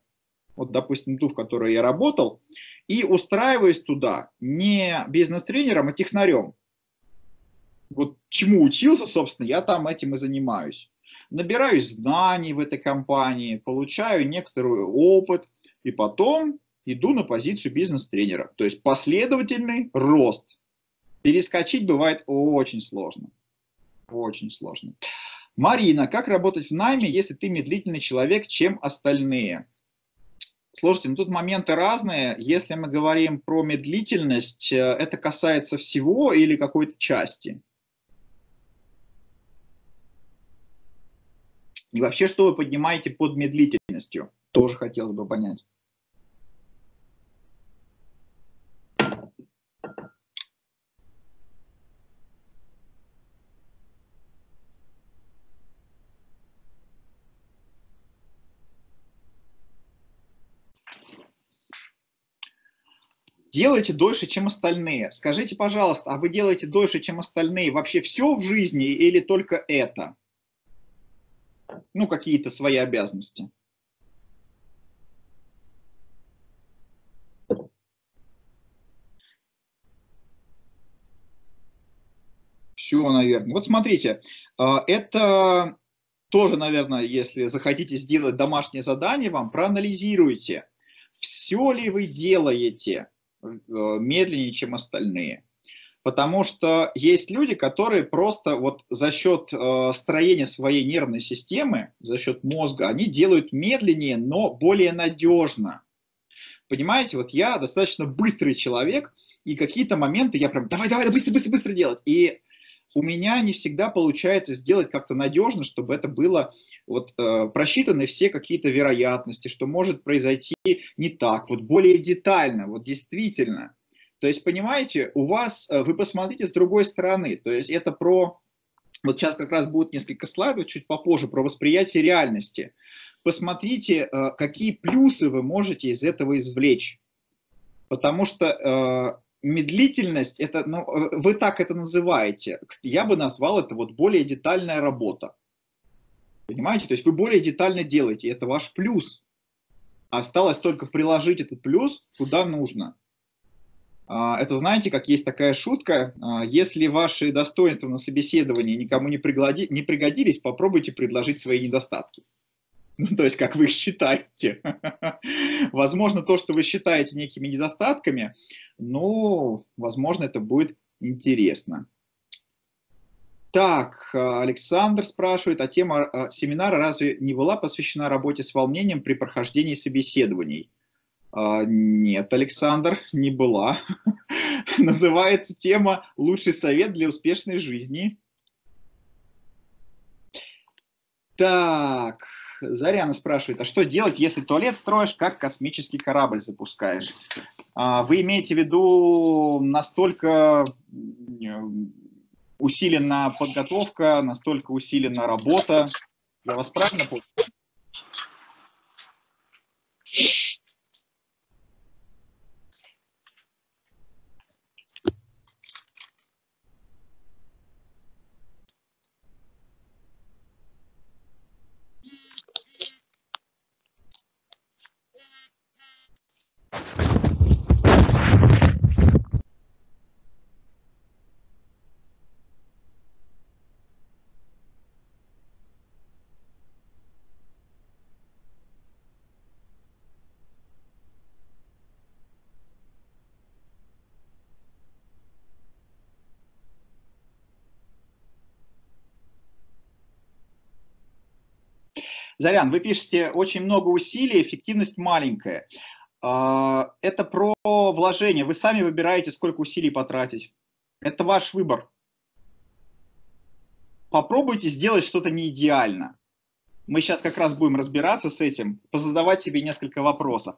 вот, допустим, ту, в которой я работал, и устраиваюсь туда не бизнес-тренером, а технарем вот чему учился, собственно, я там этим и занимаюсь. Набираюсь знаний в этой компании, получаю некоторый опыт, и потом иду на позицию бизнес-тренера. То есть последовательный рост. Перескочить бывает очень сложно. Очень сложно. Марина, как работать в найме, если ты медлительный человек, чем остальные? Слушайте, ну тут моменты разные. Если мы говорим про медлительность, э, это касается всего или какой-то части? И вообще, что вы поднимаете под медлительностью? Тоже хотелось бы понять. Делаете дольше, чем остальные. Скажите, пожалуйста, а вы делаете дольше, чем остальные вообще все в жизни или только это? ну, какие-то свои обязанности. Все, наверное. Вот смотрите, а, это тоже, наверное, если захотите сделать домашнее задание вам, проанализируйте, все ли вы делаете медленнее, чем остальные. Потому что есть люди, которые просто вот за счет э, строения своей нервной системы, за счет мозга, они делают медленнее, но более надежно. Понимаете, вот я достаточно быстрый человек, и какие-то моменты я прям давай, давай, быстро, быстро, быстро делать. И у меня не всегда получается сделать как-то надежно, чтобы это было вот э, просчитаны все какие-то вероятности, что может произойти не так, вот более детально, вот действительно. То есть, понимаете, у вас, э, вы посмотрите с другой стороны, то есть это про, вот сейчас как раз будет несколько слайдов чуть попозже, про восприятие реальности. Посмотрите, э, какие плюсы вы можете из этого извлечь. Потому что э, медлительность, это, ну, вы так это называете, я бы назвал это вот более детальная работа. Понимаете, то есть вы более детально делаете, это ваш плюс. Осталось только приложить этот плюс куда нужно. А, это знаете, как есть такая шутка, а, если ваши достоинства на собеседовании никому не, приглади, не пригодились, попробуйте предложить свои недостатки. Ну, то есть, как вы считаете. Возможно, то, что вы считаете некими недостатками, ну, возможно, это будет интересно. Так, Александр спрашивает, а тема а, семинара разве не была посвящена работе с волнением при прохождении собеседований? А, нет, Александр, не была. Называется тема «Лучший совет для успешной жизни». Так, Заряна спрашивает, а что делать, если туалет строишь, как космический корабль запускаешь? А, вы имеете в виду настолько усилена подготовка, настолько усилена работа? Я вас правильно понял? Зарян, вы пишете очень много усилий, эффективность маленькая. А, это про вложение. Вы сами выбираете, сколько усилий потратить. Это ваш выбор. Попробуйте сделать что-то не идеально. Мы сейчас как раз будем разбираться с этим, позадавать себе несколько вопросов.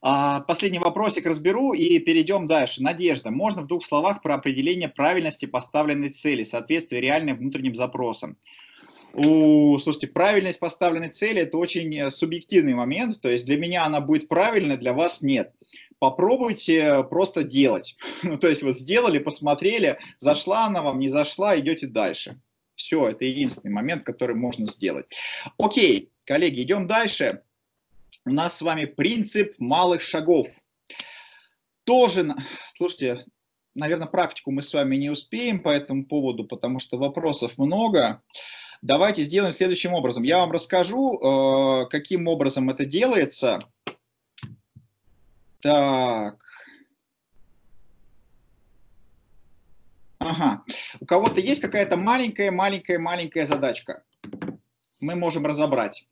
А, последний вопросик разберу и перейдем дальше. Надежда, можно в двух словах про определение правильности поставленной цели, соответствие реальным внутренним запросам? У, слушайте, правильность поставленной цели – это очень э, субъективный момент, то есть для меня она будет правильной, для вас нет. Попробуйте просто делать. Ну, то есть вот сделали, посмотрели, зашла она вам, не зашла, идете дальше. Все, это единственный момент, который можно сделать. Окей, коллеги, идем дальше. У нас с вами принцип малых шагов. Тоже, слушайте, наверное, практику мы с вами не успеем по этому поводу, потому что вопросов много. Давайте сделаем следующим образом. Я вам расскажу, э, каким образом это делается. Так. Ага. У кого-то есть какая-то маленькая-маленькая-маленькая задачка. Мы можем разобрать.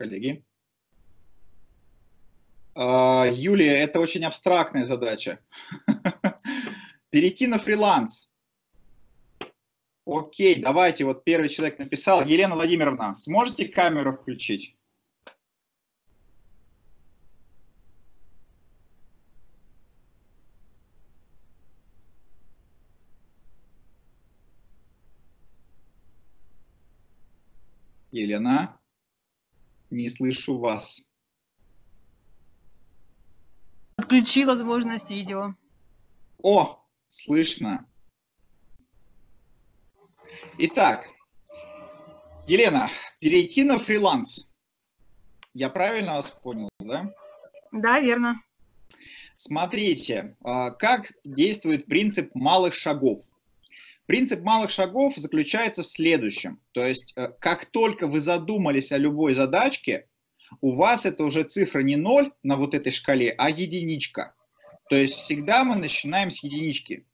Коллеги. А, Юлия, это очень абстрактная задача. Перейти на фриланс. Окей, давайте, вот первый человек написал. Елена Владимировна, сможете камеру включить? Елена? Не слышу вас. Отключи возможность видео. О, слышно. Итак, Елена, перейти на фриланс. Я правильно вас понял, да? Да, верно. Смотрите, а, как действует принцип малых шагов. Принцип малых шагов заключается в следующем. То есть, э, как только вы задумались о любой задачке, у вас это уже цифра не ноль на вот этой шкале, а единичка. То есть всегда мы начинаем с единички.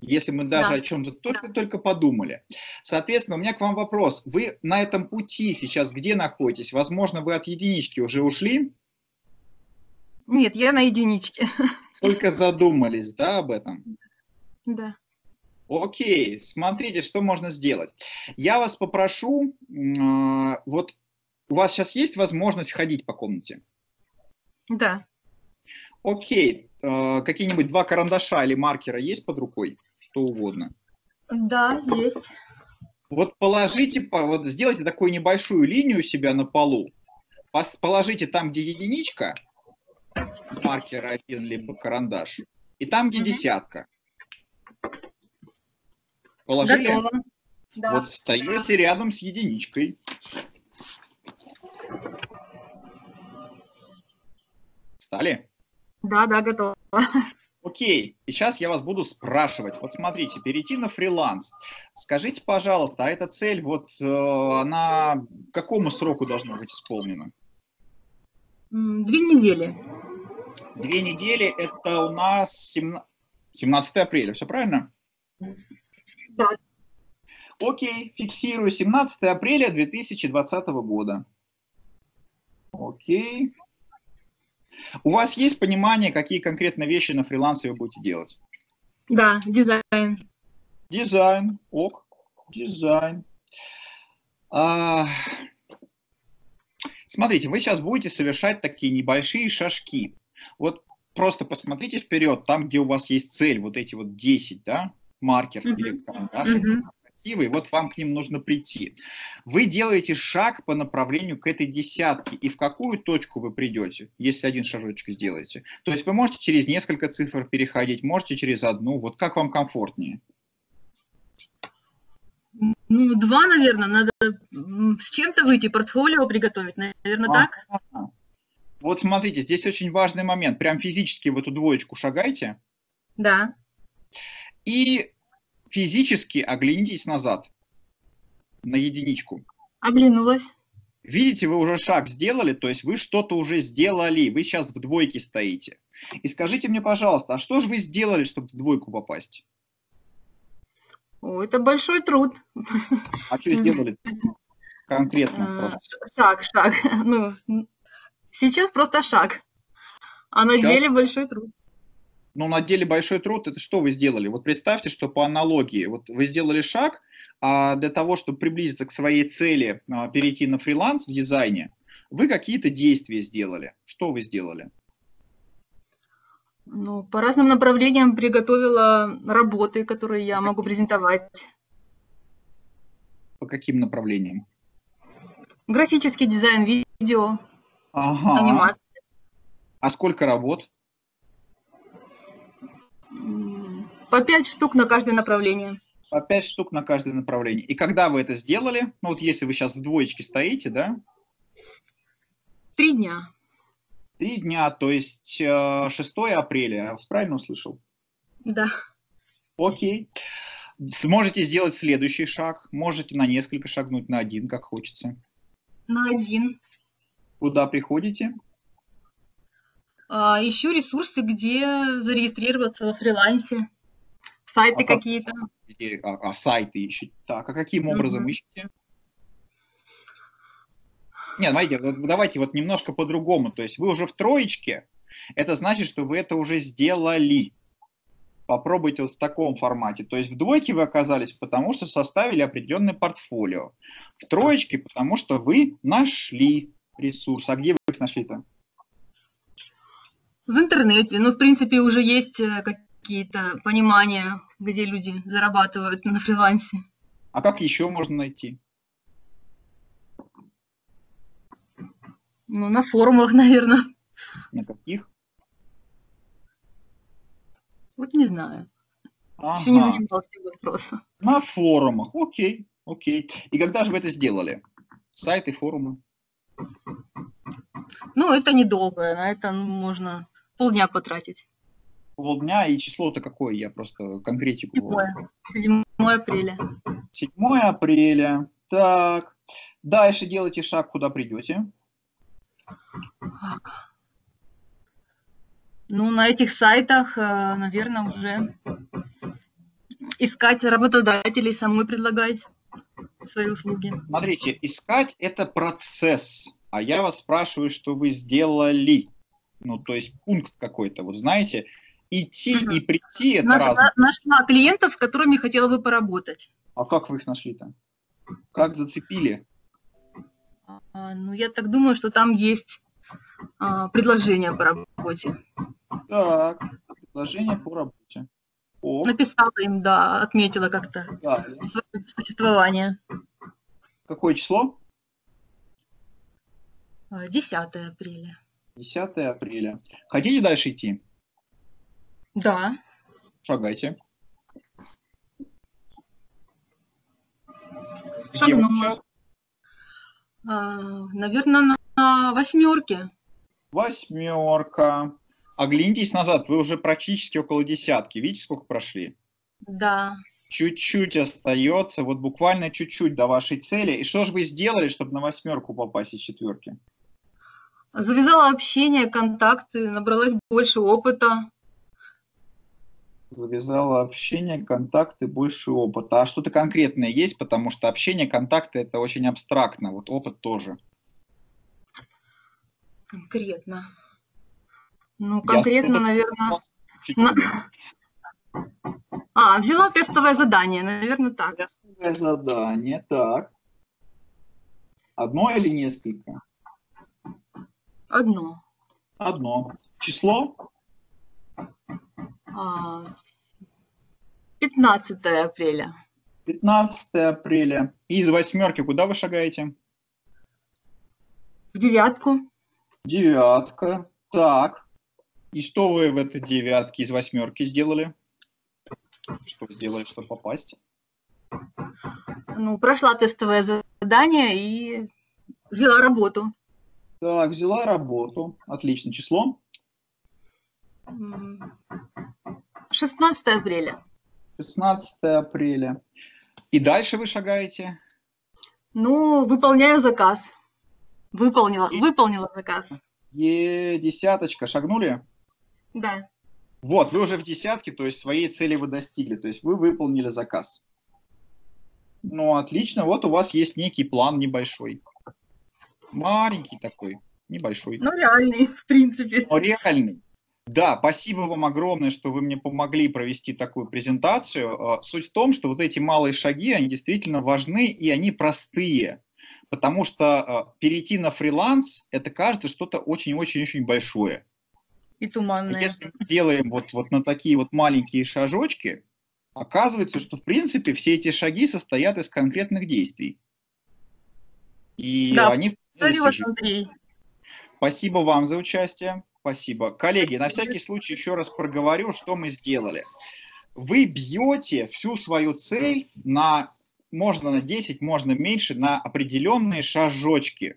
Если мы даже да. о чем-то только-только подумали. Соответственно, у меня к вам вопрос. Вы на этом пути сейчас где находитесь? Возможно, вы от единички уже ушли? Нет, я на единичке. Только задумались, да, об этом? Да. Окей, смотрите, что можно сделать. Я вас попрошу, э, вот у вас сейчас есть возможность ходить по комнате? Да. Окей, э, какие-нибудь два карандаша или маркера есть под рукой? Что угодно. Да, есть. Вот положите, вот сделайте такую небольшую линию у себя на полу, положите там, где единичка, маркер один, либо карандаш, и там, где угу. десятка. Положили? Готово. Да. Вот встаете рядом с единичкой. Встали? Да, да, готово. Окей, и сейчас я вас буду спрашивать. Вот смотрите, перейти на фриланс. Скажите, пожалуйста, а эта цель, вот э, она к какому сроку должна быть исполнена? Две недели. Две недели – это у нас 17 апреля, все правильно? Да. Окей, фиксирую 17 апреля 2020 года. Окей. У вас есть понимание, какие конкретно вещи на фрилансе вы будете делать? Да, дизайн. Дизайн, ок, дизайн. А, смотрите, вы сейчас будете совершать такие небольшие шажки. Вот просто посмотрите вперед, там, где у вас есть цель, вот эти вот 10, да, маркер mm-hmm. или карандаш, mm-hmm. красивый, вот вам к ним нужно прийти. Вы делаете шаг по направлению к этой десятке, и в какую точку вы придете, если один шажочек сделаете. То есть вы можете через несколько цифр переходить, можете через одну, вот как вам комфортнее. Ну, два, наверное, надо с чем-то выйти, портфолио приготовить, наверное, а, так? Вот смотрите, здесь очень важный момент. Прям физически в эту двоечку шагайте. Да и физически оглянитесь назад на единичку. Оглянулась. Видите, вы уже шаг сделали, то есть вы что-то уже сделали, вы сейчас в двойке стоите. И скажите мне, пожалуйста, а что же вы сделали, чтобы в двойку попасть? О, это большой труд. А что сделали конкретно? Просто? Шаг, шаг. Ну, сейчас просто шаг. А на Сейчас? деле большой труд. Ну, на деле большой труд, это что вы сделали? Вот представьте, что по аналогии, вот вы сделали шаг, а для того, чтобы приблизиться к своей цели, а, перейти на фриланс в дизайне, вы какие-то действия сделали. Что вы сделали? Ну, по разным направлениям приготовила работы, которые я могу презентовать. По каким направлениям? Графический дизайн, видео, Ага. анимация. А сколько работ? По пять штук на каждое направление. По 5 штук на каждое направление. И когда вы это сделали, ну вот если вы сейчас в двоечке стоите, да, Три дня. три дня, то есть э, 6 апреля, я вас правильно услышал? Да. Окей. Сможете сделать следующий шаг, можете на несколько шагнуть, на один, как хочется. На один. Куда приходите? А, ищу ресурсы, где зарегистрироваться во фрилансе. Сайты А как? какие-то. А, а, сайты ищете. Так, а каким Мгм. образом ищете? Нет, смотрите, давайте вот немножко по-другому. То есть вы уже в троечке, это значит, что вы это уже сделали. Попробуйте вот в таком формате. То есть в двойке вы оказались, потому что составили определенное портфолио. В троечке, потому что вы нашли ресурс. А где вы их нашли-то? В интернете. Ну, в принципе, уже есть э, какие-то понимания, где люди зарабатывают на фрилансе. А как еще можно найти? Ну, на форумах, наверное. На каких? Вот не знаю. Еще не Ага. занималась этим вопросом. На форумах. Окей, окей. И когда же вы это сделали? Сайты, форумы? Ну, это недолго. На это можно полдня потратить. Полдня и число-то какое? Я просто конкретику. 7 апреля. 7 апреля. Так. Дальше делайте шаг, куда придете. Ну, на этих сайтах, наверное, уже искать работодателей, самой предлагать свои услуги. Смотрите, искать это процесс. А я вас спрашиваю, что вы сделали. Ну, то есть пункт какой-то. Вот знаете, идти Мгм. и прийти это Нашла, разное. нашла клиентов, с которыми хотела бы поработать. А как вы их нашли-то? Как зацепили? А, Ну, я так думаю, что там есть а, предложение по работе. Так, предложение по работе. О, Написала им, да, отметила как-то свое существование. Какое число? А, 10 апреля. 10 апреля. Хотите дальше идти? Да. Шагайте. Шагнула. сейчас? наверное, на, на восьмерке. Восьмерка. Оглянитесь назад, вы уже практически около десятки. Видите, сколько прошли? Да. Чуть-чуть остается, вот буквально чуть-чуть до вашей цели. И что же вы сделали, чтобы на восьмерку попасть из четверки? Завязала общение, контакты, набралась больше опыта. Завязала общение, контакты, больше опыта. А что-то конкретное есть, потому что общение, контакты это очень абстрактно. Вот опыт тоже. Конкретно. Ну, конкретно, наверное... На- А, взяла тестовое задание, наверное, так. Тестовое задание, так. Одно или несколько? Одно. Одно. Число? А, 15 апреля. 15 апреля. Из восьмерки куда вы шагаете? В девятку. Девятка. Так. И что вы в этой девятке из восьмерки сделали? Что сделали, чтобы попасть? Ну, прошла тестовое задание и взяла работу. Так, взяла работу. Отлично. Число? М, 16 апреля. 16 апреля. И дальше вы шагаете? Ну, выполняю заказ. Выполнила, И- выполнила заказ. Е, десяточка, шагнули? Да. Вот, вы уже в десятке, то есть своей цели вы достигли, то есть вы выполнили заказ. Ну, отлично, вот у вас есть некий план небольшой. Маленький такой, небольшой. Ну, реальный, в принципе. но реальный. Да, спасибо вам огромное, что вы мне помогли провести такую презентацию. А, Суть в том, что вот эти малые шаги, они действительно важны и они простые. Потому что а, перейти на фриланс, это кажется что-то очень-очень-очень большое. И туманная. Если мы делаем вот, вот на такие вот маленькие шажочки, оказывается, что в принципе все эти шаги состоят из конкретных действий. И Да, они. Андрей. Спасибо вам за участие. Спасибо. Коллеги, на всякий случай еще раз проговорю, что мы сделали. Вы бьете всю свою цель на, можно на 10, можно меньше, на определенные шажочки.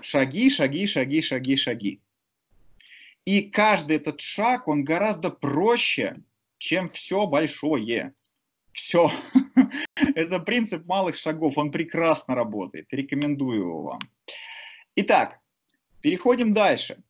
Шаги, шаги, шаги, шаги, шаги. И каждый этот шаг, он гораздо проще, чем все большое. Все. Это принцип малых шагов, он прекрасно работает. Рекомендую его вам. Итак, переходим дальше.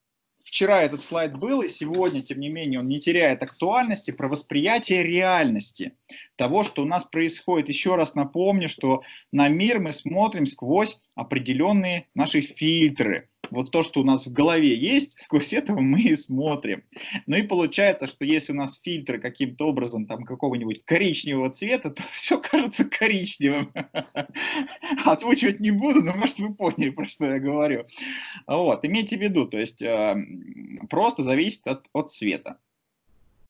Вчера этот слайд был, и сегодня, тем не менее, он не теряет актуальности про восприятие реальности того, что у нас происходит. Еще раз напомню, что на мир мы смотрим сквозь определенные наши фильтры. Вот то, что у нас в голове есть, сквозь этого мы и смотрим. Ну и получается, что если у нас фильтры каким-то образом там какого-нибудь коричневого цвета, то все кажется коричневым. Озвучивать не буду, но может вы поняли, про что я говорю. Вот, имейте в виду, то есть э, просто зависит от, от цвета.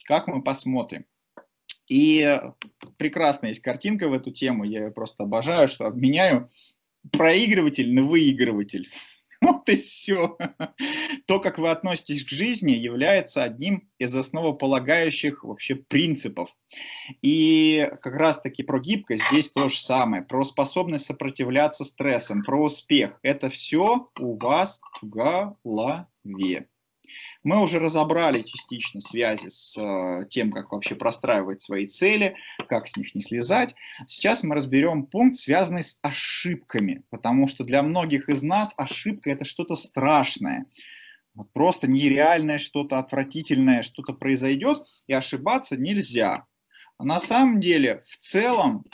Как мы посмотрим. И прекрасная есть картинка в эту тему, я ее просто обожаю, что обменяю проигрыватель на выигрыватель. Вот и все. То, как вы относитесь к жизни, является одним из основополагающих вообще принципов. И как раз-таки про гибкость здесь то же самое. Про способность сопротивляться стрессам, про успех. Это все у вас в голове. Мы уже разобрали частично связи с э, тем, как вообще простраивать свои цели, как с них не слезать. Сейчас мы разберем пункт, связанный с ошибками, потому что для многих из нас ошибка это что-то страшное. Вот просто нереальное, что-то отвратительное, что-то произойдет, и ошибаться нельзя. А на самом деле, в целом,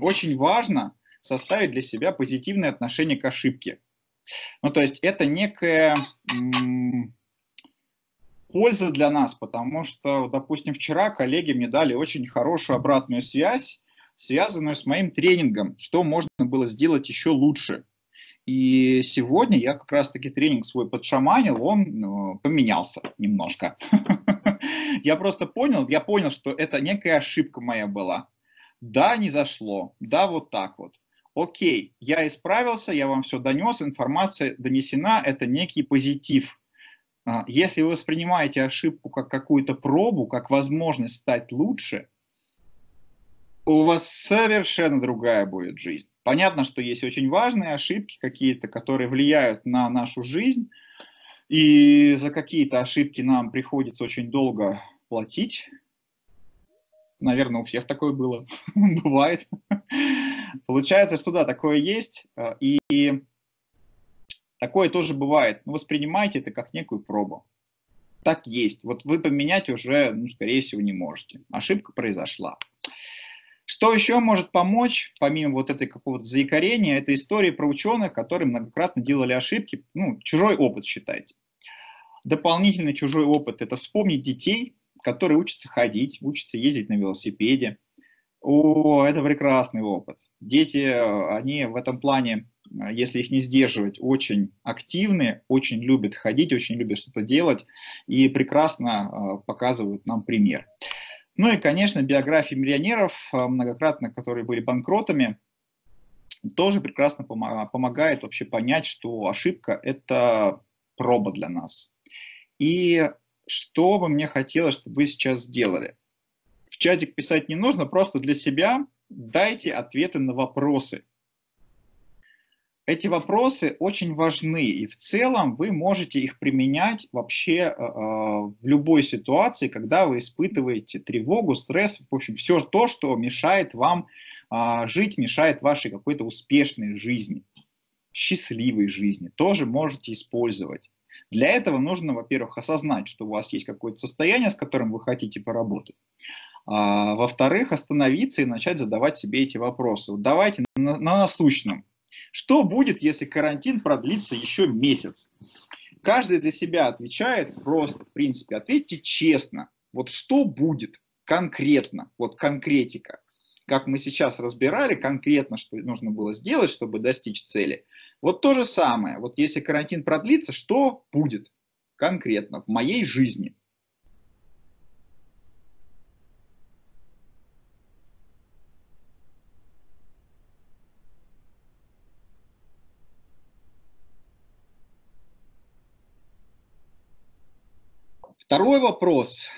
очень важно составить для себя позитивное отношение к ошибке. Ну, то есть это некая м, польза для нас, потому что, допустим, вчера коллеги мне дали очень хорошую обратную связь, связанную с моим тренингом, что можно было сделать еще лучше. И сегодня я как раз-таки тренинг свой подшаманил, он ну, поменялся немножко. Я просто понял, я понял, что это некая ошибка моя была. Да, не зашло, да, вот так вот. Окей, я исправился, я вам все донес, информация донесена, это некий позитив. А, Если вы воспринимаете ошибку как какую-то пробу, как возможность стать лучше, у вас совершенно другая будет жизнь. Понятно, что есть очень важные ошибки какие-то, которые влияют на нашу жизнь, и за какие-то ошибки нам приходится очень долго платить. Наверное, у всех такое было. Бывает. Получается, что да, такое есть. а, И такое тоже бывает. Но воспринимайте это как некую пробу. Так есть. Вот вы поменять уже, ну, скорее всего, не можете. Ошибка произошла. Что еще может помочь, помимо вот этой какого-то заикарения, это истории про ученых, которые многократно делали ошибки, ну, чужой опыт считайте. Дополнительный чужой опыт – это вспомнить детей, которые учатся ходить, учатся ездить на велосипеде. О, это прекрасный опыт. Дети, э, они в этом плане, если их не сдерживать, очень активны, очень любят ходить, очень любят что-то делать и прекрасно э, показывают нам пример. Ну и, конечно, биографии миллионеров, э, многократно, которые были банкротами, тоже прекрасно помо- помогает вообще понять, что ошибка – это проба для нас. И что бы мне хотелось, чтобы вы сейчас сделали? В чатик писать не нужно, просто для себя дайте ответы на вопросы. Эти вопросы очень важны, и в целом вы можете их применять вообще э, э, в любой ситуации, когда вы испытываете тревогу, стресс, в общем, все то, что мешает вам а, жить, мешает вашей какой-то успешной жизни. счастливой жизни тоже можете использовать. Для этого нужно, во-первых, осознать, что у вас есть какое-то состояние, с которым вы хотите поработать. А, во-вторых, остановиться и начать задавать себе эти вопросы. Давайте на, на насущном. Что будет, если карантин продлится еще месяц? Каждый для себя отвечает просто, в принципе, ответьте честно. Вот что будет конкретно, вот конкретика. Как мы сейчас разбирали конкретно, что нужно было сделать, чтобы достичь цели. Вот то же самое. Вот если карантин продлится, что будет конкретно в моей жизни? Второй вопрос.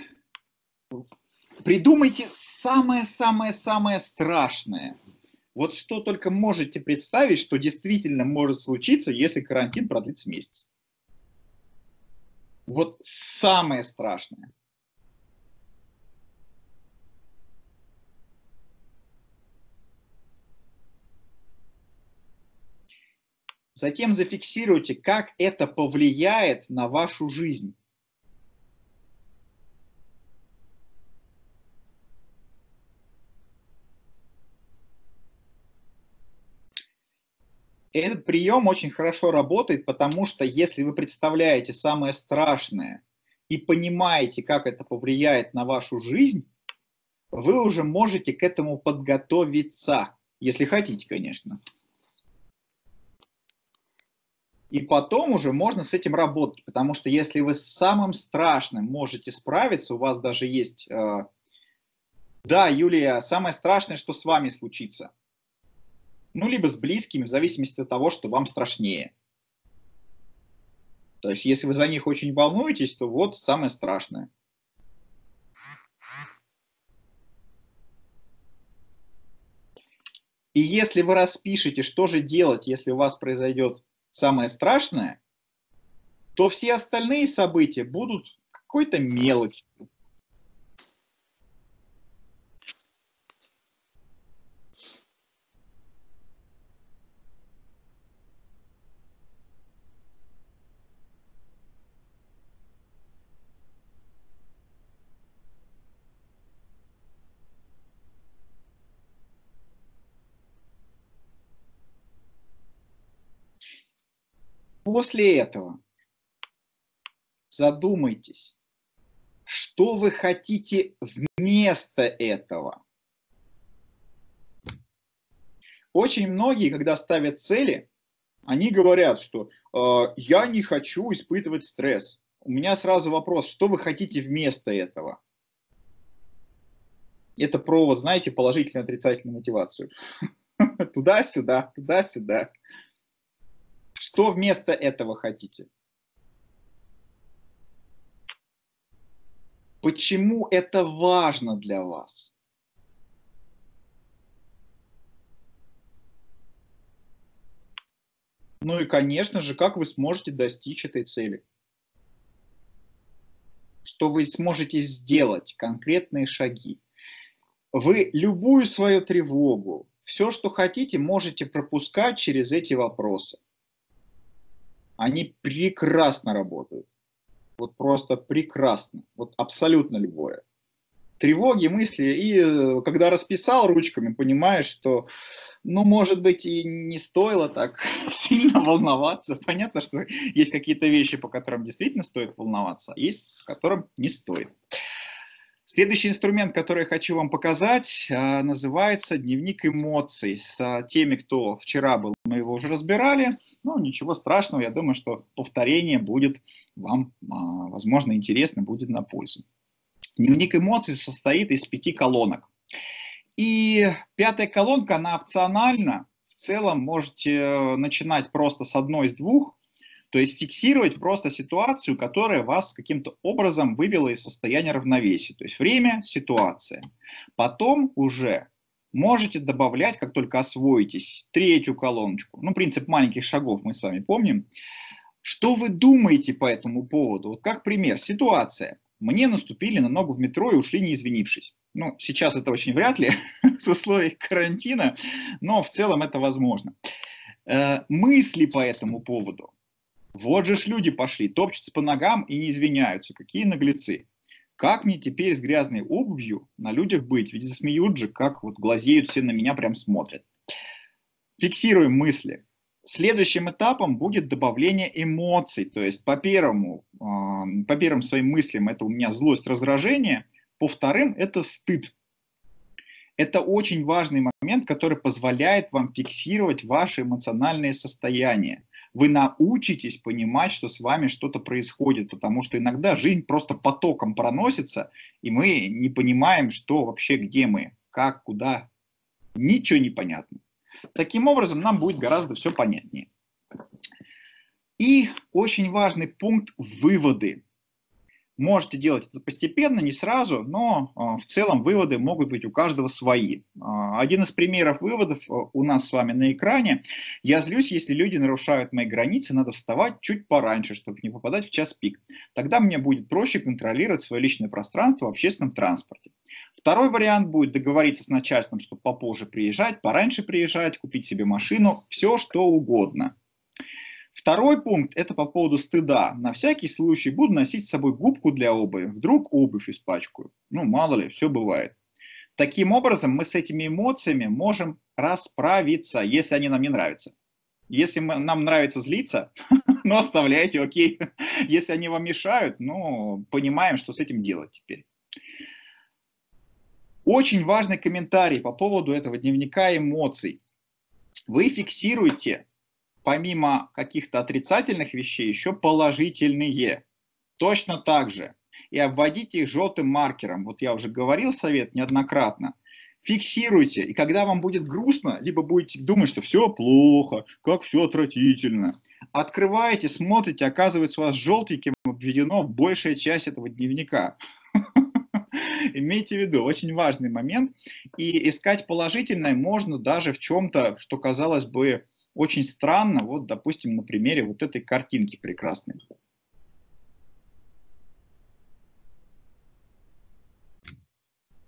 Придумайте самое-самое-самое страшное. Вот что только можете представить, что действительно может случиться, если карантин продлится месяц. Вот самое страшное. Затем зафиксируйте, как это повлияет на вашу жизнь. Этот прием очень хорошо работает, потому что если вы представляете самое страшное и понимаете, как это повлияет на вашу жизнь, вы уже можете к этому подготовиться, если хотите, конечно. И потом уже можно с этим работать, потому что если вы с самым страшным можете справиться, у вас даже есть... Э, да, Юлия, самое страшное, что с вами случится – ну, либо с близкими, в зависимости от того, что вам страшнее. То есть, если вы за них очень волнуетесь, то вот самое страшное. И если вы распишете, что же делать, если у вас произойдет самое страшное, то все остальные события будут какой-то мелочью. После этого задумайтесь, что вы хотите вместо этого. Очень многие, когда ставят цели, они говорят, что э, я не хочу испытывать стресс. У меня сразу вопрос, что вы хотите вместо этого? Это про, знаете, положительную отрицательную мотивацию. Туда-сюда, туда-сюда. Что вместо этого хотите? Почему это важно для вас? Ну и, конечно же, как вы сможете достичь этой цели? Что вы сможете сделать, конкретные шаги. Вы любую свою тревогу, все, что хотите, можете пропускать через эти вопросы они прекрасно работают. Вот просто прекрасно. Вот абсолютно любое. Тревоги, мысли. И э, когда расписал ручками, понимаешь, что, ну, может быть, и не стоило так сильно волноваться. Понятно, что есть какие-то вещи, по которым действительно стоит волноваться, а есть, по которым не стоит. Следующий инструмент, который я хочу вам показать, э, называется «Дневник эмоций». С э, теми, кто вчера был, мы его уже разбирали. Ну, ничего страшного, я думаю, что повторение будет вам, э, возможно, интересно, будет на пользу. Дневник эмоций состоит из пяти колонок. И пятая колонка, она опциональна. В целом можете начинать просто с одной из двух, то есть фиксировать просто ситуацию, которая вас каким-то образом вывела из состояния равновесия. То есть время, ситуация. Потом уже можете добавлять, как только освоитесь, третью колоночку. Ну, принцип маленьких шагов мы с вами помним. Что вы думаете по этому поводу? Вот как пример, ситуация. Мне наступили на ногу в метро и ушли не извинившись. Ну, сейчас это очень вряд ли с условий карантина, но в целом это возможно. Э, мысли по этому поводу. Вот же ж люди пошли, топчутся по ногам и не извиняются. Какие наглецы. Как мне теперь с грязной обувью на людях быть? Ведь засмеют же, как вот глазеют все на меня, прям смотрят. Фиксируем мысли. Следующим этапом будет добавление эмоций. То есть по первому, э, по первым своим мыслям это у меня злость, раздражение. По вторым это стыд. Это очень важный момент, который позволяет вам фиксировать ваше эмоциональное состояние. Вы научитесь понимать, что с вами что-то происходит, потому что иногда жизнь просто потоком проносится, и мы не понимаем, что вообще, где мы, как, куда. Ничего не понятно. Таким образом, нам будет гораздо все понятнее. И очень важный пункт – выводы. Можете делать это постепенно, не сразу, но а, в целом выводы могут быть у каждого свои. А, один из примеров выводов а, у нас с вами на экране. Я злюсь, если люди нарушают мои границы, надо вставать чуть пораньше, чтобы не попадать в час пик. Тогда мне будет проще контролировать свое личное пространство в общественном транспорте. Второй вариант будет договориться с начальством, чтобы попозже приезжать, пораньше приезжать, купить себе машину, все что угодно. Второй пункт – это по поводу стыда. На всякий случай буду носить с собой губку для обуви. Вдруг обувь испачкаю. Ну, мало ли, все бывает. Таким образом, мы с этими эмоциями можем расправиться, если они нам не нравятся. Если нам нравится злиться, ну, оставляйте, окей. Если они вам мешают, ну, понимаем, что с этим делать теперь. Очень важный комментарий по поводу этого дневника эмоций. Вы фиксируете помимо каких-то отрицательных вещей, еще положительные. Точно так же. И обводите их желтым маркером. Вот я уже говорил совет неоднократно. Фиксируйте. И когда вам будет грустно, либо будете думать, что все плохо, как все отвратительно, открываете, смотрите, оказывается, у вас желтеньким обведено большая часть этого дневника. Имейте в виду, очень важный момент. И искать положительное можно даже в чем-то, что казалось бы очень странно, вот, допустим, на примере вот этой картинки прекрасной.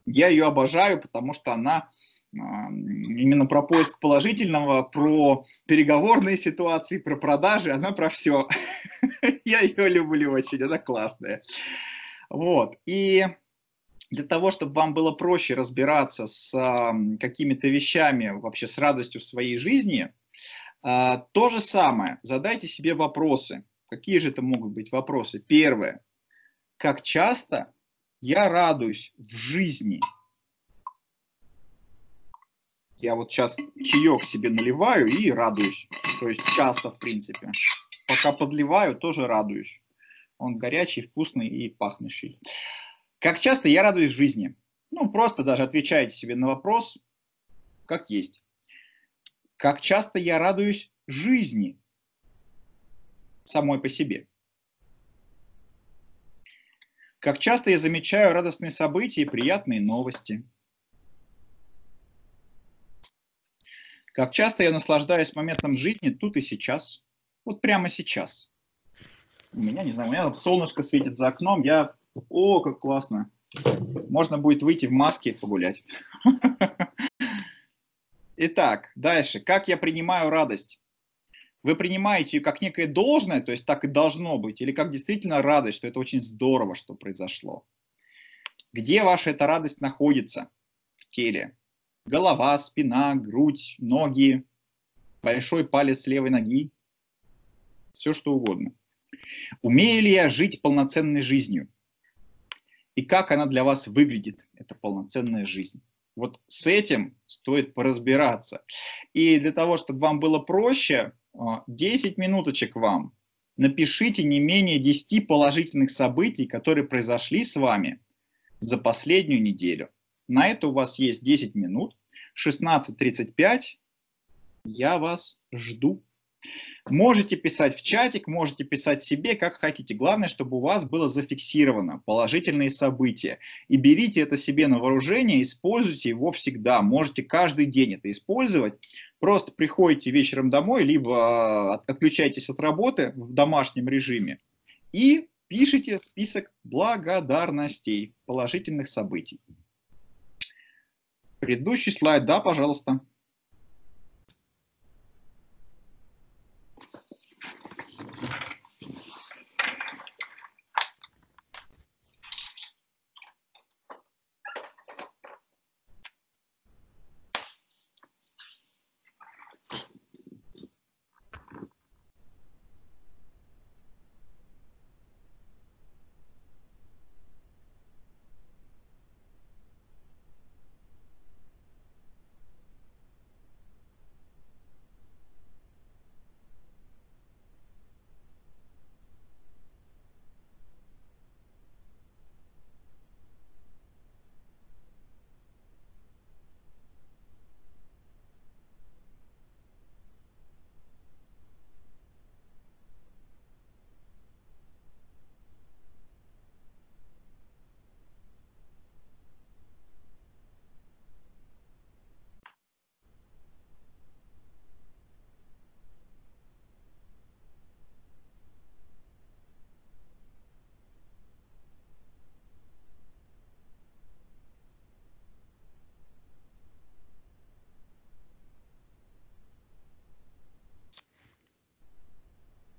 Я ее обожаю, потому что она именно про поиск положительного, про переговорные ситуации, про продажи, она про все. Я ее люблю очень, она классная. Вот, и для того, чтобы вам было проще разбираться с какими-то вещами, вообще с радостью в своей жизни, а, то же самое, задайте себе вопросы. Какие же это могут быть вопросы? Первое. Как часто я радуюсь в жизни? Я вот сейчас чаек себе наливаю и радуюсь. То есть часто, в принципе. Пока подливаю, тоже радуюсь. Он горячий, вкусный и пахнущий. Как часто я радуюсь жизни? Ну, просто даже отвечаете себе на вопрос, как есть. Как часто я радуюсь жизни самой по себе. Как часто я замечаю радостные события и приятные новости. Как часто я наслаждаюсь моментом жизни тут и сейчас. Вот прямо сейчас. У меня, не знаю, у меня солнышко светит за окном, я... О, как классно. Можно будет выйти в маске погулять. Итак, дальше. Как я принимаю радость? Вы принимаете ее как некое должное, то есть так и должно быть, или как действительно радость, что это очень здорово, что произошло? Где ваша эта радость находится в теле? Голова, спина, грудь, ноги, большой палец левой ноги, все что угодно. Умею ли я жить полноценной жизнью? И как она для вас выглядит, эта полноценная жизнь? Вот с этим стоит поразбираться. И для того, чтобы вам было проще, 10 а, минуточек вам. Напишите не менее 10 положительных событий, которые произошли с вами за последнюю неделю. На это у вас есть 10 минут. 16.35. Я вас жду. Можете писать в чатик, можете писать себе, как хотите. Главное, чтобы у вас было зафиксировано положительные события. И берите это себе на вооружение, используйте его всегда. Можете каждый день это использовать. Просто приходите вечером домой, либо а, отключайтесь от работы в домашнем режиме и пишите список благодарностей, положительных событий. Предыдущий слайд, да, пожалуйста.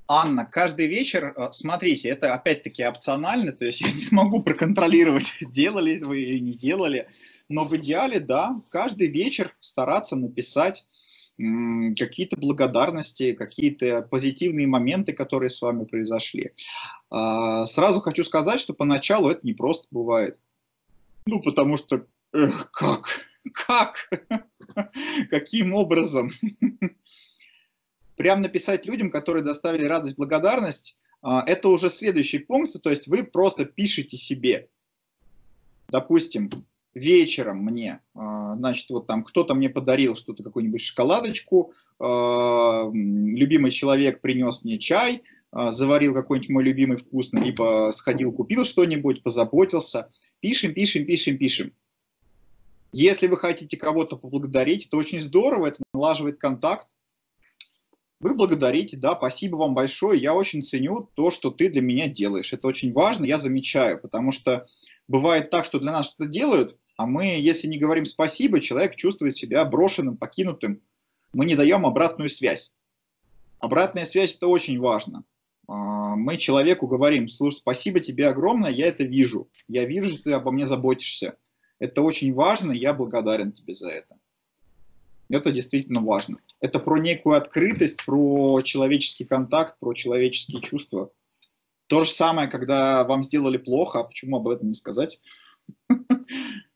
Анна, каждый вечер, э, смотрите, это опять-таки опционально, то есть я не смогу проконтролировать, делали вы или не делали, но в идеале, да, каждый вечер стараться написать какие-то благодарности, какие-то позитивные моменты, которые с вами произошли. А, сразу хочу сказать, что поначалу это не просто бывает. Ну, потому что эх, как? Как? Каким образом? Прям написать людям, которые доставили радость, благодарность, а, это уже следующий пункт, то есть вы просто пишете себе. Допустим, вечером мне, а, значит, вот там кто-то мне подарил что-то, какую-нибудь шоколадочку, а, любимый человек принес мне чай, заварил какой-нибудь мой любимый вкусный, либо сходил, купил что-нибудь, позаботился. Пишем, пишем, пишем, пишем. Если вы хотите кого-то поблагодарить, это очень здорово, это налаживает контакт, вы благодарите, да, спасибо вам большое, я очень ценю то, что ты для меня делаешь. Это очень важно, я замечаю, потому что бывает так, что для нас что-то делают, а мы, если не говорим спасибо, человек чувствует себя брошенным, покинутым. Мы не даем обратную связь. Обратная связь – это очень важно. А, мы человеку говорим, слушай, спасибо тебе огромное, я это вижу. Я вижу, что ты обо мне заботишься. Это очень важно, я благодарен тебе за это. Это действительно важно. Это про некую открытость, про человеческий контакт, про человеческие чувства. То же самое, когда вам сделали плохо, а почему об этом не сказать?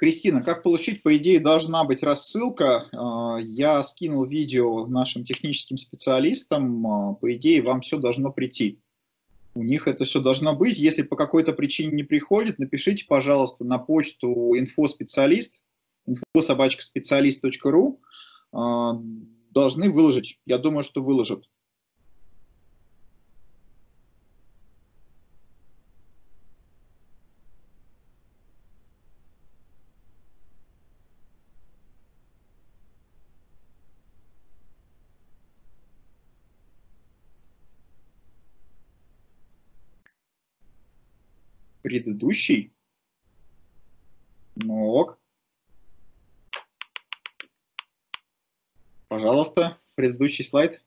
Кристина, как получить? По идее, должна быть рассылка. А, я скинул видео нашим техническим специалистам. А, по идее, вам все должно прийти. У них это все должно быть. Если по какой-то причине не приходит, напишите, пожалуйста, на почту инфоспециалист, инфособачкаспециалист.ру. А, должны выложить. Я думаю, что выложат. Предыдущий. Ну ок. Пожалуйста, предыдущий слайд.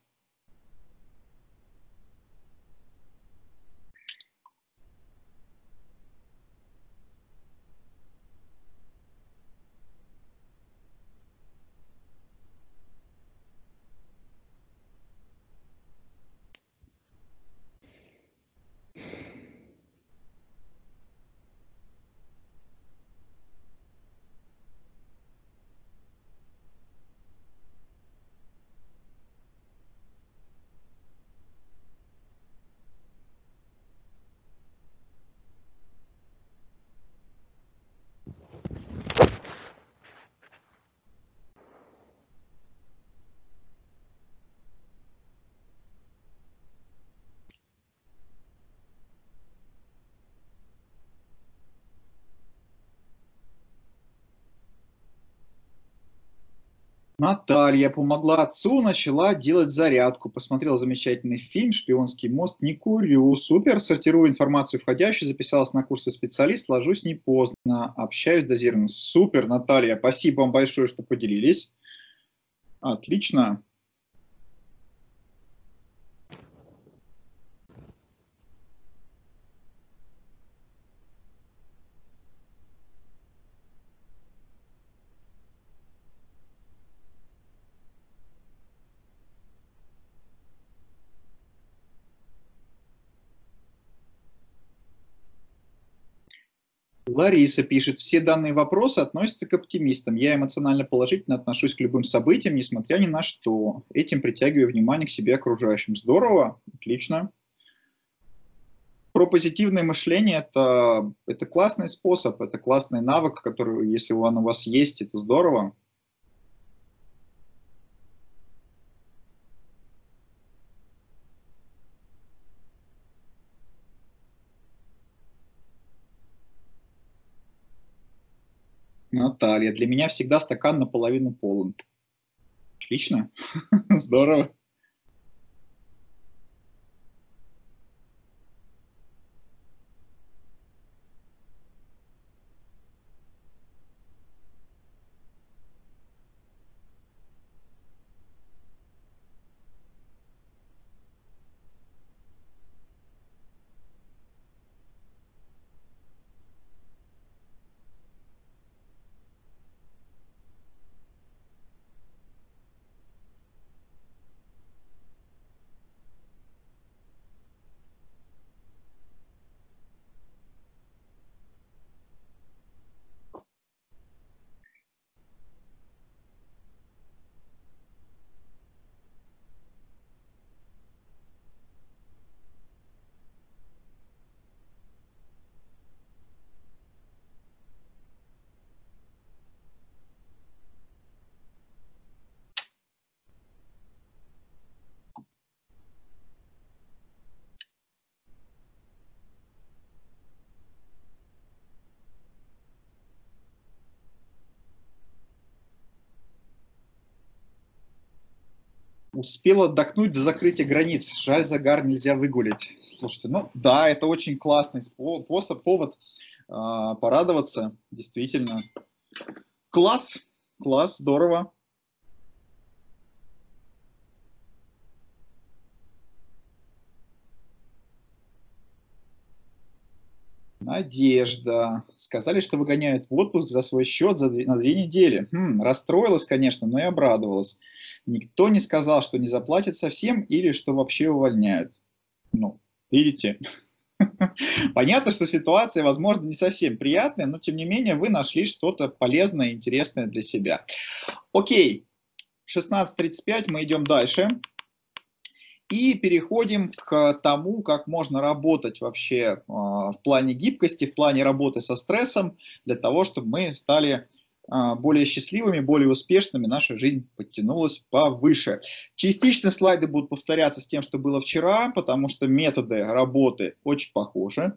Наталья помогла отцу, начала делать зарядку. Посмотрела замечательный фильм «Шпионский мост». Не курю. Супер. Сортирую информацию входящую. Записалась на курсы специалист. Ложусь не поздно. Общаюсь дозированно. Супер, Наталья. Спасибо вам большое, что поделились. Отлично. Лариса пишет, все данные вопросы относятся к оптимистам. Я эмоционально положительно отношусь к любым событиям, несмотря ни на что. Этим притягиваю внимание к себе окружающим. Здорово, отлично. Про позитивное мышление это, это классный способ, это классный навык, который, если он у вас есть, это здорово. Наталья, для меня всегда стакан наполовину полон. Отлично, здорово. Успел отдохнуть до закрытия границ. Жаль, загар нельзя выгулить. Слушайте, ну да, это очень классный способ, повод э, порадоваться, действительно. Класс, класс, здорово. Надежда. Сказали, что выгоняют в отпуск за свой счет за две, на две недели. Хм, расстроилась, конечно, но и обрадовалась. Никто не сказал, что не заплатят совсем или что вообще увольняют. Ну, видите. Понятно, что ситуация, возможно, не совсем приятная, но тем не менее вы нашли что-то полезное и интересное для себя. Окей, 16.35 мы идем дальше. И переходим к тому, как можно работать вообще а, в плане гибкости, в плане работы со стрессом, для того, чтобы мы стали а, более счастливыми, более успешными, наша жизнь подтянулась повыше. Частично слайды будут повторяться с тем, что было вчера, потому что методы работы очень похожи.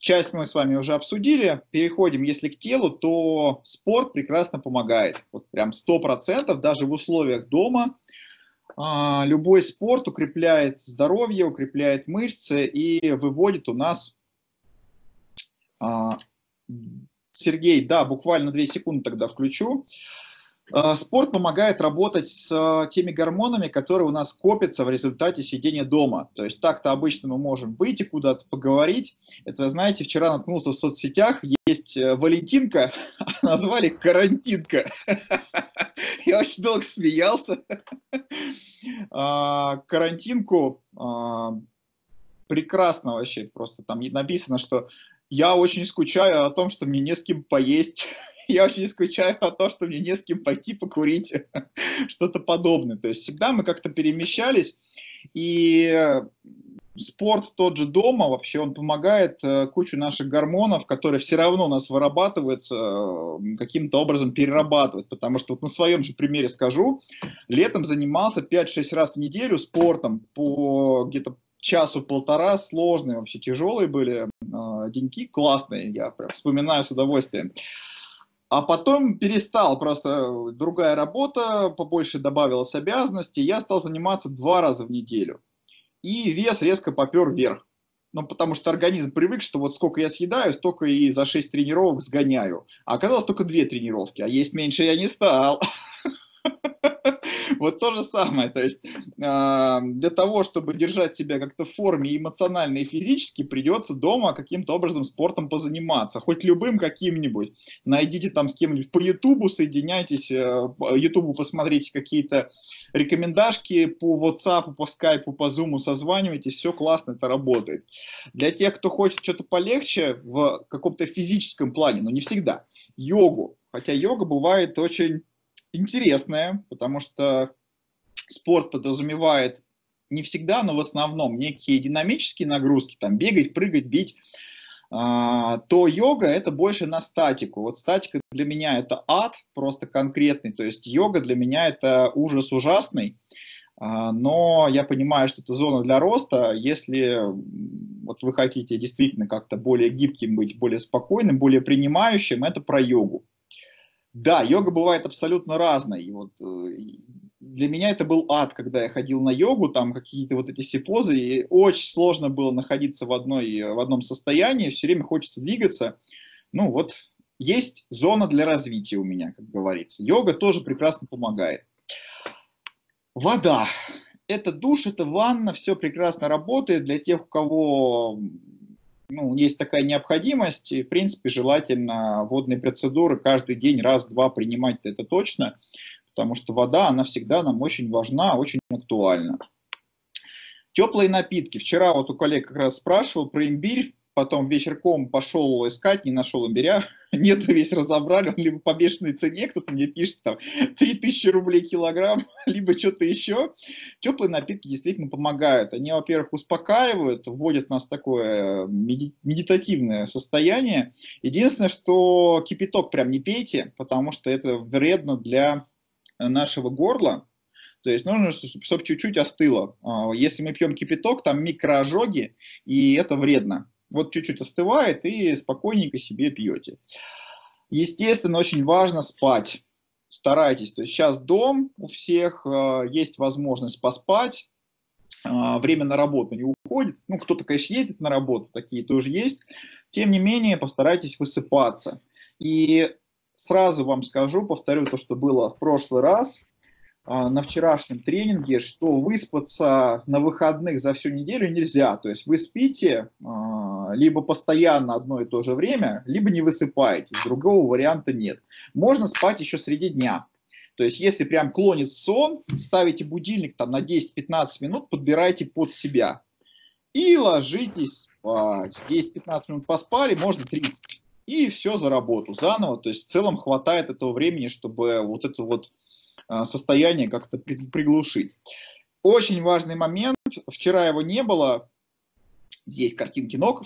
Часть мы с вами уже обсудили. Переходим, если к телу, то спорт прекрасно помогает. Вот прям 100%, даже в условиях дома – любой спорт укрепляет здоровье, укрепляет мышцы и выводит у нас... А, Сергей, да, буквально 2 секунды тогда включу. А, спорт помогает работать с теми гормонами, которые у нас копятся в результате сидения дома. То есть так-то обычно мы можем выйти куда-то поговорить. Это, знаете, вчера наткнулся в соцсетях, есть э, Валентинка, назвали карантинка. Я очень долго смеялся. А, карантинку а, прекрасно вообще, просто там написано, что я очень скучаю о том, что мне не с кем поесть, я очень скучаю о том, что мне не с кем пойти покурить, что-то подобное. То есть всегда мы как-то перемещались, и спорт тот же дома, вообще он помогает э, кучу наших гормонов, которые все равно у нас вырабатываются, э, каким-то образом перерабатывать. Потому что вот на своем же примере скажу, летом занимался 5-6 раз в неделю спортом по где-то часу-полтора, сложные, вообще тяжелые были э, деньки, классные, я прям вспоминаю с удовольствием. А потом перестал, просто другая работа, побольше добавилось обязанностей, я стал заниматься два раза в неделю и вес резко попер вверх. Ну, потому что организм привык, что вот сколько я съедаю, столько и за 6 тренировок сгоняю. А оказалось только 2 тренировки, а есть меньше я не стал. Вот то же самое. То есть а, для того, чтобы держать себя как-то в форме эмоционально и физически, придется дома каким-то образом спортом позаниматься. Хоть любым каким-нибудь. Найдите там с кем-нибудь по Ютубу, соединяйтесь, э, Ютубу посмотрите какие-то рекомендашки по WhatsApp, по Skype, по Zoom, созванивайтесь, все классно, это работает. Для тех, кто хочет что-то полегче в каком-то физическом плане, но не всегда, йогу. Хотя йога бывает очень интересная, потому что спорт подразумевает не всегда, но в основном некие динамические нагрузки, там бегать, прыгать, бить, а, то йога это больше на статику. Вот статика для меня это ад просто конкретный, то есть йога для меня это ужас ужасный, а, но я понимаю, что это зона для роста, если вот вы хотите действительно как-то более гибким быть, более спокойным, более принимающим, это про йогу. Да, йога бывает абсолютно разной. И вот, э, для меня это был ад, когда я ходил на йогу, там какие-то вот эти все позы, и очень сложно было находиться в, одной, в одном состоянии, все время хочется двигаться. Ну вот, есть зона для развития у меня, как говорится. Йога тоже прекрасно помогает. Вода. Это душ, это ванна, все прекрасно работает для тех, у кого ну, есть такая необходимость, и, в принципе, желательно водные процедуры каждый день раз-два принимать это точно, потому что вода, она всегда нам очень важна, очень актуальна. Теплые напитки. Вчера вот у коллег как раз спрашивал про имбирь потом вечерком пошел искать, не нашел имбиря, нет, весь разобрали, он либо по бешеной цене, кто-то мне пишет, там, 3000 рублей килограмм, либо что-то еще. Теплые напитки действительно помогают. Они, во-первых, успокаивают, вводят нас в такое медитативное состояние. Единственное, что кипяток прям не пейте, потому что это вредно для нашего горла, то есть нужно, чтобы чуть-чуть остыло. А, если мы пьем кипяток, там микроожоги, и это вредно. Вот чуть-чуть остывает и спокойненько себе пьете. Естественно, очень важно спать. Старайтесь. То есть сейчас дом у всех, э, есть возможность поспать, э, время на работу не уходит. Ну, кто-то, конечно, ездит на работу, такие тоже есть. Тем не менее, постарайтесь высыпаться. И сразу вам скажу, повторю то, что было в прошлый раз. А, на вчерашнем тренинге, что выспаться на выходных за всю неделю нельзя. То есть вы спите либо постоянно одно и то же время, либо не высыпаетесь. Другого варианта нет. Можно спать еще среди дня. То есть если прям клонит в сон, ставите будильник там на 10-15 минут, подбирайте под себя. И ложитесь спать. 10-15 минут поспали, можно 30. И все за работу заново. То есть в целом хватает этого времени, чтобы вот это вот а, состояние как-то приглушить. Очень важный момент, вчера его не было, здесь картинки ног,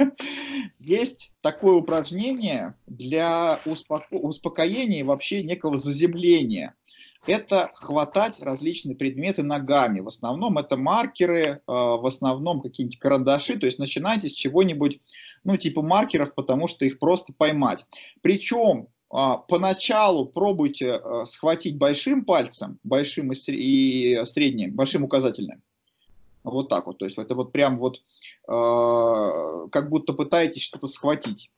есть такое упражнение для успокоения и вообще некого заземления. Это хватать различные предметы ногами. В основном это маркеры, а, в основном какие-нибудь карандаши. То есть начинайте с чего-нибудь, ну, типа маркеров, потому что их просто поймать. Причем а, поначалу пробуйте а, схватить большим пальцем, большим и средним, большим указательным. Вот так вот. То есть это вот прям вот а, как будто пытаетесь что-то схватить.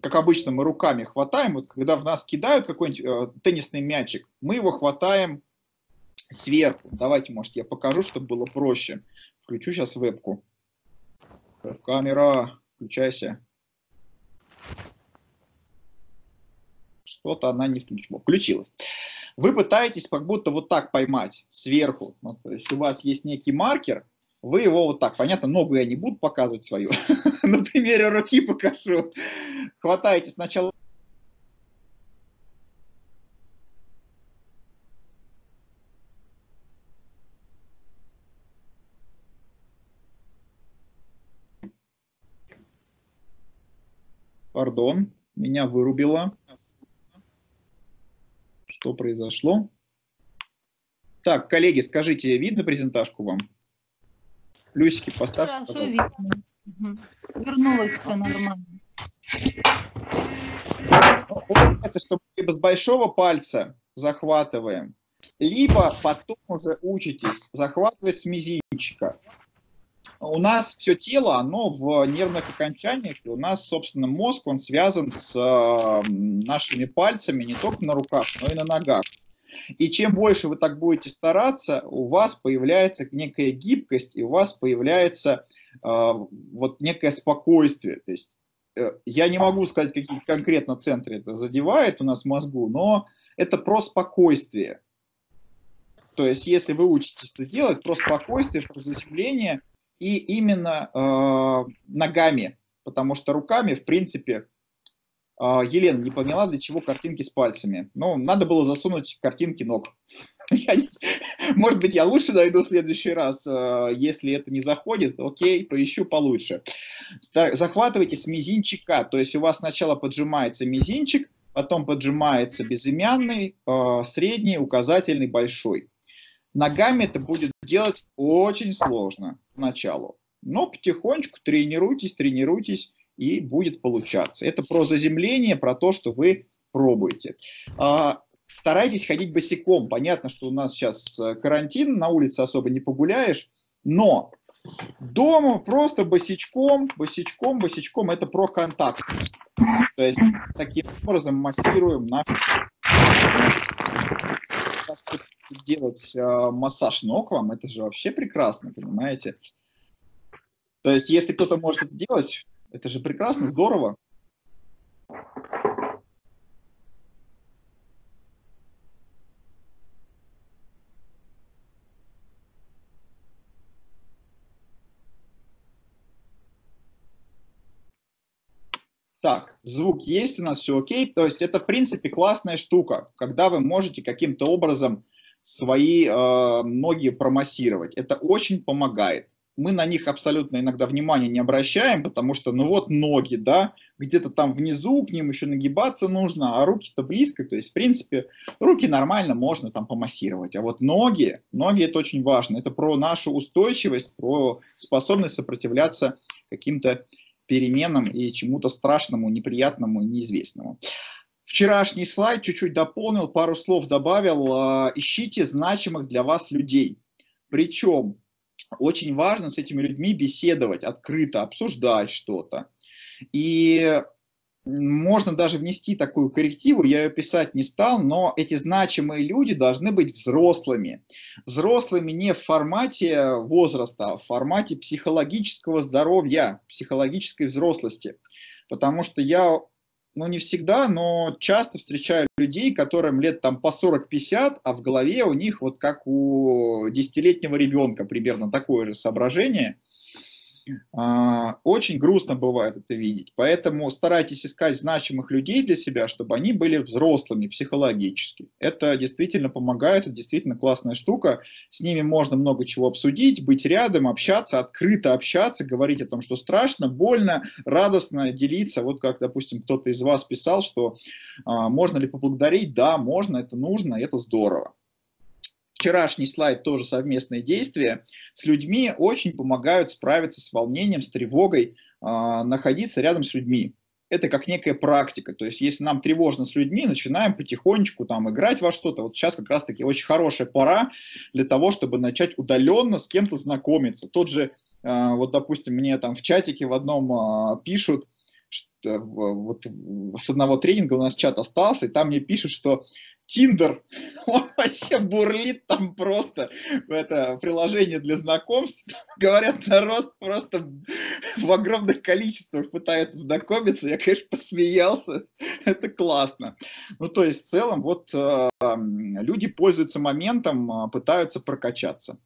Как обычно мы руками хватаем, вот когда в нас кидают какой-нибудь теннисный мячик, мы его хватаем сверху. Давайте, может, я покажу, чтобы было проще. Включу сейчас вебку. Камера, включайся. что-то она не включила. Включилась. Вы пытаетесь как будто вот так поймать сверху. Ну, то есть у вас есть некий маркер, вы его вот так, понятно, ногу я не буду показывать свою, на примере руки покажу. Хватаете сначала Пардон, меня вырубило. Что произошло? Так, коллеги, скажите, видно презентажку вам? Плюсики поставьте, Хорошо пожалуйста. видно. Вернулось все нормально. Ну, получается, что мы либо с большого пальца захватываем, либо потом уже учитесь захватывать с мизинчика у нас все тело, оно в нервных окончаниях, у нас, собственно, мозг, он связан с нашими пальцами не только на руках, но и на ногах. И чем больше вы так будете стараться, у вас появляется некая гибкость, и у вас появляется э, вот некое спокойствие. То есть э, я не могу сказать, какие конкретно центры это задевает у нас в мозгу, но это про спокойствие. То есть если вы учитесь это делать, про спокойствие, про заземление и именно э, ногами, потому что руками, в принципе, Елена не поняла, для чего картинки с пальцами. Ну, надо было засунуть картинки ног. Может быть, я лучше найду в следующий раз. А, если это не заходит, окей, поищу получше. Захватывайте с мизинчика. То есть у вас сначала поджимается мизинчик, потом поджимается безымянный, а, средний, указательный, большой. Ногами это будет делать очень сложно поначалу. Но потихонечку тренируйтесь, тренируйтесь и будет получаться. Это про заземление, про то, что вы пробуете. А, старайтесь ходить босиком. Понятно, что у нас сейчас э, карантин, на улице особо не погуляешь, но дома просто босичком, босичком, босичком, это про контакт. То есть таким образом массируем наш делать э, массаж ног вам, это же вообще прекрасно, понимаете? То есть, если кто-то может это делать, это же прекрасно, здорово. Так, звук есть у нас, все окей. То есть это, в принципе, классная штука, когда вы можете каким-то образом свои э, ноги промассировать. Это очень помогает мы на них абсолютно иногда внимания не обращаем, потому что, ну вот ноги, да, где-то там внизу, к ним еще нагибаться нужно, а руки-то близко, то есть, в принципе, руки нормально можно там помассировать, а вот ноги, ноги это очень важно, это про нашу устойчивость, про способность сопротивляться каким-то переменам и чему-то страшному, неприятному, неизвестному. Вчерашний слайд чуть-чуть дополнил, пару слов добавил. А, ищите значимых для вас людей. Причем очень важно с этими людьми беседовать открыто, обсуждать что-то. И можно даже внести такую коррективу, я ее писать не стал, но эти значимые люди должны быть взрослыми. Взрослыми не в формате возраста, а в формате психологического здоровья, психологической взрослости. Потому что я ну не всегда, но часто встречаю людей, которым лет там по 40-50, а в голове у них вот как у десятилетнего ребенка примерно такое же соображение – очень грустно бывает это видеть. Поэтому старайтесь искать значимых людей для себя, чтобы они были взрослыми психологически. Это действительно помогает, это действительно классная штука. С ними можно много чего обсудить, быть рядом, общаться, открыто общаться, говорить о том, что страшно, больно, радостно, делиться. Вот как, допустим, кто-то из вас писал, что а, можно ли поблагодарить. Да, можно, это нужно, это здорово вчерашний слайд тоже совместные действия, с людьми очень помогают справиться с волнением, с тревогой, э, находиться рядом с людьми. Это как некая практика. То есть, если нам тревожно с людьми, начинаем потихонечку там играть во что-то. Вот сейчас как раз-таки очень хорошая пора для того, чтобы начать удаленно с кем-то знакомиться. Тот же, э, вот, допустим, мне там в чатике в одном э, пишут, вот с одного тренинга у нас чат остался, и там мне пишут, что Тиндер, он вообще бурлит там просто, это приложение для знакомств. Говорят, народ просто в огромных количествах пытается знакомиться. Я, конечно, посмеялся. Это классно. Ну, то есть, в целом, вот э, люди пользуются моментом, э, пытаются прокачаться.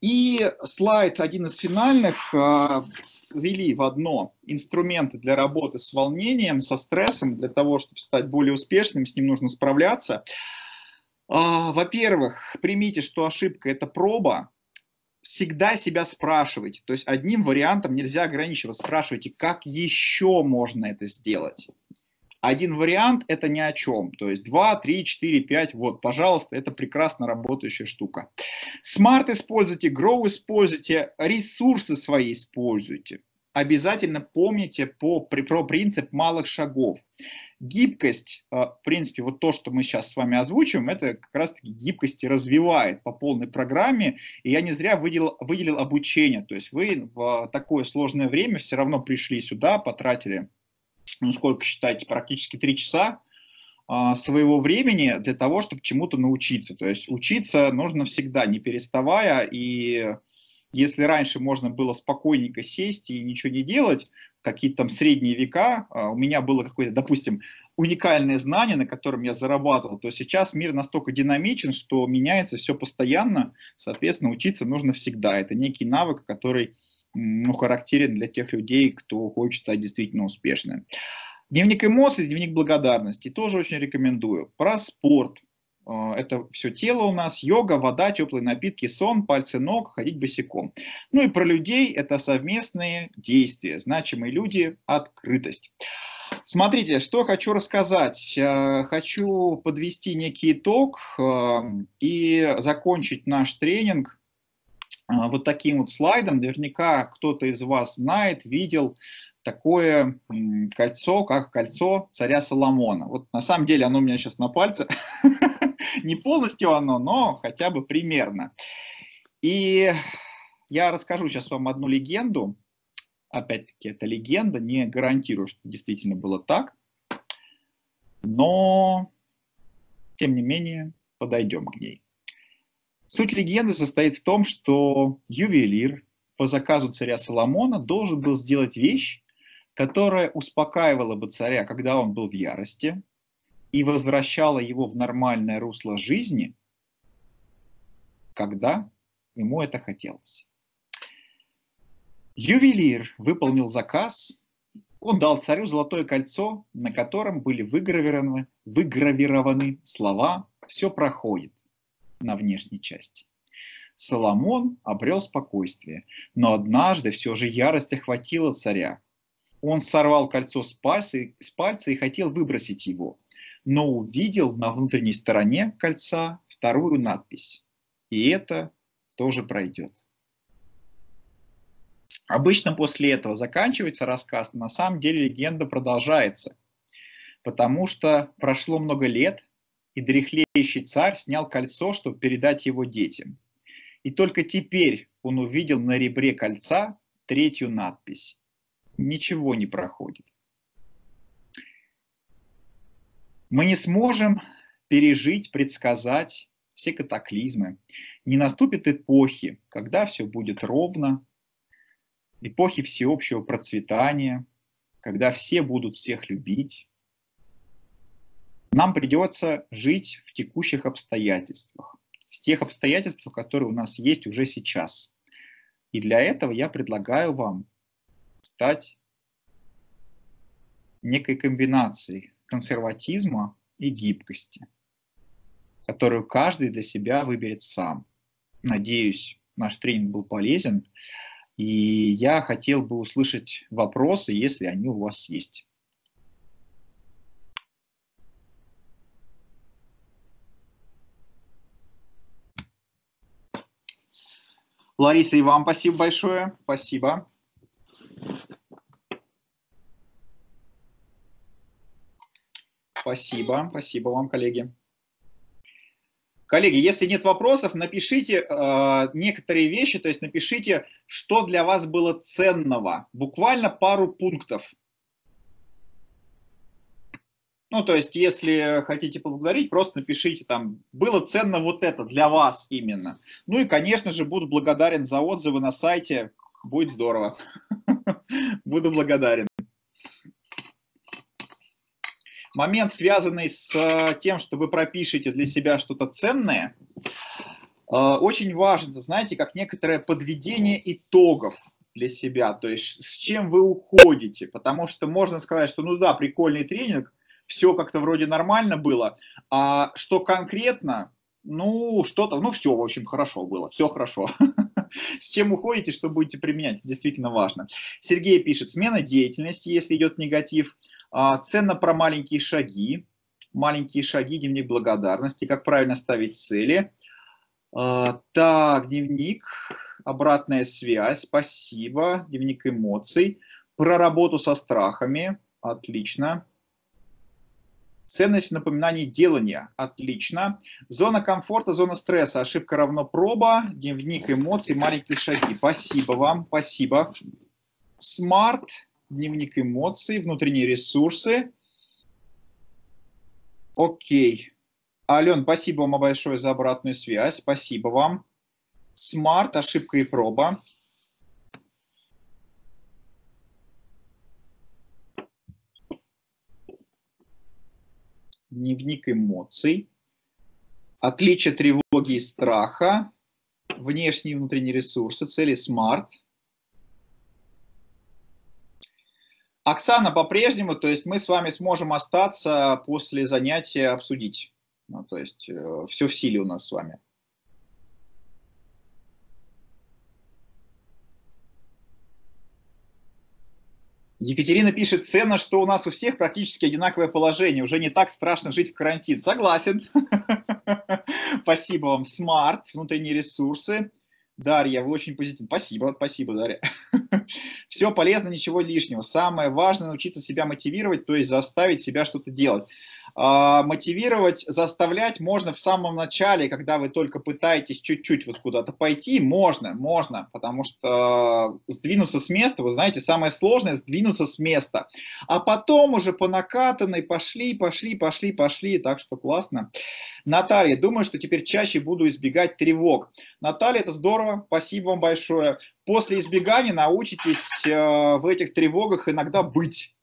И слайд, один из финальных, э, свели в одно инструменты для работы с волнением, со стрессом, для того, чтобы стать более успешным, с ним нужно справляться. А, во-первых, примите, что ошибка – это проба. Всегда себя спрашивайте. То есть одним вариантом нельзя ограничиваться. Спрашивайте, как еще можно это сделать. Один вариант – это ни о чем. То есть 2, 3, 4, 5, вот, пожалуйста, это прекрасно работающая штука. Смарт используйте, Grow используйте, ресурсы свои используйте. Обязательно помните по, про принцип малых шагов. Гибкость, э, в принципе, вот то, что мы сейчас с вами озвучиваем, это как раз-таки гибкость развивает по полной программе. И я не зря выделил, выделил обучение. То есть вы в такое сложное время все равно пришли сюда, потратили, ну сколько считаете, практически три часа, а, своего времени для того, чтобы чему-то научиться. То есть учиться нужно всегда, не переставая. И если раньше можно было спокойненько сесть и ничего не делать, какие-то там средние века, а, у меня было какое-то, допустим, уникальное знание, на котором я зарабатывал, то сейчас мир настолько динамичен, что меняется все постоянно, соответственно, учиться нужно всегда. Это некий навык, который ну, характерен для тех людей, кто хочет стать действительно успешным. Дневник эмоций, дневник благодарности тоже очень рекомендую. Про спорт. А, это все тело у нас, йога, вода, теплые напитки, сон, пальцы ног, ходить босиком. Ну и про людей это совместные действия, значимые люди, открытость. Смотрите, что хочу рассказать. А, хочу подвести некий итог а, и закончить наш тренинг вот таким вот слайдом. Наверняка кто-то из вас знает, видел такое кольцо, как кольцо царя Соломона. Вот на самом деле оно у меня сейчас на пальце, не полностью оно, но хотя бы примерно. И я расскажу сейчас вам одну легенду. Опять-таки, это легенда, не гарантирую, что действительно было так. Но, тем не менее, подойдем к ней. Суть легенды состоит в том, что ювелир по заказу царя Соломона должен был сделать вещь, которая успокаивала бы царя, когда он был в ярости, и возвращала его в нормальное русло жизни, когда ему это хотелось. Ювелир выполнил заказ, он дал царю золотое кольцо, на котором были выгравированы, выгравированы слова «все проходит» на внешней части. Соломон обрел спокойствие, но однажды все же ярость охватила царя, он сорвал кольцо с пальца, с пальца и хотел выбросить его, но увидел на внутренней стороне кольца вторую надпись. И это тоже пройдет. Обычно после этого заканчивается рассказ, но на самом деле легенда продолжается, потому что прошло много лет, и дряхлеющий царь снял кольцо, чтобы передать его детям. И только теперь он увидел на ребре кольца третью надпись ничего не проходит. Мы не сможем пережить, предсказать все катаклизмы. Не наступит эпохи, когда все будет ровно, эпохи всеобщего процветания, когда все будут всех любить. Нам придется жить в текущих обстоятельствах, в тех обстоятельствах, которые у нас есть уже сейчас. И для этого я предлагаю вам стать некой комбинацией консерватизма и гибкости, которую каждый для себя выберет сам. Надеюсь, наш тренинг был полезен, и я хотел бы услышать вопросы, если они у вас есть. Лариса, и вам спасибо большое. Спасибо. Спасибо, спасибо вам, коллеги. Коллеги, если нет вопросов, напишите э, некоторые вещи, то есть напишите, что для вас было ценного. Буквально пару пунктов. Ну, то есть, если хотите поблагодарить, просто напишите там, было ценно вот это для вас именно. Ну и, конечно же, буду благодарен за отзывы на сайте, будет здорово. Буду благодарен. Момент, связанный с э, тем, что вы пропишете для себя что-то ценное, э, очень важен, знаете, как некоторое подведение итогов для себя, то есть с чем вы уходите, потому что можно сказать, что ну да, прикольный тренинг, все как-то вроде нормально было, а что конкретно, ну, что-то, ну, все, в общем, хорошо было, все хорошо. С чем уходите, что будете применять, действительно важно. Сергей пишет, смена деятельности, если идет негатив, а, ценно про маленькие шаги, маленькие шаги, дневник благодарности, как правильно ставить цели. А, так, дневник, обратная связь, спасибо, дневник эмоций, про работу со страхами, отлично. Ценность в напоминании делания. Отлично. Зона комфорта, зона стресса. Ошибка равно проба. Дневник эмоций, маленькие шаги. Спасибо вам. Спасибо. Смарт. Дневник эмоций, внутренние ресурсы. Окей. Ален, спасибо вам большое за обратную связь. Спасибо вам. SMART, ошибка и проба. Дневник эмоций. Отличие тревоги и страха. Внешние и внутренние ресурсы. Цели SMART. Оксана по-прежнему, то есть мы с вами сможем остаться после занятия обсудить. Ну, то есть э, все в силе у нас с вами. Екатерина пишет, ценно, что у нас у всех практически одинаковое положение, уже не так страшно жить в карантин. Согласен. Спасибо вам. Смарт, внутренние ресурсы. Дарья, вы очень позитивны. Спасибо, спасибо, Дарья. Все полезно, ничего лишнего. Самое важное научиться себя мотивировать, то есть заставить себя что-то делать. А, мотивировать, заставлять можно в самом начале, когда вы только пытаетесь чуть-чуть вот куда-то пойти, можно, можно, потому что сдвинуться с места, вы знаете, самое сложное сдвинуться с места, а потом уже по накатанной пошли, пошли, пошли, пошли, так что классно. Наталья, думаю, что теперь чаще буду избегать тревог. Наталья, это здорово, спасибо вам большое. После избегания научитесь э, в этих тревогах иногда быть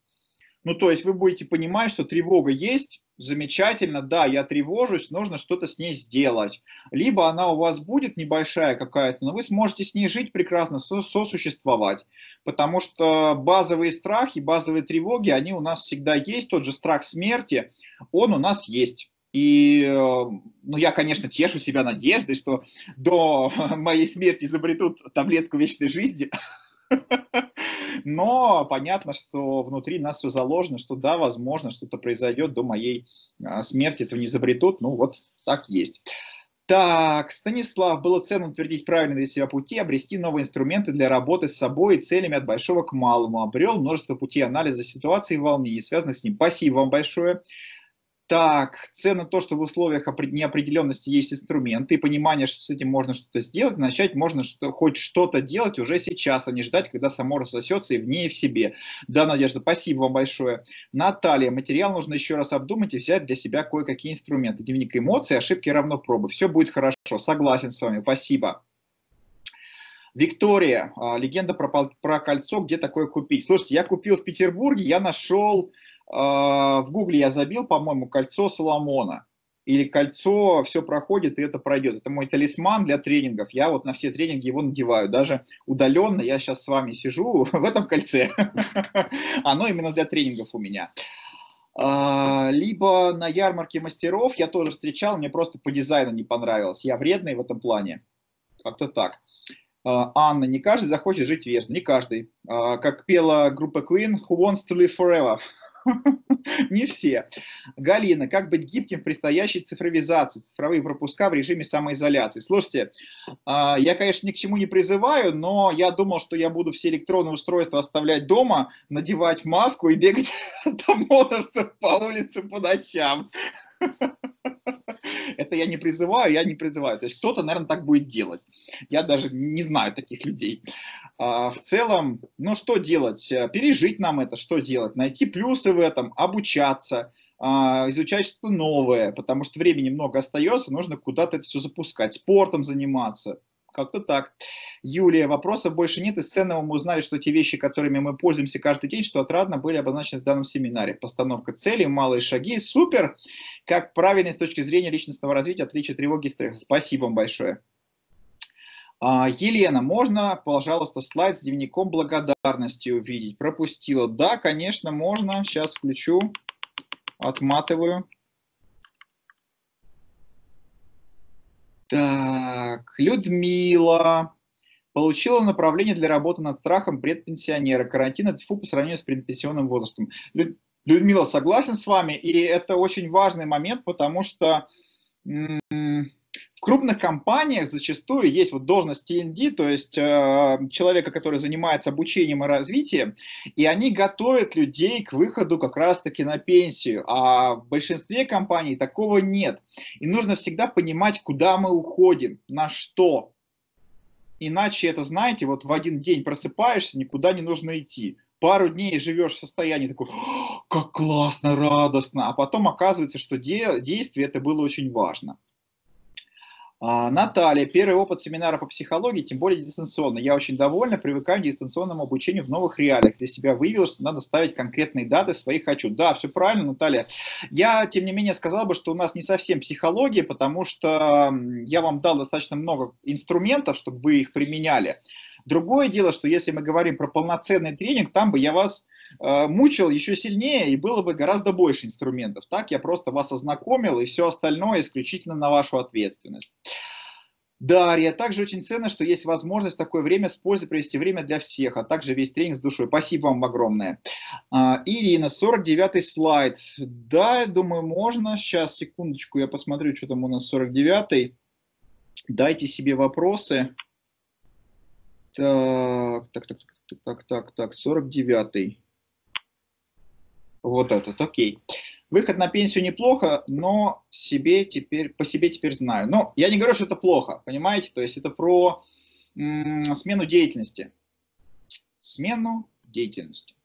ну, то есть вы будете понимать, что тревога есть, замечательно, да, я тревожусь, нужно что-то с ней сделать. Либо она у вас будет небольшая какая-то, но вы сможете с ней жить прекрасно, сосуществовать. Потому что базовые страхи, базовые тревоги, они у нас всегда есть. Тот же страх смерти, он у нас есть. И э, ну, я, конечно, тешу себя надеждой, что до моей смерти изобретут таблетку вечной жизни. Но понятно, что внутри нас все заложено, что да, возможно, что-то произойдет до моей а, смерти, этого не изобретут, ну вот так есть. Так, Станислав, было ценно утвердить правильно для себя пути, обрести новые инструменты для работы с собой и целями от большого к малому. Обрел множество путей анализа ситуации и волнений, связанных с ним. Спасибо вам большое. Так, ценно то, что в условиях неопределенности есть инструменты и понимание, что с этим можно что-то сделать, начать можно что, хоть что-то делать уже сейчас, а не ждать, когда само рассосется и в ней, и в себе. Да, Надежда, спасибо вам большое. Наталья, материал нужно еще раз обдумать и взять для себя кое-какие инструменты. Дневник эмоций, ошибки равно пробы. Все будет хорошо. Согласен с вами. Спасибо. Виктория, а, легенда про, про кольцо, где такое купить? Слушайте, я купил в Петербурге, я нашел а, в гугле я забил, по-моему, кольцо Соломона. Или кольцо, все проходит, и это пройдет. Это мой талисман для тренингов. Я вот на все тренинги его надеваю. Даже удаленно я сейчас с вами сижу в этом кольце. Оно именно для тренингов у меня. А, либо на ярмарке мастеров я тоже встречал, мне просто по дизайну не понравилось. Я вредный в этом плане. Как-то так. А, Анна, не каждый захочет жить вечно, не каждый. Как пела группа Queen, Who Wants to Live Forever. Не все. Галина, как быть гибким в предстоящей цифровизации, цифровые пропуска в режиме самоизоляции? Слушайте, а, я, конечно, ни к чему не призываю, но я думал, что я буду все электронные устройства оставлять дома, надевать маску и бегать там по улице по ночам. Это я не призываю, я не призываю. То есть кто-то, наверное, так будет делать. Я даже не знаю таких людей. А, в целом, ну что делать? Пережить нам это, что делать? Найти плюсы в этом, обучаться, а, изучать что-то новое, потому что времени много остается, нужно куда-то это все запускать, спортом заниматься. Как-то так. Юлия, вопросов больше нет. Из ценного мы узнали, что те вещи, которыми мы пользуемся каждый день, что отрадно были обозначены в данном семинаре. Постановка целей, малые шаги. Супер! Как правильно с точки зрения личностного развития, отличие тревоги и стресса. Спасибо вам большое. А, Елена, можно, пожалуйста, слайд с дневником благодарности увидеть? Пропустила. Да, конечно, можно. Сейчас включу. Отматываю. Так, Людмила. Получила направление для работы над страхом предпенсионера. Карантин – тьфу по сравнению с предпенсионным возрастом. Людмила, согласен с вами, и это очень важный момент, потому что в крупных компаниях зачастую есть вот должность TND, то есть э, человека, который занимается обучением и развитием, и они готовят людей к выходу как раз-таки на пенсию, а в большинстве компаний такого нет. И нужно всегда понимать, куда мы уходим, на что. Иначе это, знаете, вот в один день просыпаешься, никуда не нужно идти. Пару дней живешь в состоянии такой, как классно, радостно. А потом оказывается, что де, действие это было очень важно. А, Наталья, первый опыт семинара по психологии, тем более дистанционно. Я очень довольна, привыкаю к дистанционному обучению в новых реалиях. Для себя выявила, что надо ставить конкретные даты свои хочу. Да, все правильно, Наталья. Я, тем не менее, сказал бы, что у нас не совсем психология, потому что я вам дал достаточно много инструментов, чтобы вы их применяли. Другое дело, что если мы говорим про полноценный тренинг, там бы я вас мучил еще сильнее и было бы гораздо больше инструментов. Так я просто вас ознакомил и все остальное исключительно на вашу ответственность. Дарья, также очень ценно, что есть возможность в такое время с пользой провести время для всех, а также весь тренинг с душой. Спасибо вам огромное. А, Ирина, 49 слайд. Да, думаю, можно. Сейчас, секундочку, я посмотрю, что там у нас 49 -й. Дайте себе вопросы. Так, так, так, так, так, так, так, 49-й. Вот этот, окей. Выход на пенсию неплохо, но себе теперь, по себе теперь знаю. Но я не говорю, что это плохо, понимаете? То есть это про смену деятельности. Смену деятельности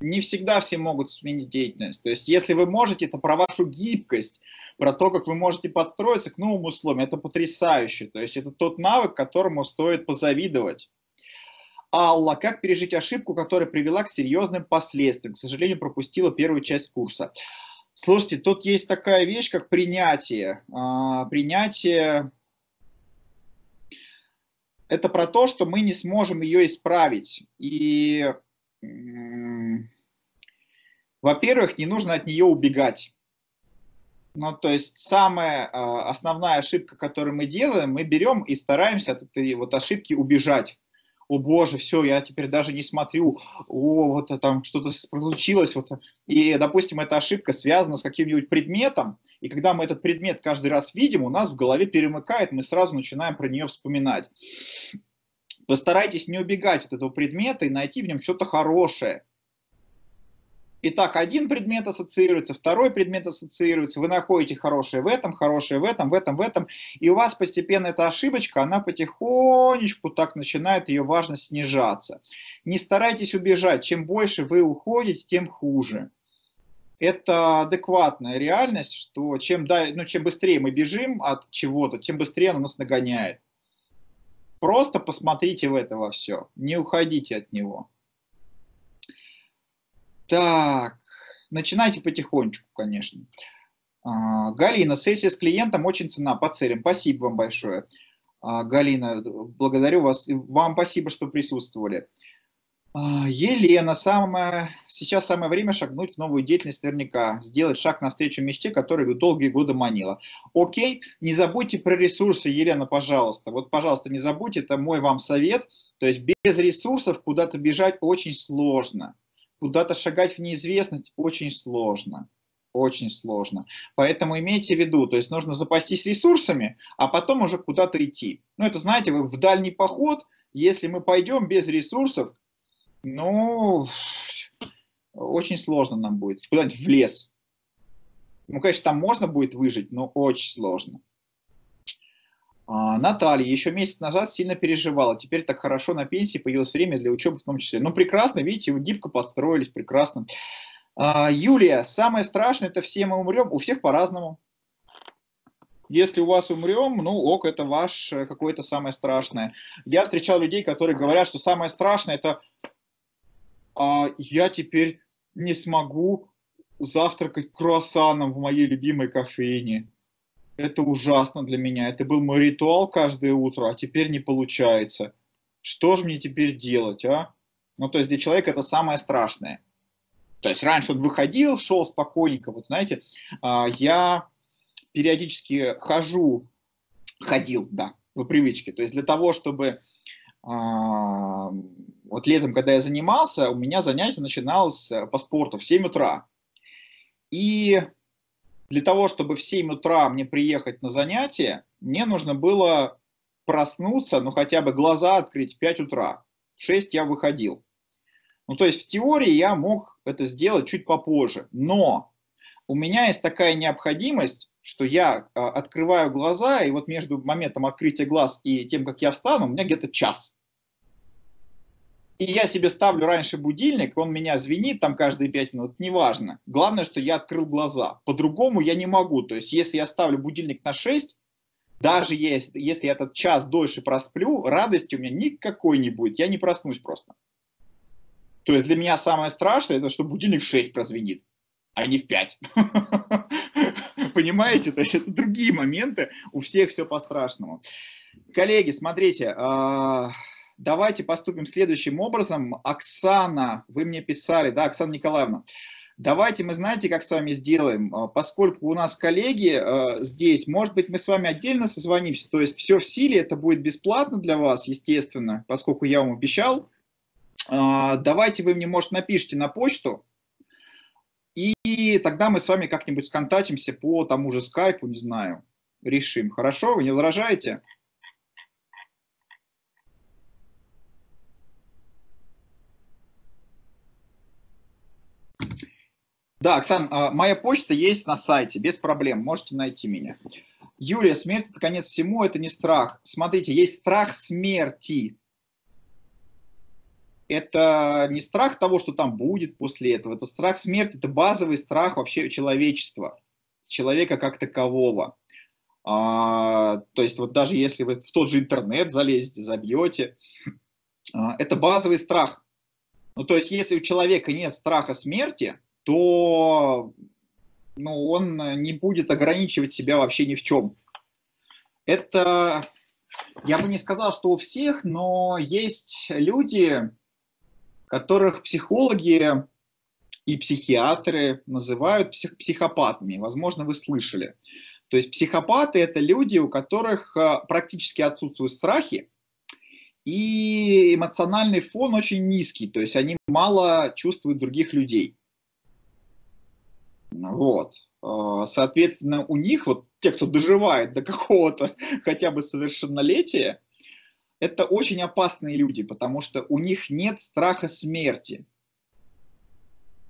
не всегда все могут сменить деятельность. То есть, если вы можете, это про вашу гибкость, про то, как вы можете подстроиться к новым условиям. Это потрясающе. То есть, это тот навык, которому стоит позавидовать. Алла, как пережить ошибку, которая привела к серьезным последствиям? К сожалению, пропустила первую часть курса. Слушайте, тут есть такая вещь, как принятие. А, принятие – это про то, что мы не сможем ее исправить. И во-первых, не нужно от нее убегать. Ну, то есть самая э, основная ошибка, которую мы делаем, мы берем и стараемся от этой вот ошибки убежать. О боже, все, я теперь даже не смотрю, о, вот там что-то случилось. Вот. И, допустим, эта ошибка связана с каким-нибудь предметом, и когда мы этот предмет каждый раз видим, у нас в голове перемыкает, мы сразу начинаем про нее вспоминать. Постарайтесь не убегать от этого предмета и найти в нем что-то хорошее. Итак, один предмет ассоциируется, второй предмет ассоциируется, вы находите хорошее в этом, хорошее в этом, в этом, в этом, и у вас постепенно эта ошибочка, она потихонечку так начинает ее важность снижаться. Не старайтесь убежать, чем больше вы уходите, тем хуже. Это адекватная реальность, что чем, ну, чем быстрее мы бежим от чего-то, тем быстрее оно нас нагоняет. Просто посмотрите в это во все, не уходите от него. Так, начинайте потихонечку, конечно. А, Галина, сессия с клиентом очень цена, по целям. Спасибо вам большое. А, Галина, благодарю вас. Вам спасибо, что присутствовали. А, Елена, самое, сейчас самое время шагнуть в новую деятельность наверняка, сделать шаг навстречу мечте, которую долгие годы манила. Окей, не забудьте про ресурсы, Елена, пожалуйста. Вот, пожалуйста, не забудьте, это мой вам совет. То есть без ресурсов куда-то бежать очень сложно. Куда-то шагать в неизвестность очень сложно. Очень сложно. Поэтому имейте в виду, то есть нужно запастись ресурсами, а потом уже куда-то идти. Ну, это, знаете, в дальний поход, если мы пойдем без ресурсов, ну, очень сложно нам будет. Куда-нибудь в лес. Ну, конечно, там можно будет выжить, но очень сложно. А, Наталья еще месяц назад сильно переживала. Теперь так хорошо на пенсии появилось время для учебы в том числе. Ну, прекрасно, видите, вы гибко подстроились, прекрасно. А, Юлия, самое страшное, это все мы умрем, у всех по-разному. Если у вас умрем, ну ок, это ваш э, какое-то самое страшное. Я встречал людей, которые говорят, что самое страшное это а я теперь не смогу завтракать круассаном в моей любимой кофейне. Это ужасно для меня. Это был мой ритуал каждое утро, а теперь не получается. Что же мне теперь делать, а? Ну, то есть для человека это самое страшное. То есть раньше он выходил, шел спокойненько. Вот знаете, а, я периодически хожу, ходил, да, по привычке. То есть для того, чтобы а, вот летом, когда я занимался, у меня занятие начиналось э, по спорту в 7 утра. И для того, чтобы в 7 утра мне приехать на занятие, мне нужно было проснуться, ну хотя бы глаза открыть в 5 утра. В 6 я выходил. Ну то есть в теории я мог это сделать чуть попозже. Но у меня есть такая необходимость, что я э, открываю глаза, и вот между моментом открытия глаз и тем, как я встану, у меня где-то час. И я себе ставлю раньше будильник, он меня звенит там каждые 5 минут, неважно. Главное, что я открыл глаза. По-другому я не могу. То есть, если я ставлю будильник на 6, даже если, если я этот час дольше просплю, радости у меня никакой не будет. Я не проснусь просто. То есть для меня самое страшное, это что будильник в 6 прозвенит, а не в 5. Понимаете? То есть это другие моменты, у всех все по-страшному. Коллеги, смотрите, а, давайте поступим следующим образом. Оксана, вы мне писали, да, Оксана Николаевна, давайте мы, знаете, как с вами сделаем, а, поскольку у нас коллеги а, здесь, может быть, мы с вами отдельно созвонимся, то есть все в силе, это будет бесплатно для вас, естественно, поскольку я вам обещал, а, давайте вы мне, может, напишите на почту, и тогда мы с вами как-нибудь сконтачимся по тому же скайпу, не знаю, решим. Хорошо, вы не возражаете? Да, Оксан, а, моя почта есть на сайте, без проблем, можете найти меня. Юлия, смерть – это конец всему, это не страх. Смотрите, есть страх смерти это не страх того, что там будет после этого, это страх смерти, это базовый страх вообще человечества, человека как такового. А, то есть вот даже если вы в тот же интернет залезете, забьете, а, это базовый страх. Ну, то есть если у человека нет страха смерти, то ну, он не будет ограничивать себя вообще ни в чем. Это, я бы не сказал, что у всех, но есть люди, которых психологи и психиатры называют псих психопатами. Возможно, вы слышали. То есть психопаты – это люди, у которых а, практически отсутствуют страхи, и эмоциональный фон очень низкий, то есть они мало чувствуют других людей. Вот. А, соответственно, у них, вот те, кто доживает до какого-то хотя бы совершеннолетия, это очень опасные люди, потому что у них нет страха смерти.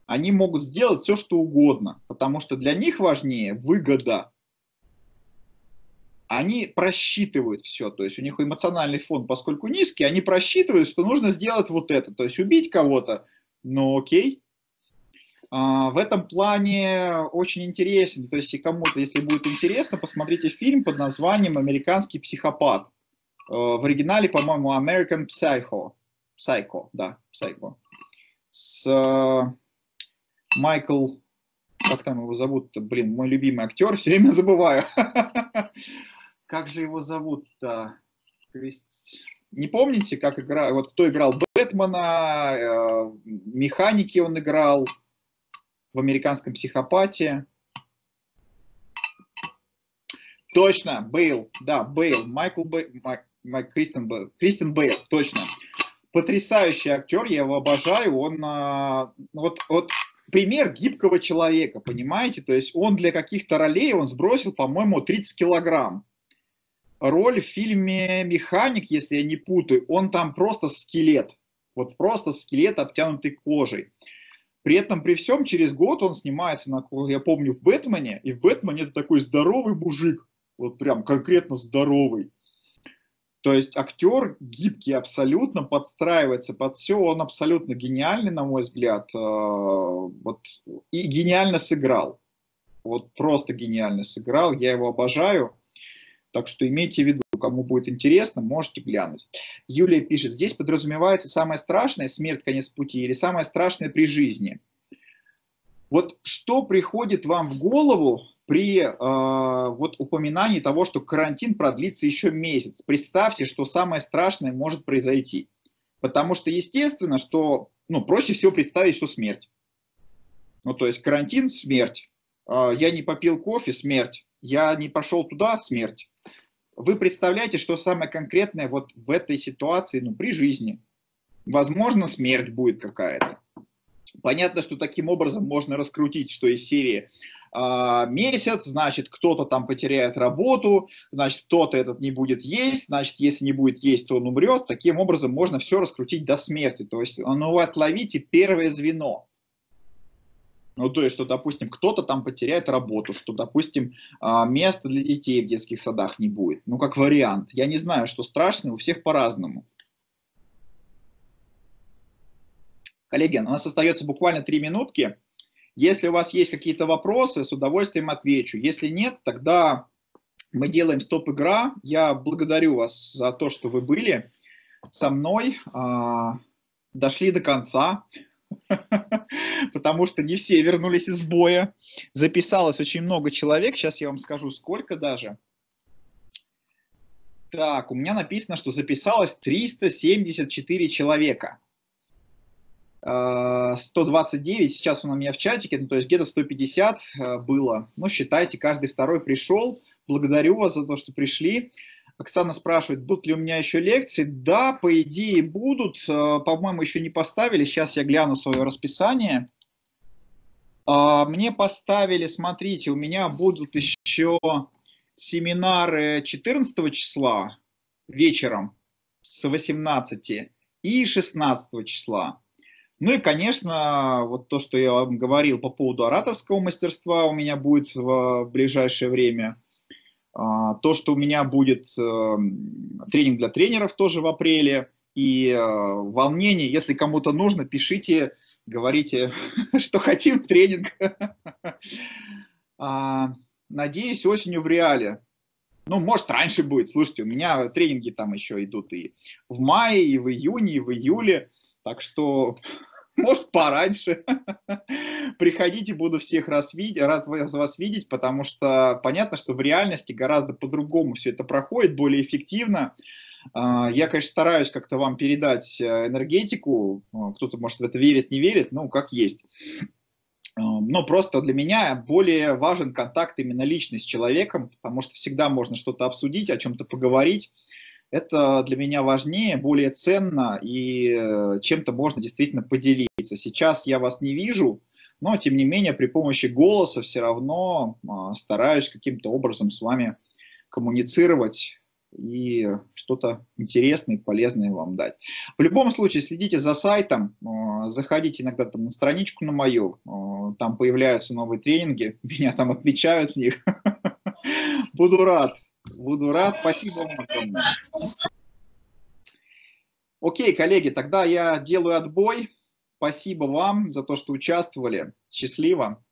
Они могут сделать все, что угодно, потому что для них важнее выгода. Они просчитывают все, то есть у них эмоциональный фон, поскольку низкий, они просчитывают, что нужно сделать вот это, то есть убить кого-то, ну окей. А, в этом плане очень интересен, то есть и кому-то, если будет интересно, посмотрите фильм под названием «Американский психопат». Э, в оригинале, по-моему, American Psycho. Psycho, да, Psycho. С э, Майкл, как там его зовут-то, блин, мой любимый актер, все время забываю. Как же его зовут-то? Не помните, как играл, вот кто играл Бэтмена, э, механики он играл в американском психопате. Точно, Бейл, да, Бейл, Майкл Бейл, Майк Кристен Бейл, Кристен Бейл, точно. Потрясающий актер, я его обожаю. Он а, вот, вот пример гибкого человека, понимаете? То есть он для каких-то ролей, он сбросил, по-моему, 30 килограмм. Роль в фильме «Механик», если я не путаю, он там просто скелет. Вот просто скелет, обтянутый кожей. При этом, при всем, через год он снимается, на, я помню, в «Бэтмене», и в «Бэтмене» это такой здоровый мужик, вот прям конкретно здоровый. То есть актер гибкий абсолютно, подстраивается под все, он абсолютно гениальный, на мой взгляд, э, вот, и гениально сыграл. Вот просто гениально сыграл, я его обожаю. Так что имейте в виду, кому будет интересно, можете глянуть. Юлия пишет, здесь подразумевается самое страшное, смерть, конец пути, или самое страшное при жизни. Вот что приходит вам в голову, при э, вот упоминании того, что карантин продлится еще месяц. Представьте, что самое страшное может произойти. Потому что естественно, что ну, проще всего представить, что смерть. Ну, то есть карантин – смерть. Э, я не попил кофе – смерть. Я не пошел туда – смерть. Вы представляете, что самое конкретное вот в этой ситуации, ну, при жизни. Возможно, смерть будет какая-то. Понятно, что таким образом можно раскрутить, что из серии а, месяц, значит, кто-то там потеряет работу, значит, кто-то этот не будет есть, значит, если не будет есть, то он умрет. Таким образом можно все раскрутить до смерти. То есть, ну, вы отловите первое звено. Ну, то есть, что, допустим, кто-то там потеряет работу, что, допустим, а, места для детей в детских садах не будет. Ну, как вариант. Я не знаю, что страшно, у всех по-разному. Коллеги, у нас остается буквально три минутки. Если у вас есть какие-то вопросы, с удовольствием отвечу. Если нет, тогда мы делаем стоп-игра. Я благодарю вас за то, что вы были со мной, а, дошли до конца, потому что не все вернулись из боя. Записалось очень много человек, сейчас я вам скажу, сколько даже. Так, у меня написано, что записалось 374 человека. 129, э, сейчас он у меня в чатике, ну, то есть где-то 150 э, было. Ну, считайте, каждый второй пришел. Благодарю вас за то, что пришли. Оксана спрашивает, будут ли у меня еще лекции. Да, по идее будут. Э, по-моему, еще не поставили. Сейчас я гляну свое расписание. Мне поставили, смотрите, у меня будут еще семинары 14 числа вечером с 18 и 16 числа. Ну и, конечно, вот то, что я вам говорил по поводу ораторского мастерства у меня будет в ближайшее время. А, то, что у меня будет э, тренинг для тренеров тоже в апреле. И э, волнение, если кому-то нужно, пишите, говорите, что хотим тренинг. А, надеюсь, осенью в реале. Ну, может, раньше будет. Слушайте, у меня тренинги там еще идут и в мае, и в июне, и в июле. Так что, может, пораньше. Приходите, буду всех раз видеть, рад вас видеть, потому что понятно, что в реальности гораздо по-другому все это проходит, более эффективно. А, я, конечно, стараюсь как-то вам передать э, энергетику. Кто-то, может, в это верит, не верит, ну, как есть. Но просто для меня более важен контакт именно личный с человеком, потому что всегда можно что-то обсудить, о чем-то поговорить это для меня важнее, более ценно и э, чем-то можно действительно поделиться. Сейчас я вас не вижу, но тем не менее при помощи голоса все равно а, стараюсь каким-то образом с вами коммуницировать и что-то интересное и полезное вам дать. В любом случае следите за сайтом, а, заходите иногда там на страничку на мою, а, там появляются новые тренинги, меня там отмечают в них. Буду рад. Буду рад. Спасибо вам огромное. Окей, коллеги, тогда я делаю отбой. Спасибо вам за то, что участвовали. Счастливо.